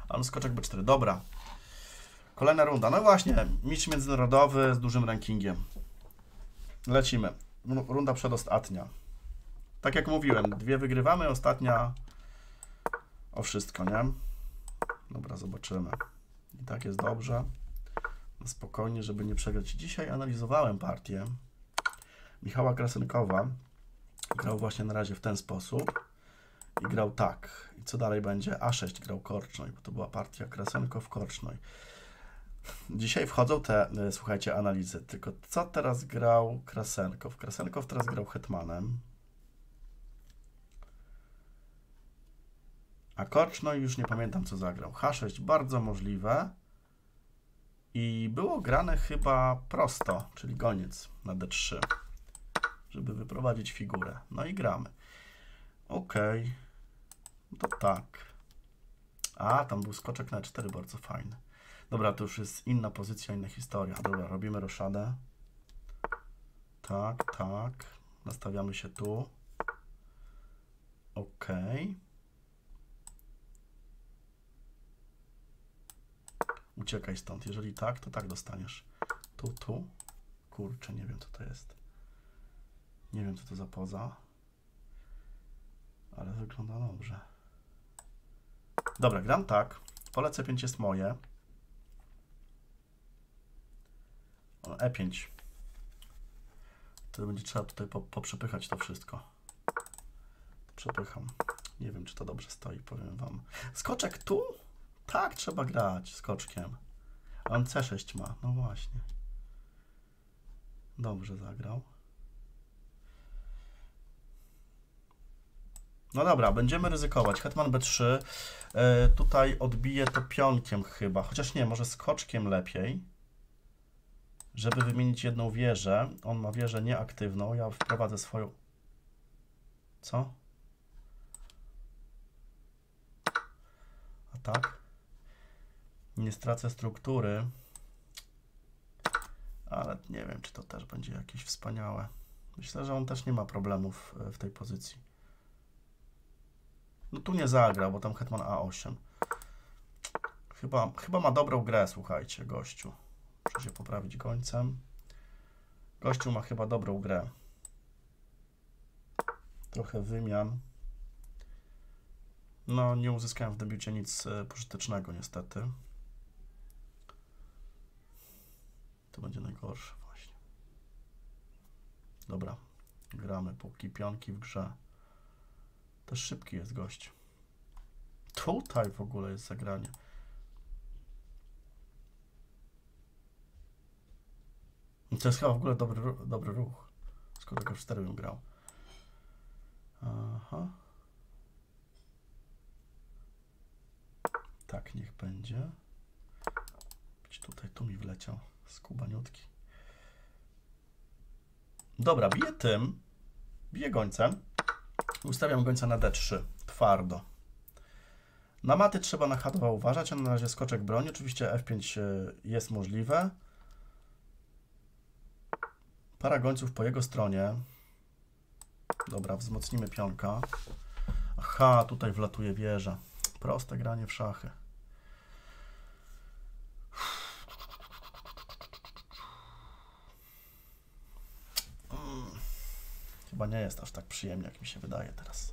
A on skoczek B4. Dobra. Kolejna runda. No właśnie, mistrz międzynarodowy z dużym rankingiem. Lecimy. Runda przedostatnia. Tak jak mówiłem, dwie wygrywamy, ostatnia o wszystko, nie? Dobra, zobaczymy. I tak jest dobrze. Spokojnie, żeby nie przegrać. Dzisiaj analizowałem partię Michała Krasenkowa. Grał właśnie na razie w ten sposób. I grał tak. I co dalej będzie? A6 grał Korcznoj, bo to była partia Krasenkow-Korcznoj. Dzisiaj wchodzą te, e, słuchajcie, analizy. Tylko co teraz grał Krasenkow? Krasenkow teraz grał Hetmanem. A Korcznoj już nie pamiętam co zagrał. H6 bardzo możliwe. I było grane chyba prosto, czyli goniec na D3, żeby wyprowadzić figurę. No i gramy. Ok. No to tak. A, tam był skoczek na 4 bardzo fajny. Dobra, to już jest inna pozycja, inna historia. Dobra, robimy roszadę. Tak, tak. Nastawiamy się tu. Ok. Uciekaj stąd. Jeżeli tak, to tak dostaniesz. Tu, tu. Kurczę, nie wiem co to jest. Nie wiem co to za poza. Ale wygląda dobrze. Dobra, gram tak. Pole C5 jest moje. O, E5. To będzie trzeba tutaj po, poprzepychać to wszystko. Przepycham. Nie wiem, czy to dobrze stoi, powiem wam. Skoczek tu? Tak, trzeba grać skoczkiem. A on C6 ma, no właśnie. Dobrze zagrał. No dobra, będziemy ryzykować. Hetman B3. E, tutaj odbije to pionkiem chyba. Chociaż nie, może skoczkiem lepiej. Żeby wymienić jedną wieżę. On ma wieżę nieaktywną. Ja wprowadzę swoją... Co? A tak? Nie stracę struktury. Ale nie wiem, czy to też będzie jakieś wspaniałe. Myślę, że on też nie ma problemów e, w tej pozycji. No tu nie zagrał, bo tam hetman A8. Chyba, chyba ma dobrą grę, słuchajcie, gościu. Muszę się poprawić gońcem. Gościu ma chyba dobrą grę. Trochę wymian. No, nie uzyskałem w debiucie nic e, pożytecznego, niestety. To będzie najgorsze właśnie. Dobra, gramy póki pionki w grze. Też szybki jest gość. Tutaj w ogóle jest zagranie. To jest chyba w ogóle dobry, dobry ruch. Skoro tylko w 4 bym grał. Aha. Tak, niech będzie. Być tutaj, tu mi wleciał. Skubaniutki. Dobra, biję tym. Biję gońcem. Ustawiam gońca na D3. Twardo. Na maty trzeba na H2 uważać, a na razie skoczek broni. Oczywiście F5 y, jest możliwe. Para gońców po jego stronie. Dobra, wzmocnimy pionka. Aha, tutaj wlatuje wieża. Proste granie w szachy. Chyba nie jest aż tak przyjemnie, jak mi się wydaje teraz.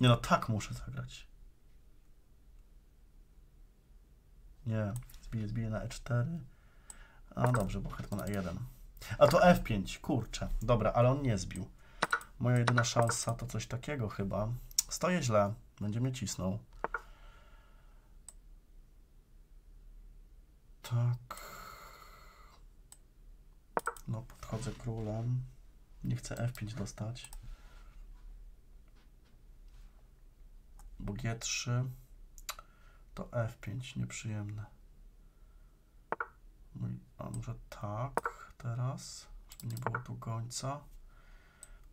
Nie no, tak muszę zagrać. Nie, zbiję, zbiję na E4. A dobrze, bo hetman E1. A to F5, kurczę. Dobra, ale on nie zbił. Moja jedyna szansa to coś takiego chyba. Stoję źle, będzie mnie cisnął. Tak. No, podchodzę królem. Nie chcę F5 dostać. Bo G3 to F5, nieprzyjemne. Mój, a może tak teraz, żeby nie było tu gońca.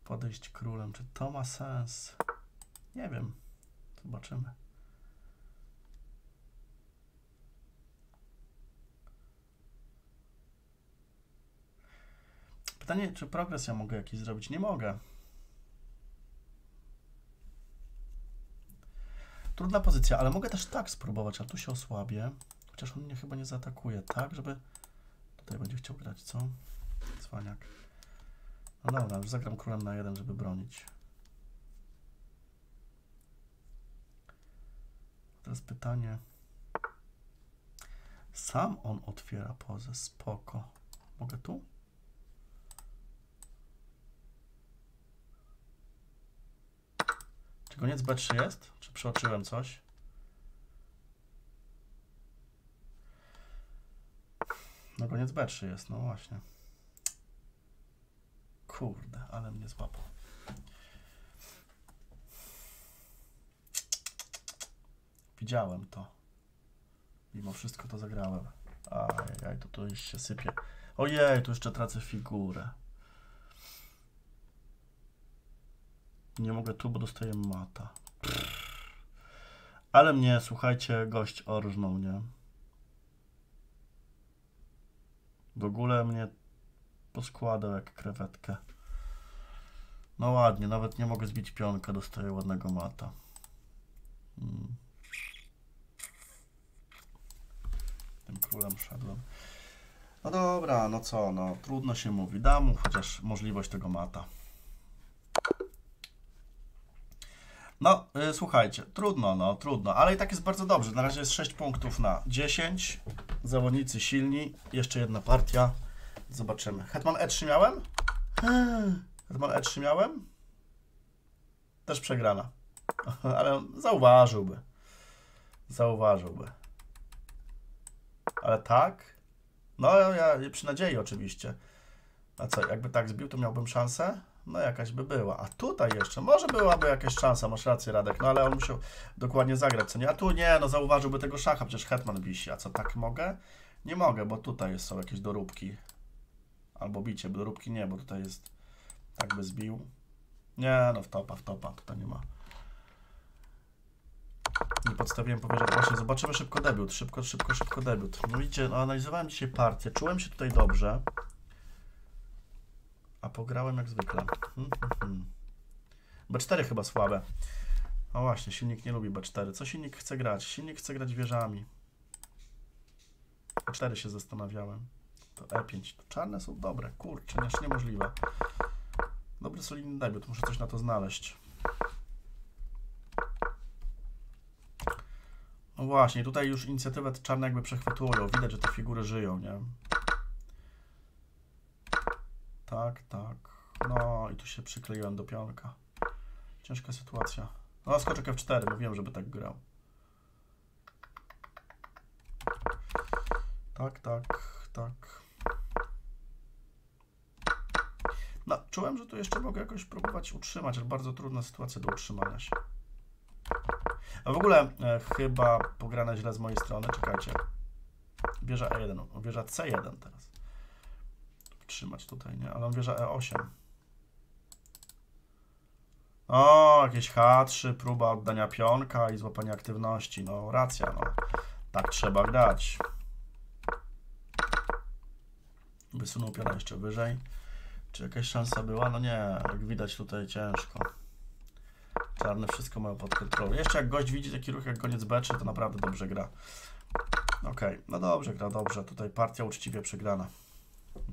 Podejść królem. Czy to ma sens? Nie wiem. Zobaczymy. Pytanie, czy progres ja mogę jakiś zrobić? Nie mogę. Trudna pozycja, ale mogę też tak spróbować, a tu się osłabię. Chociaż on mnie chyba nie zaatakuje, tak? Żeby... Tutaj będzie chciał grać, co? Cwaniak. No dobra, już zagram królem na jeden, żeby bronić. Teraz pytanie. Sam on otwiera pozę, spoko. Mogę tu? Koniec B3 jest? Czy przeoczyłem coś? No koniec B3 jest, no właśnie. Kurde, ale mnie złapał. Widziałem to. Mimo wszystko to zagrałem. Ajajaj, to tu już się sypie. Ojej, tu jeszcze tracę figurę. Nie mogę tu, bo dostaję mata. Ale mnie, słuchajcie, gość orżnął, nie? W ogóle mnie poskładał jak krewetkę. No ładnie, nawet nie mogę zbić pionka, dostaję ładnego mata. Mm. Tym królem szedłem. No dobra, no co, no trudno się mówi. Dam mu chociaż możliwość tego mata. No, y, słuchajcie, trudno, no, trudno, ale i tak jest bardzo dobrze. Na razie jest 6 punktów na 10. Zawodnicy silni. Jeszcze jedna partia. Zobaczymy. Hetman E3 miałem? Hetman E3 miałem? Też przegrana. Ale zauważyłby. Zauważyłby. Ale tak? No, ja przy nadziei oczywiście. A co, jakby tak zbił, to miałbym szansę? No jakaś by była. A tutaj jeszcze, może byłaby jakaś szansa, masz rację Radek, no ale on musiał dokładnie zagrać, co nie? A tu nie, no zauważyłby tego szacha, przecież hetman wisi. A co, tak mogę? Nie mogę, bo tutaj są jakieś doróbki. Albo bicie, bo doróbki nie, bo tutaj jest, tak by zbił. Nie, no w topa, w topa, tutaj nie ma. Nie podstawiłem powyżej, właśnie zobaczymy szybko debiut, szybko, szybko, szybko debiut. No widzicie, no, analizowałem dzisiaj partię, czułem się tutaj dobrze. A pograłem jak zwykle. Hmm, hmm, hmm. B4 chyba słabe. No właśnie, silnik nie lubi B4. Co silnik chce grać? Silnik chce grać wieżami. B4 się zastanawiałem. To E5. To czarne są dobre. Kurczę, aż niemożliwe. Dobry, solidny debiut. Muszę coś na to znaleźć. No właśnie, tutaj już inicjatywę czarne jakby przechwytują. Widać, że te figury żyją, nie? Tak, tak. No i tu się przykleiłem do pionka. Ciężka sytuacja. No, skoczek F4, mówiłem, żeby tak grał. Tak, tak, tak. No, czułem, że tu jeszcze mogę jakoś próbować utrzymać, ale bardzo trudna sytuacja do utrzymania się. A w ogóle e, chyba pograne źle z mojej strony, czekajcie. Wieża E1, wieża C1 teraz. Trzymać tutaj, nie? Ale on wieża E8. O, jakieś H3, próba oddania pionka i złapania aktywności. No, racja, no. Tak trzeba grać. Wysunął piona jeszcze wyżej. Czy jakaś szansa była? No nie, jak widać tutaj ciężko. Czarne wszystko mają pod kontrolą. Jeszcze jak gość widzi taki ruch jak koniec beczy, to naprawdę dobrze gra. Okej, no dobrze, gra dobrze. Tutaj partia uczciwie przegrana.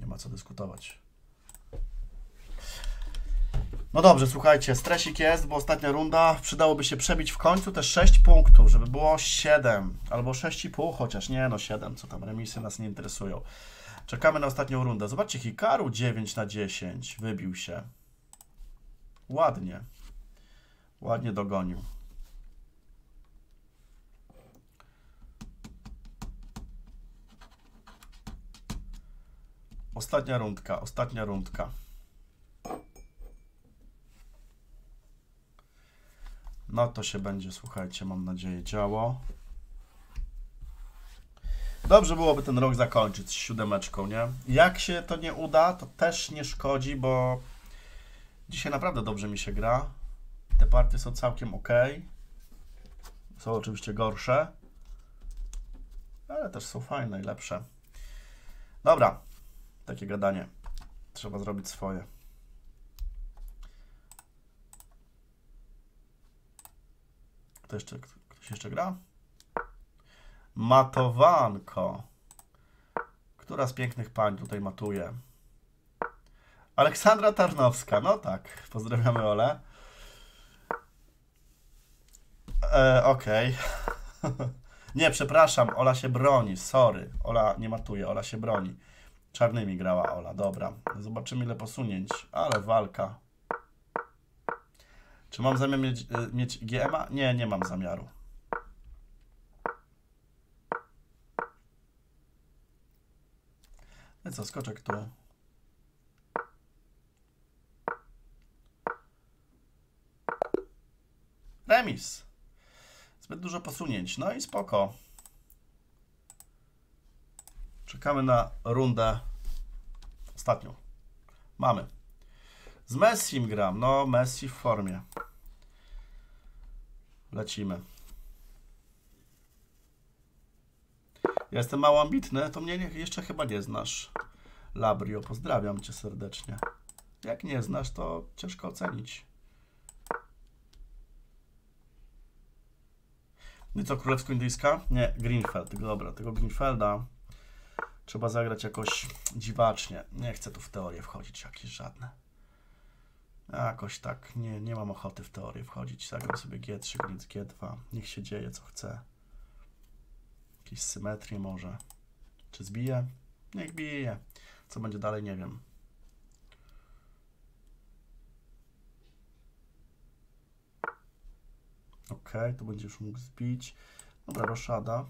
Nie ma co dyskutować. No dobrze, słuchajcie, stresik jest, bo ostatnia runda. Przydałoby się przebić w końcu te 6 punktów, żeby było 7 albo 6,5, chociaż nie, no 7, co tam, remisy nas nie interesują. Czekamy na ostatnią rundę. Zobaczcie, Hikaru 9 na 10 wybił się. Ładnie. Ładnie dogonił. Ostatnia rundka, ostatnia rundka. No to się będzie, słuchajcie, mam nadzieję, działo. Dobrze byłoby ten rok zakończyć z siódemeczką, nie? Jak się to nie uda, to też nie szkodzi, bo dzisiaj naprawdę dobrze mi się gra. Te partie są całkiem ok. Są oczywiście gorsze, ale też są fajne i lepsze. Dobra, takie gadanie. Trzeba zrobić swoje. Kto jeszcze, ktoś jeszcze gra? Matowanko. Która z pięknych pań tutaj matuje? Aleksandra Tarnowska. No tak, pozdrawiamy Ole. E, Okej. nie, przepraszam, Ola się broni, sorry. Ola nie matuje, Ola się broni. Czarnymi grała Ola, dobra. Zobaczymy ile posunięć, ale walka. Czy mam zamiar mieć, e, mieć GMA? Nie, nie mam zamiaru. No co, skoczek tu. Remis. Zbyt dużo posunięć. No i spoko. Czekamy na rundę ostatnią. Mamy. Z Messim gram. No, Messi w formie. Lecimy. Jestem mało ambitny, to mnie nie, jeszcze chyba nie znasz. Labrio, pozdrawiam cię serdecznie. Jak nie znasz, to ciężko ocenić. No co, królewsko-indyjska? Nie, Greenfeld. Dobra, tego Greenfelda trzeba zagrać jakoś dziwacznie. Nie chcę tu w teorię wchodzić, jakieś żadne. Jakoś tak, nie, nie mam ochoty w teorię wchodzić. Zagram sobie G3, więc G2. Niech się dzieje, co chce. Jakieś symetrie może. Czy zbije? Niech bije. Co będzie dalej, nie wiem. Ok, to będzie już mógł zbić. Dobra, roszada.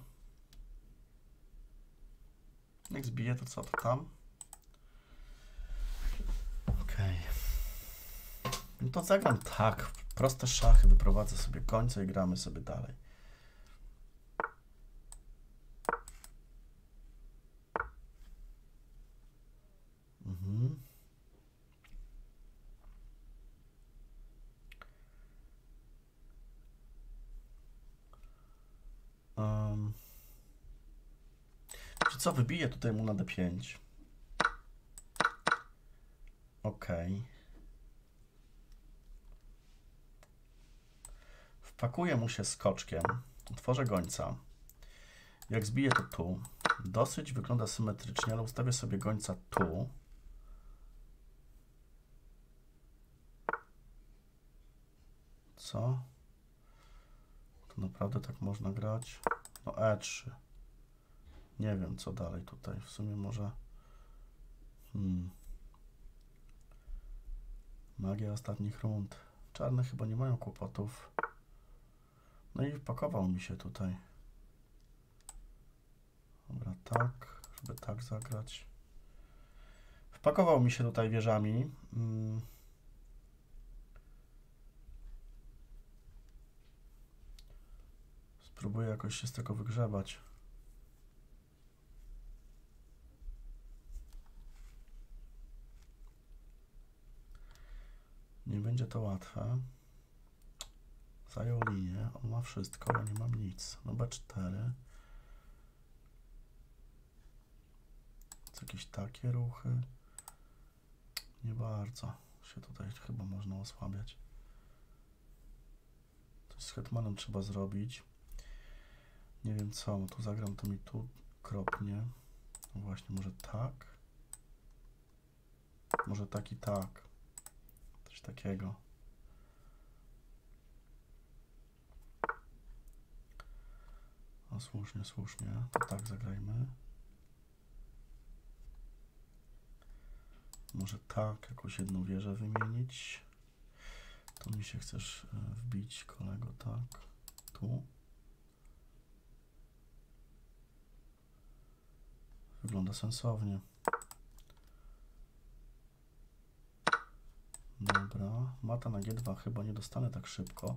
Jak zbije, to co to tam? Ok. No to zagram tak. Proste szachy, wyprowadzę sobie końca i gramy sobie dalej. Mhm. Um. Czy co, wybiję tutaj mu na D5. Ok. Wpakuję mu się skoczkiem. Otworzę gońca. Jak zbiję to tu. Dosyć wygląda symetrycznie, ale ustawię sobie gońca tu. Co? To naprawdę tak można grać? No E3. Nie wiem co dalej tutaj. W sumie może... Hmm. Magia ostatnich rund. Czarne chyba nie mają kłopotów. No i wpakował mi się tutaj. Dobra, tak, żeby tak zagrać. Wpakował mi się tutaj wieżami. Mm. Spróbuję jakoś się z tego wygrzebać. Nie będzie to łatwe. Zajął linię. On ma wszystko, ja nie mam nic. No B4. Co jakieś takie ruchy? Nie bardzo się tutaj chyba można osłabiać. Coś z hetmanem trzeba zrobić. Nie wiem co, no tu zagram to mi tu kropnie. No właśnie, może tak? Może tak i tak. Takiego. No słusznie, słusznie. To tak zagrajmy. Może tak, jakąś jedną wieżę wymienić. Tu mi się chcesz e, wbić, kolego, tak. Tu. Wygląda sensownie. Dobra, mata na G2 chyba nie dostanę tak szybko.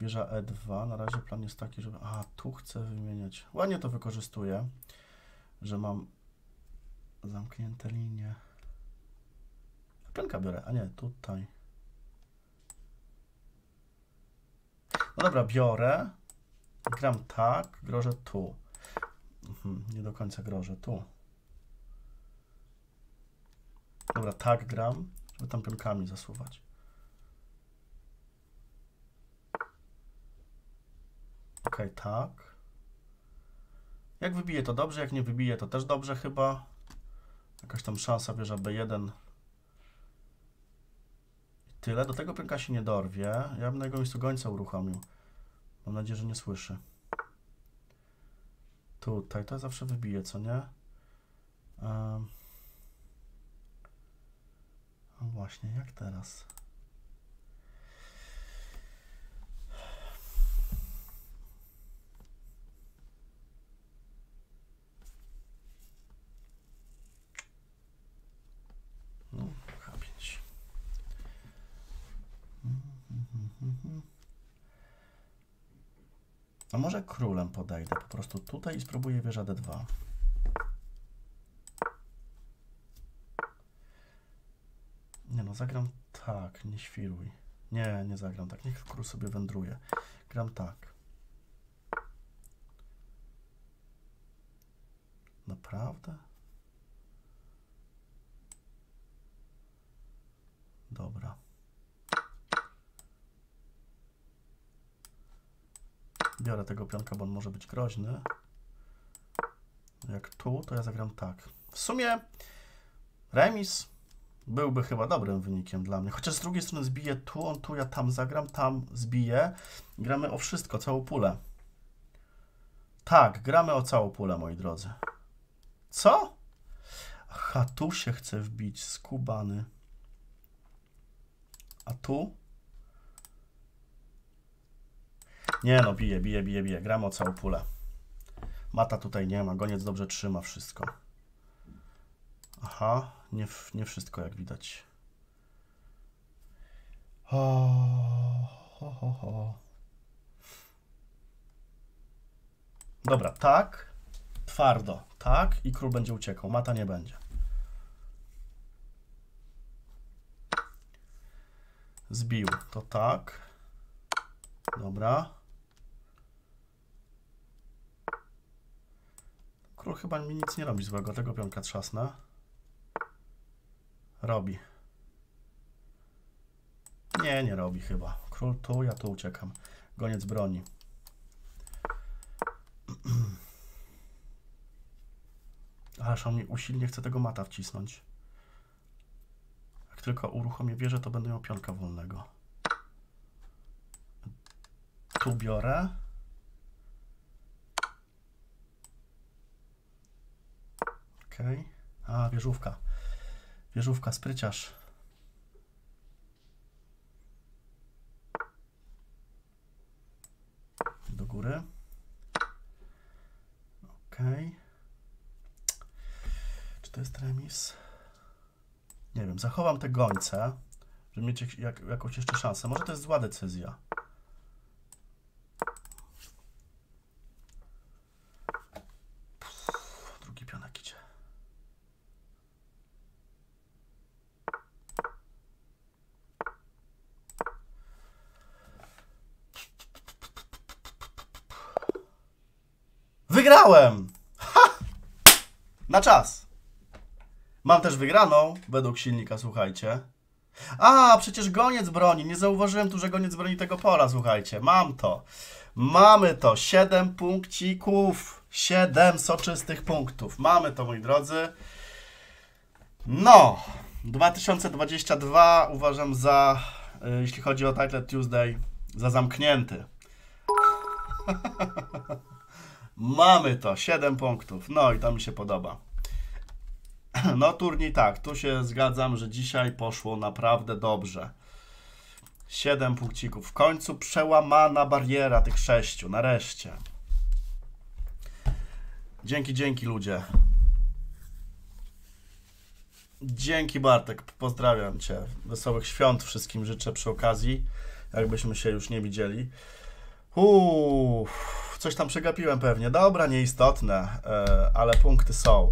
Wieża E2, na razie plan jest taki, żeby... A, tu chcę wymieniać. Ładnie to wykorzystuję, że mam zamknięte linie. Pionka biorę, a nie, tutaj. No dobra, biorę. Gram tak, grożę tu. Mhm, nie do końca grożę tu. Dobra, tak gram, żeby tam pionkami zasuwać. Ok, tak. Jak wybiję to dobrze, jak nie wybiję to też dobrze chyba. Jakaś tam szansa wieża B1 Tyle, do tego pionka się nie dorwie. Ja bym na jego miejscu gońca uruchomił. Mam nadzieję, że nie słyszy. Tutaj, to zawsze wybije, co nie? Um. No właśnie, jak teraz? No, H5. A może królem podejdę po prostu tutaj i spróbuję wieża D2. Nie no, zagram tak, nie świruj. Nie, nie zagram tak, niech król sobie wędruje. Gram tak. Naprawdę? Dobra. Biorę tego pionka, bo on może być groźny. Jak tu, to ja zagram tak. W sumie remis byłby chyba dobrym wynikiem dla mnie. Chociaż z drugiej strony zbiję tu, on tu, ja tam zagram, tam zbiję. Gramy o wszystko, całą pulę. Tak, gramy o całą pulę, moi drodzy. Co? Aha, tu się chce wbić, skubany. A tu? Nie no, bije, bije, bije, bije. Gram o całą pulę. Mata tutaj nie ma. Goniec dobrze trzyma wszystko. Aha, nie, nie wszystko jak widać. Ho, ho, ho, ho. Dobra, tak. Twardo. Tak i król będzie uciekał. Mata nie będzie. Zbił. To tak. Dobra. Król chyba mi nic nie robi złego. Tego pionka trzasnę. Robi. Nie, nie robi chyba. Król tu, ja tu uciekam. Goniec broni. Ależ on mi usilnie chce tego mata wcisnąć. Jak tylko uruchomię wieżę, to będę miał pionka wolnego. Tu biorę. Okej. Okay. A, wieżówka. Wieżówka, spryciarz. Do góry. Okej. Okay. Czy to jest remis? nie wiem, zachowam te gońce, żeby mieć jak, jak, jakąś jeszcze szansę. Może to jest zła decyzja. Pff, Drugi pionek idzie. Wygrałem! Ha! Na czas. Mam też wygraną, według silnika, słuchajcie. A, przecież goniec broni. Nie zauważyłem tu, że goniec broni tego pola, słuchajcie. Mam to. Mamy to. 7 punkcików. 7 soczystych punktów. Mamy to, moi drodzy. No, 2022 uważam za, y, jeśli chodzi o Title Tuesday, za zamknięty. Mamy to, 7 punktów. No i to mi się podoba. No, turniej tak, tu się zgadzam, że dzisiaj poszło naprawdę dobrze. 7 punkcików. W końcu przełamana bariera tych sześciu, nareszcie. Dzięki, dzięki ludzie. Dzięki Bartek, pozdrawiam Cię. Wesołych świąt wszystkim życzę przy okazji, jakbyśmy się już nie widzieli. Uff, coś tam przegapiłem pewnie. Dobra, nieistotne, e, ale punkty są.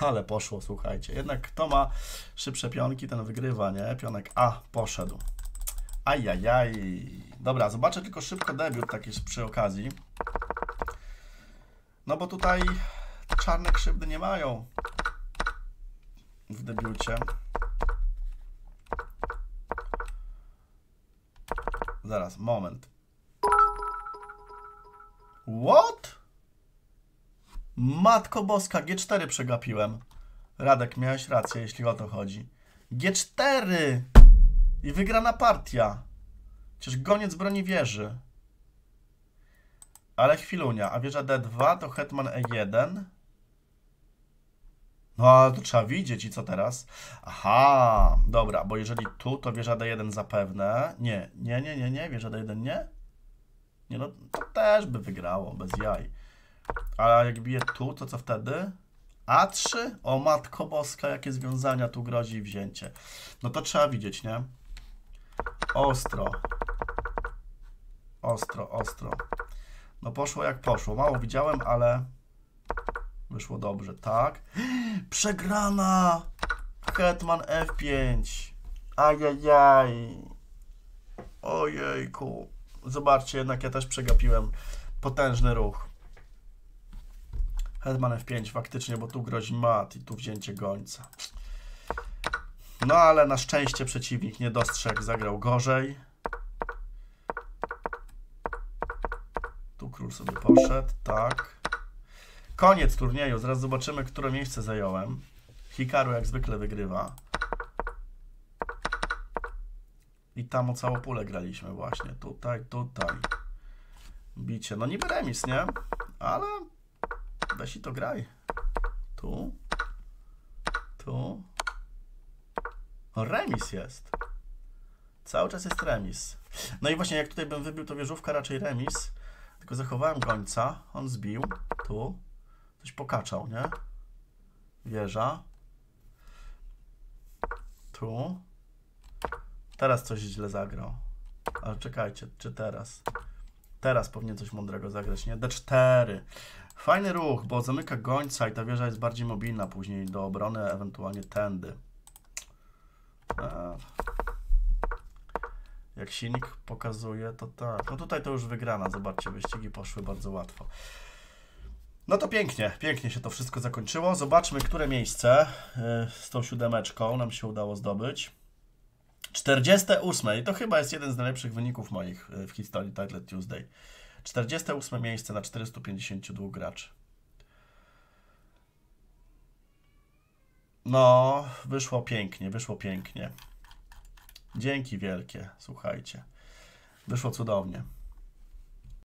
Ale poszło, słuchajcie. Jednak kto ma szybsze pionki, ten wygrywa, nie? Pionek A poszedł. Ajajaj. Dobra, zobaczę tylko szybko debiut taki przy okazji. No bo tutaj czarne krzywdy nie mają w debiucie. Zaraz, moment. What? Matko Boska, G4 przegapiłem. Radek, miałeś rację, jeśli o to chodzi. G4! I wygrana partia. Przecież goniec broni wieży. Ale chwilunia, a wieża D2 to hetman E1. No, to trzeba widzieć i co teraz? Aha, dobra, bo jeżeli tu, to wieża D1 zapewne. Nie, nie, nie, nie, nie, wieża D1 nie? Nie, no to też by wygrało, bez jaj. Ale jak bije tu, to co wtedy? A3? O matko boska, jakie związania tu grozi wzięcie. No to trzeba widzieć, nie? Ostro. Ostro, ostro. No poszło jak poszło. Mało widziałem, ale wyszło dobrze, tak? Przegrana! Hetman F5. Ajajaj. Ojejku. Zobaczcie, jednak ja też przegapiłem potężny ruch. Hetman F5 faktycznie, bo tu grozi mat i tu wzięcie gońca. No ale na szczęście przeciwnik nie dostrzegł, zagrał gorzej. Tu król sobie poszedł, tak. Koniec turnieju, zaraz zobaczymy, które miejsce zająłem. Hikaru jak zwykle wygrywa. I tam o całą pulę graliśmy właśnie. Tutaj, tutaj. Bicie. No niby remis, nie? Ale weź i to graj. Tu. Tu. O, remis jest. Cały czas jest remis. No i właśnie jak tutaj bym wybił, to wieżówka raczej remis. Tylko zachowałem gońca. On zbił. Tu. Coś pokaczał, nie? Wieża. Tu. Teraz coś źle zagrał. Ale czekajcie, czy teraz? Teraz powinien coś mądrego zagrać, nie? D4. Fajny ruch, bo zamyka gońca i ta wieża jest bardziej mobilna później do obrony, ewentualnie tędy. Jak silnik pokazuje, to tak. No tutaj to już wygrana, zobaczcie, wyścigi poszły bardzo łatwo. No to pięknie, pięknie się to wszystko zakończyło. Zobaczmy, które miejsce yy, z tą siódemeczką nam się udało zdobyć. 48 i to chyba jest jeden z najlepszych wyników moich y, w historii Title Tuesday. 48 miejsce na 452 graczy. No, wyszło pięknie, wyszło pięknie. Dzięki wielkie, słuchajcie. Wyszło cudownie.